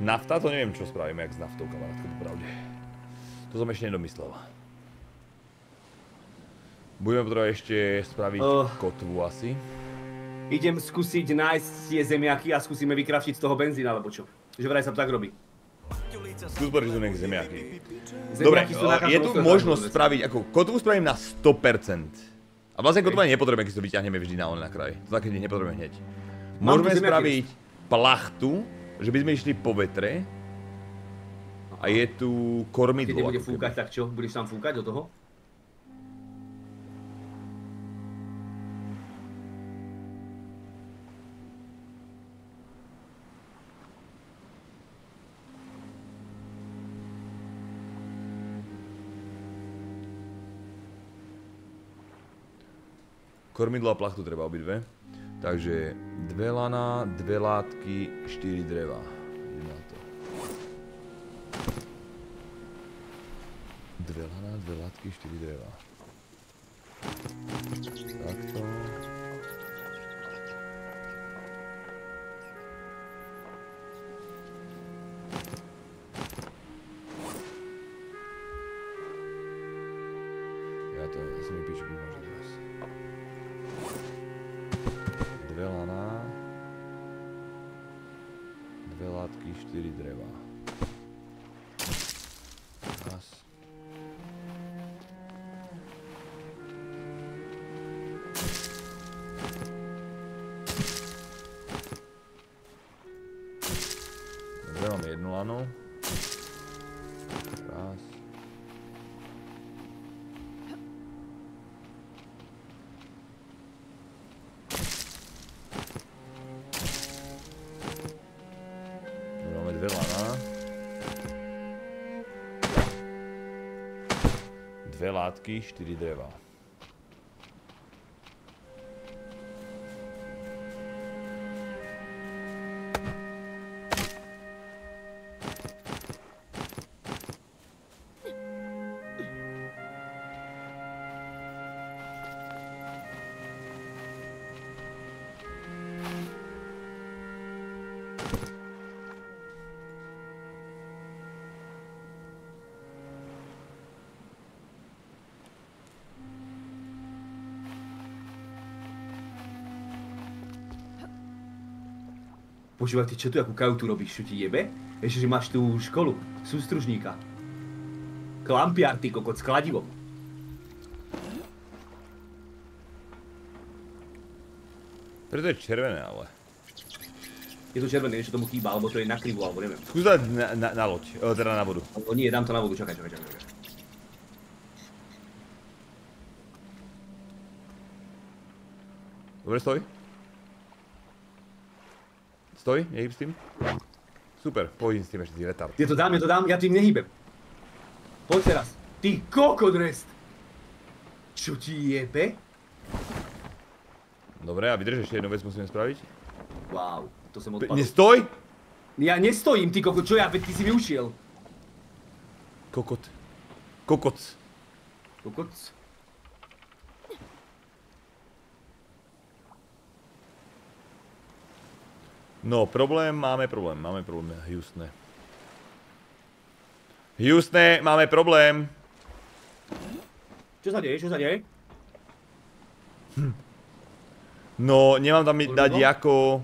Nafta, to neviem, čo spravíme, jak s naftou, kamarátko, to pravde. To som ešte nedomyslel. Budeme potrebovať ešte spraviť oh. kotvu asi idem skúsiť nájsť tie zemiaky a skúsime vykraftiť z toho benzín, alebo čo? Že vraj sa to tak robí. Skús že sú nejaké zemiaky. Dobre, je tu možnosť spraviť, ako kotvu spravím na 100%. A vlastne kotvu ani nepotrebujeme, keď to vyťahneme vždy na na kraj. To také nepotrebujeme hneď. Môžeme spraviť plachtu, že by sme išli po vetre. A je tu kormidlo. Keď nebude fúkať, tak čo? Budeš tam fúkať do toho? Kormidlo a plachtu treba obidve. Takže dve lana, dve látky, štyri dreva. Idem na to. Dve lana, dve látky, štyri dreva. Takto. Látky, 4 dreva. Počúvaj, ty čo tu akú kaju tu robíš, čo ti jebe? Ešte, že máš tú školu, sústružníka. Klampiar, ty kokot, s kladivom. Preto je červené, ale. Je to červené, niečo tomu chýba, alebo to je na krivu, alebo neviem. Skús dať na, na, na loď, o, teda na vodu. O, nie, dám to na vodu, čakaj, čakaj, čakaj. Dobre, stoj. Stoj, nehyb s tým. Super, pohodím s tým ešte, ty retard. Ja to dám, ja to dám, ja tým nehybem. Poď teraz. Ty kokodrest! Čo ti jebe? Dobre, a vydrž, ešte jednu vec musíme spraviť. Wow, to som odpadol. Nestoj! Ja nestojím, ty kokot, čo ja, veď ty si mi ušiel. Kokot. Kokot. Kokot. No, problém, máme problém, máme problém, Houstone. Houstone, máme problém. Čo sa deje, čo sa deje? Hm. No, nemám tam dať jako...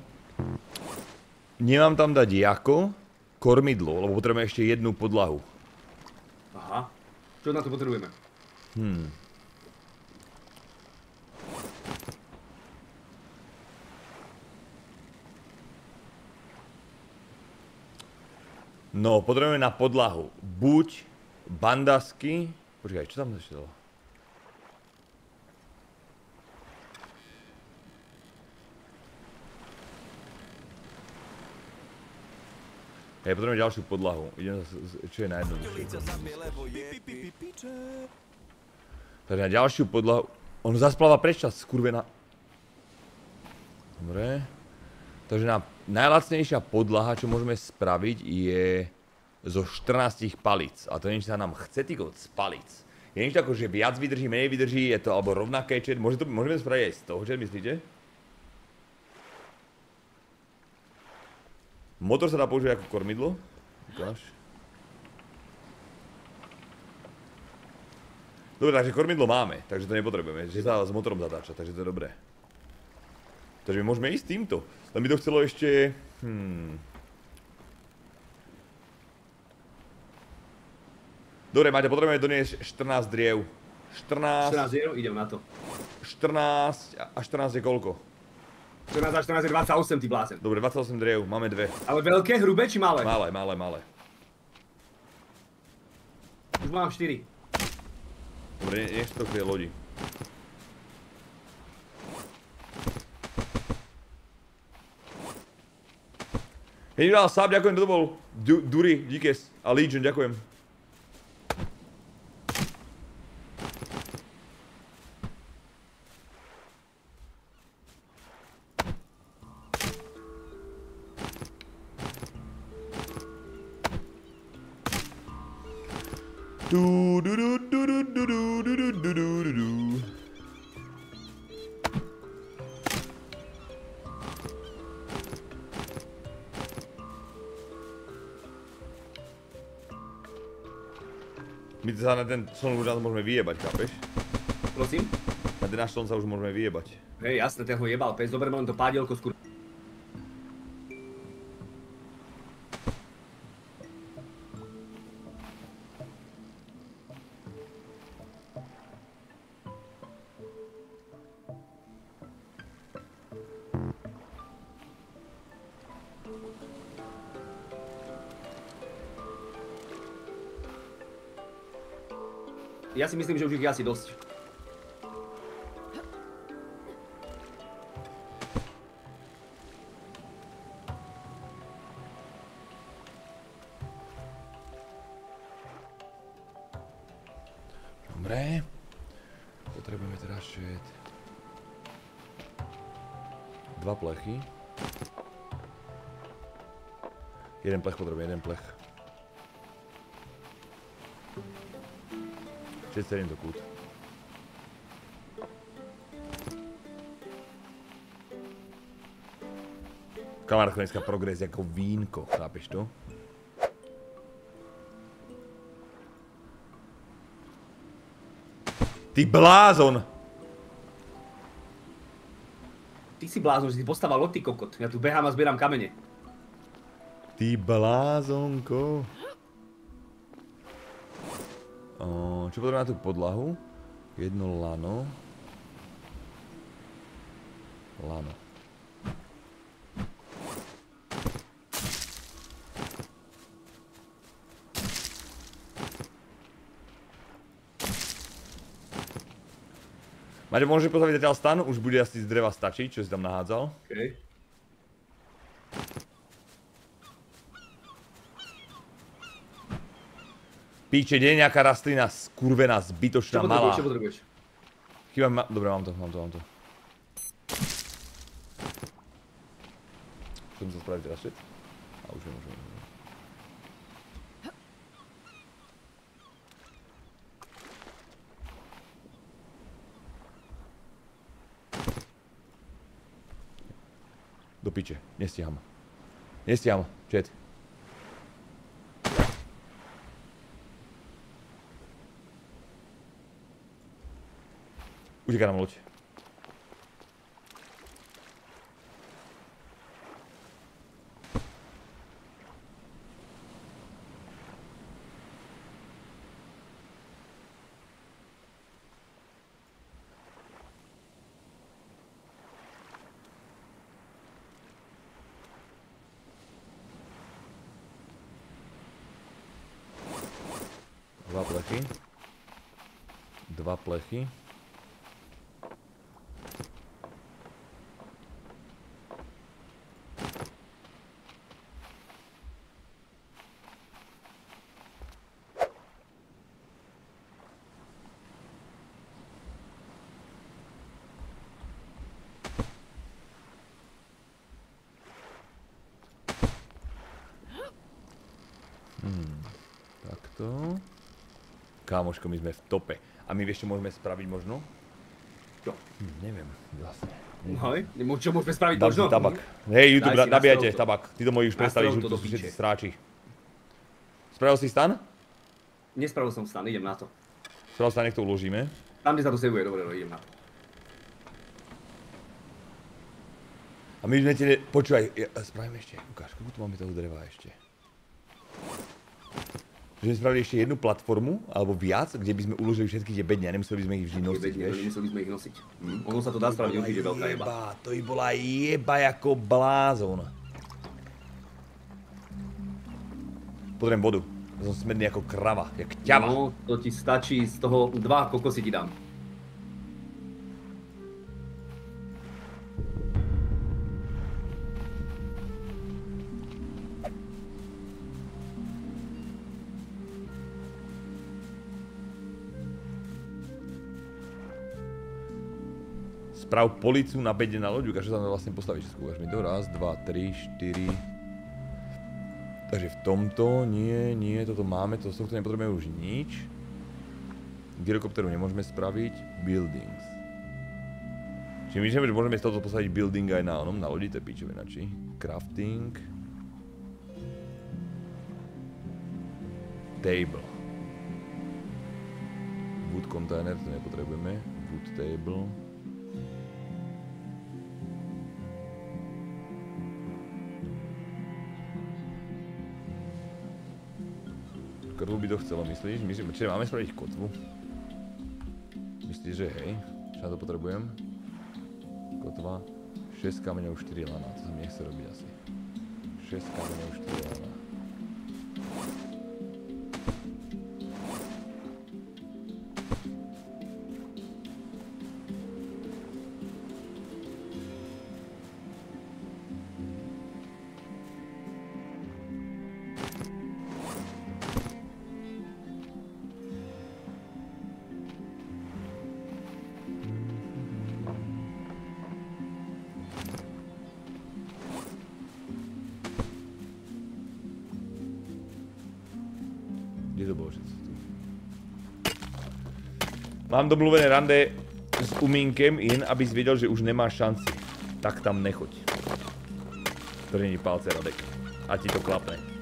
Nemám tam dať jako kormidlo, lebo potrebujeme ešte jednu podlahu. Aha. Čo na to potrebujeme? Hm. No, potrebujeme na podlahu buď bandasky... Počkaj, čo tam ešte dalo? Hej, potrebujeme ďalšiu podlahu. Idem zase, čo je najjednoduchšie. Takže na ďalšiu podlahu... On zaspláva prečas, skurvená. Dobre. Takže na najlacnejšia podlaha, čo môžeme spraviť, je zo 14 palíc. A to nie, sa nám chce týko z palíc. Je niečo ako, že viac vydrží, menej vydrží, je to alebo rovnaké, čo Môže to, môžeme spraviť aj z toho, čo myslíte? Motor sa dá použiť ako kormidlo. Ukáž. Dobre, takže kormidlo máme, takže to nepotrebujeme, že sa s motorom zatáča, takže to je dobré. Takže môžeme ísť týmto. Len by to chcelo ešte... Hmm. Dobre, Maťa, potrebujeme doniesť 14 driev. 14... 14 driev, idem na to. 14 a 14 je koľko? 14 a 14 je 28, ty blázen. Dobre, 28 driev, máme dve. Ale veľké, hrubé či malé? Malé, malé, malé. Už mám 4. Dobre, nech to tie lodi. Hej, Sab, ďakujem, to bol. Duri, díkes. A Legion, ďakujem. Ten slon už môžeme vyjebať, chápeš? Prosím? Na ten náš slon sa už môžeme vyjebať. Hej, jasne, ten ho jebal, pes, zoberme len to pádielko skôr. Si myslím, že už ich je asi dosť. Dobre. Potrebujeme teraz šet. Dva plechy. Jeden plech potrebuje, jeden plech. Čiže celým do kút. Kamarátko dneska progres ako vínko, chápeš to? Ty blázon! Ty si blázon, že si postaval ty kokot. Ja tu behám a zbieram kamene. Ty blázonko. Čo potrebujeme na tú podlahu? Jedno lano. Lano. Maťo, môžeš postaviť zatiaľ stan? Už bude asi z dreva stačiť, čo si tam nahádzal. Okay. Píče, je nejaká rastlina skurvená, zbytočná, malá. Čo potrebuješ? Chýba ma... Dobre, mám to, mám to, mám to. Chcem sa spraviť teraz? A už nemôžem. Do piče, nestiham. Nestiham, chat. Ucieka nám loď. Dva plechy. Dva plechy. Kámoško, my sme v tope. A my vieš, čo môžeme spraviť možno? Čo? Hm, neviem, vlastne. Hej, čo môžeme spraviť Dám možno? tabak. Hej, YouTube, nabíjajte tabak. Ty to môžeš predstaviť, že tu sú všetci stráči. Spravil si stan? Nespravil som stan, idem na to. Spravil stan, nech to uložíme. Tam, kde sa to sevuje, dobre, no, idem na to. A my sme ti... Počúvaj, spravíme ešte, ukáž, koľko tu máme toho dreva ešte že sme spravili ešte jednu platformu, alebo viac, kde by sme uložili všetky tie bedne a nemuseli by sme ich vždy nosiť, vieš? Nemuseli by sme ich nosiť. Hm. Ono sa to dá spraviť určite veľká jeba. To by bola jeba ako blázon. Potrebujem vodu. Som smedný ako krava, jak ťava. No, to ti stačí, z toho dva kokosy ti dám. Sprav policiu na bede na loďu, každý sa vlastne postaví, že skúkaš mi to. Raz, dva, tri, štyri. Takže v tomto, nie, nie, toto máme, to z tohto nepotrebujeme už nič. Gyrokopteru nemôžeme spraviť. Buildings. Čiže my že môžeme z toho postaviť building aj na onom, na lodi, to je pičovina? Crafting. Table. Wood container, to nepotrebujeme. Wood table. Kotvu by to chcelo, myslíš? Myslím, čiže máme spraviť kotvu? Myslíš, že hej? Čo na to potrebujem? Kotva. 6 kameňov, 4 lana. To sa mi nechce robiť asi. 6 kameňov, 4 lana. Mám domluvené rande s Umínkem jen, abys věděl, že už nemáš šanci. Tak tam nechoď. Trhni palce, Radek. A ti to klapne.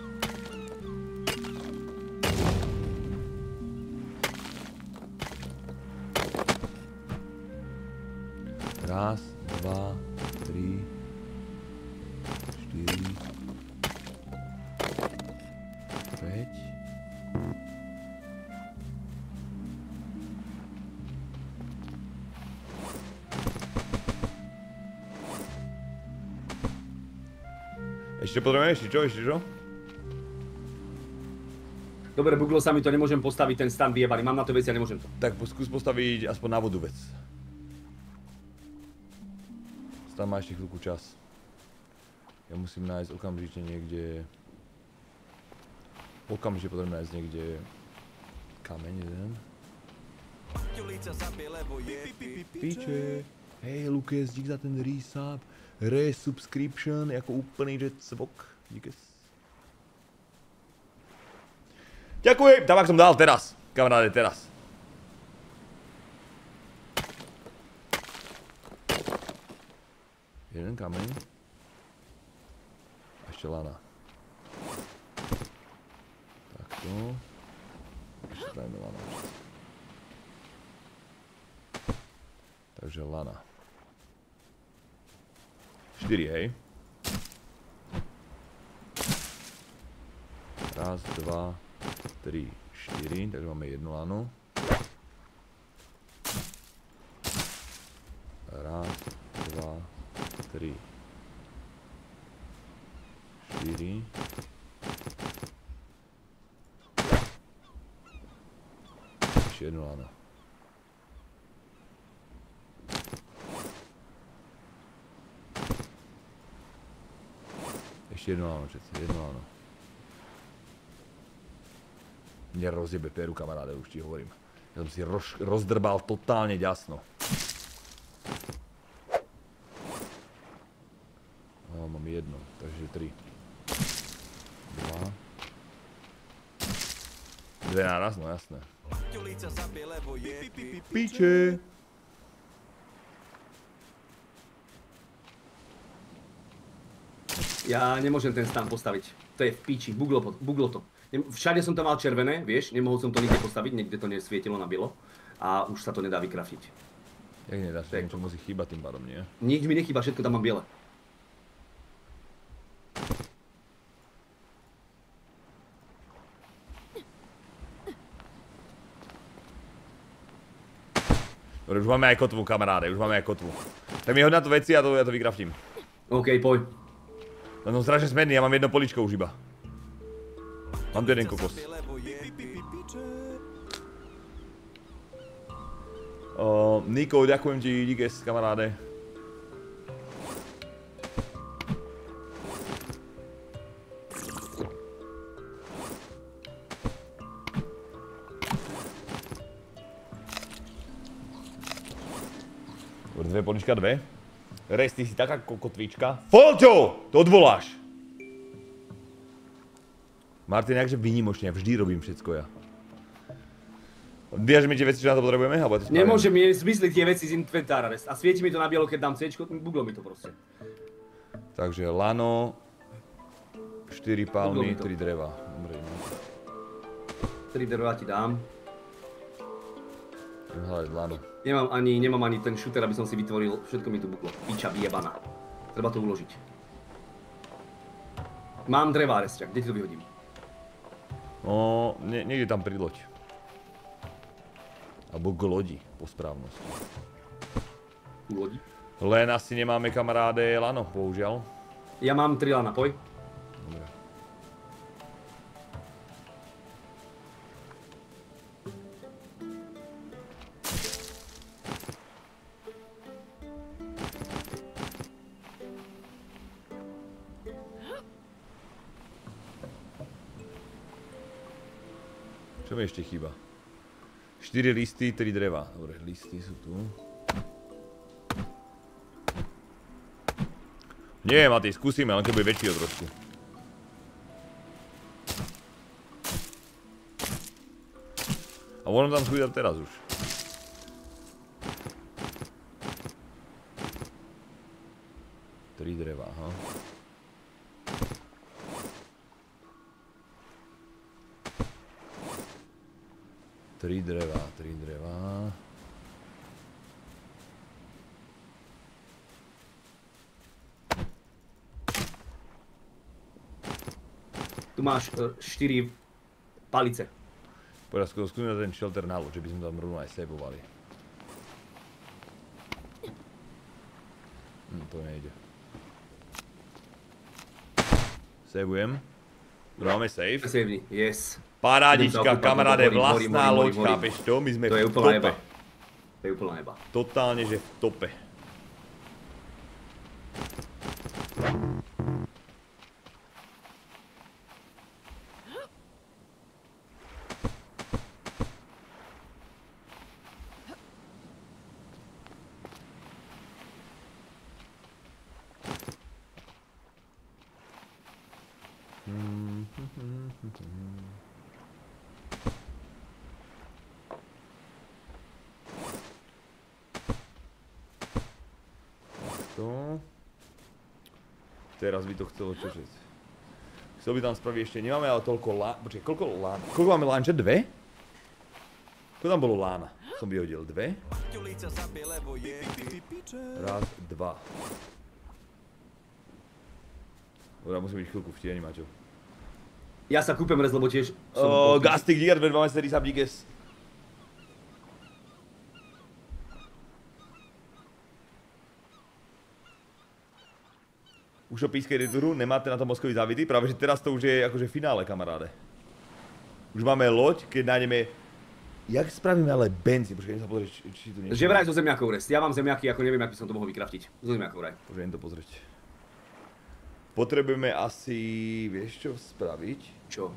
Ešte čo, ešte čo? Dobre, buglo sa mi to, nemôžem postaviť ten stan vyjebaný, mám na to veci a nemôžem to. Tak skús postaviť aspoň na vodu vec. Stan má ešte chvíľku čas. Ja musím nájsť okamžite niekde... Okamžite potrebujem nájsť niekde... Kameň jeden. Piče. Hej, Lukas, dík za ten resub resubscription jako úplný že cvok. Díky. Ďakujem, tabak som dal teraz, kamaráde, teraz. Jeden kameň. A ešte lana. Takto. Ešte dajme lana. Takže lana. 4, hej. Raz, dva, tri, štyri, takže máme jednu lanu. Raz, dva, tri, štyri. Ešte jednu lanu. Ešte jedno áno, všetci, jedno áno. Mne rozjebe peru, kamaráde, už ti hovorím. Ja som si roz, rozdrbal totálne ďasno. No, mám jedno, takže tri. Dva. Dve naraz, no jasné. Piče! Ja nemôžem ten stan postaviť. To je v píči, buglo, buglo to. Všade som to mal červené, vieš, nemohol som to nikde postaviť, niekde to nesvietilo na bielo. A už sa to nedá vykraftiť. Jak nedá, to niečo musí chýbať tým pádom, nie? Nič mi nechýba, všetko tam mám biele. Dobre, už máme aj kotvu, kamaráde, už máme aj kotvu. Tak mi hoď na to veci a to, ja to vykraftím. OK, poď. Len som strašne smedný, ja mám jedno poličko už iba. Tu jeden kokos. Uh, Niko, ďakujem ti, díkes, kamaráde. Dve polička, dve. Rez, ty si taká kokotvička. Folťo! To odvoláš! Martin, jakže výnimočne, vždy robím všetko ja. Vieš mi tie veci, čo na to potrebujeme? Alebo to Nemôžem mi zmysliť tie veci z inventára. A svieti mi to na bielo, keď dám C, buglo mi to proste. Takže lano, 4 palmy, 3 dreva. Dobre, no. 3 dreva ti dám. Hľadať lano. Nemám ani, nemám ani ten shooter, aby som si vytvoril, všetko mi tu buklo. Piča vyjebana. Treba to uložiť. Mám drevá, Resťak, kde ti to vyhodím? No, nie, niekde tam pri loď. Alebo k lodi, po správnosti. K lodi? Len asi nemáme kamaráde lano, bohužiaľ. Ja mám tri lana, poj. Dobre. Ešte chýba? 4 listy, 3 dreva. Dobre, listy sú tu. Nie, Matej, skúsime, len keď bude väčšieho trošku. A ono tam schúdať teraz už. Tri dreva, aha. Tri dreva, tri dreva. Tu máš 4 e, palice. Poďa skúsme ten shelter na že by sme tam rovno aj sebovali. Hm, to nejde. Savujem. Máme save. Savey, yes. Parádička, kamaráde, vlastná loď, chápeš to? My sme v tope. To je úplná neba. Totálne, že v tope. teraz by to chcelo čožiť. Chcel by tam spraviť ešte, nemáme ale toľko lán... Počkej, koľko lán... Koľko máme lánče? Dve? Koľko tam bolo lána? Som vyhodil dve. Raz, dva. Dobre, musím byť chvíľku v tieni, Maťo. Ja sa kúpem rez, lebo tiež som... Uh, Gastik Dier, 2 serii Sabdíkes. Už o pískej returu, nemáte na to mozkový závity, práve že teraz to už je akože finále, kamaráde. Už máme loď, keď nájdeme... Jak spravíme ale benzín? Počkaj, sa pozrieť, či, či tu niečo... Že vraj zo zemiakov rest. Ja mám zemiaky, ako neviem, ako by som to mohol vykraftiť. Zo zemiakov vraj. Počkaj, to pozrieť. Potrebujeme asi, vieš čo spraviť? Čo?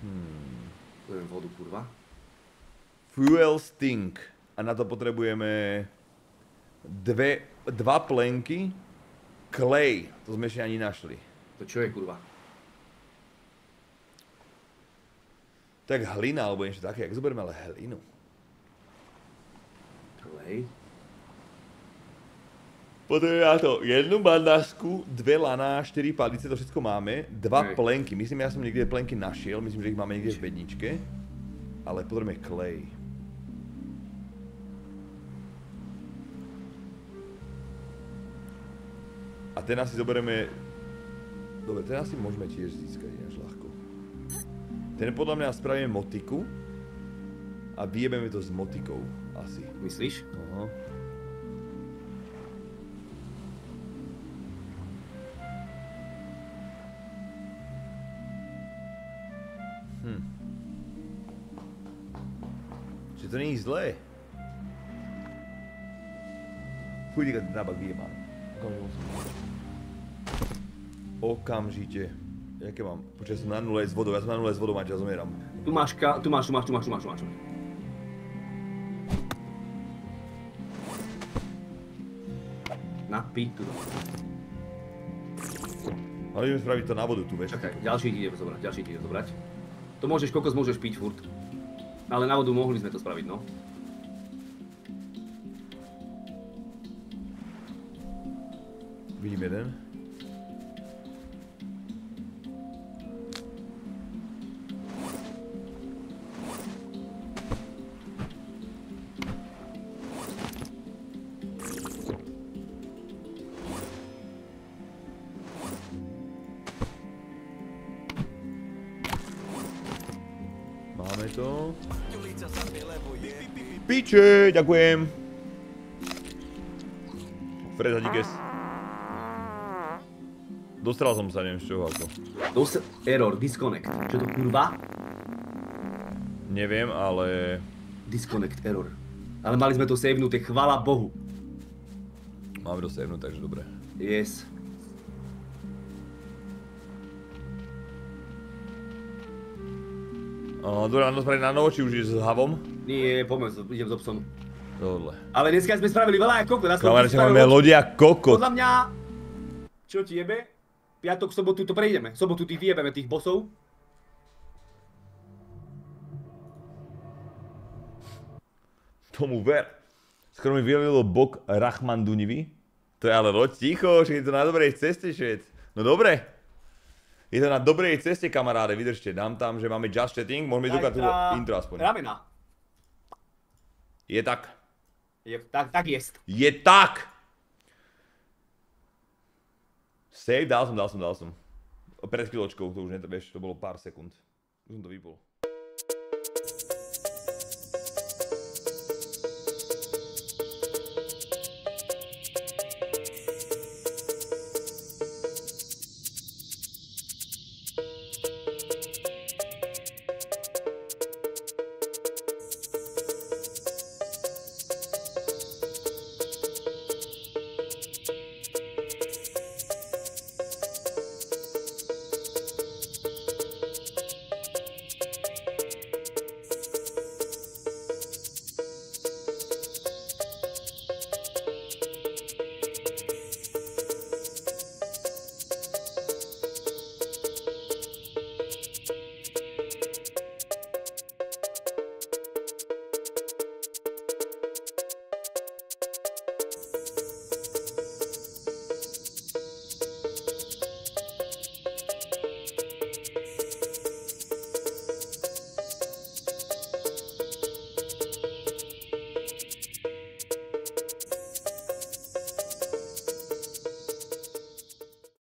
Hmm. Vodu, kurva. Fuel stink. A na to potrebujeme dve, dva plenky, Clay, to sme ešte ani našli. To čo je kurva? Tak hlina, alebo niečo také, jak zoberieme ale hlinu. Clay? Potrebujeme na to jednu bandásku, dve laná, štyri palice, to všetko máme, dva Hej. plenky. Myslím, ja som niekde plenky našiel, myslím, že ich máme niekde v bedničke. Ale potrebujeme clay. A ten asi zoberieme... Dobre, ten asi môžeme tiež získať ináč ľahko. Ten podľa mňa spravíme motiku. A vyjebeme to s motikou, asi. Myslíš? Aha. Hm. Čiže to není zlé. Chuj, ten nábak vyjebám. Okamžite. Jaké mám? Počkaj, som na nule s vodou, ja som na nule s vodou, Maťa, zomieram. Tu máš, ka, tu máš, tu máš, tu máš, tu máš, tu máš. Na, pí, tu. Ale ideme spraviť to na vodu tu, vieš. Čakaj, ďalší ti ide zobrať, ďalší ti ide zobrať. To môžeš, kokos môžeš piť furt. Ale na vodu mohli sme to spraviť, no. Vidím jeden. Piče, ďakujem. Fred, díkes. Dostal som sa, neviem z čoho ako. Dos error, disconnect. Čo to kurva? Neviem, ale... Disconnect error. Ale mali sme to savenuté, chvala Bohu. Máme to savenuté, takže dobre. Yes. dobre, mám to spraviť na novo, či už je s havom? Nie, poďme, idem s obsom. Dobre. Ale dneska sme spravili veľa ako kokot. Kamarate, máme lodia kokot. Podľa mňa... Čo ti jebe? piatok, sobotu to prejdeme. Sobotu tých vyjebeme, tých bosov. Tomu ver. Skoro mi vyjavilo bok Rachmandunivy. To je ale loď ticho, že je to na dobrej ceste, švec. No dobre. Je to na dobrej ceste, kamaráde, vydržte. Dám tam, že máme just chatting, môžeme tu intro aspoň. Ramena. Je tak. Je, tak, tak jest. Je tak! Save, dal som, dal som, dal som. Pred chvíľočkou, to už ne, vieš, to bolo pár sekúnd. Už som to vypol.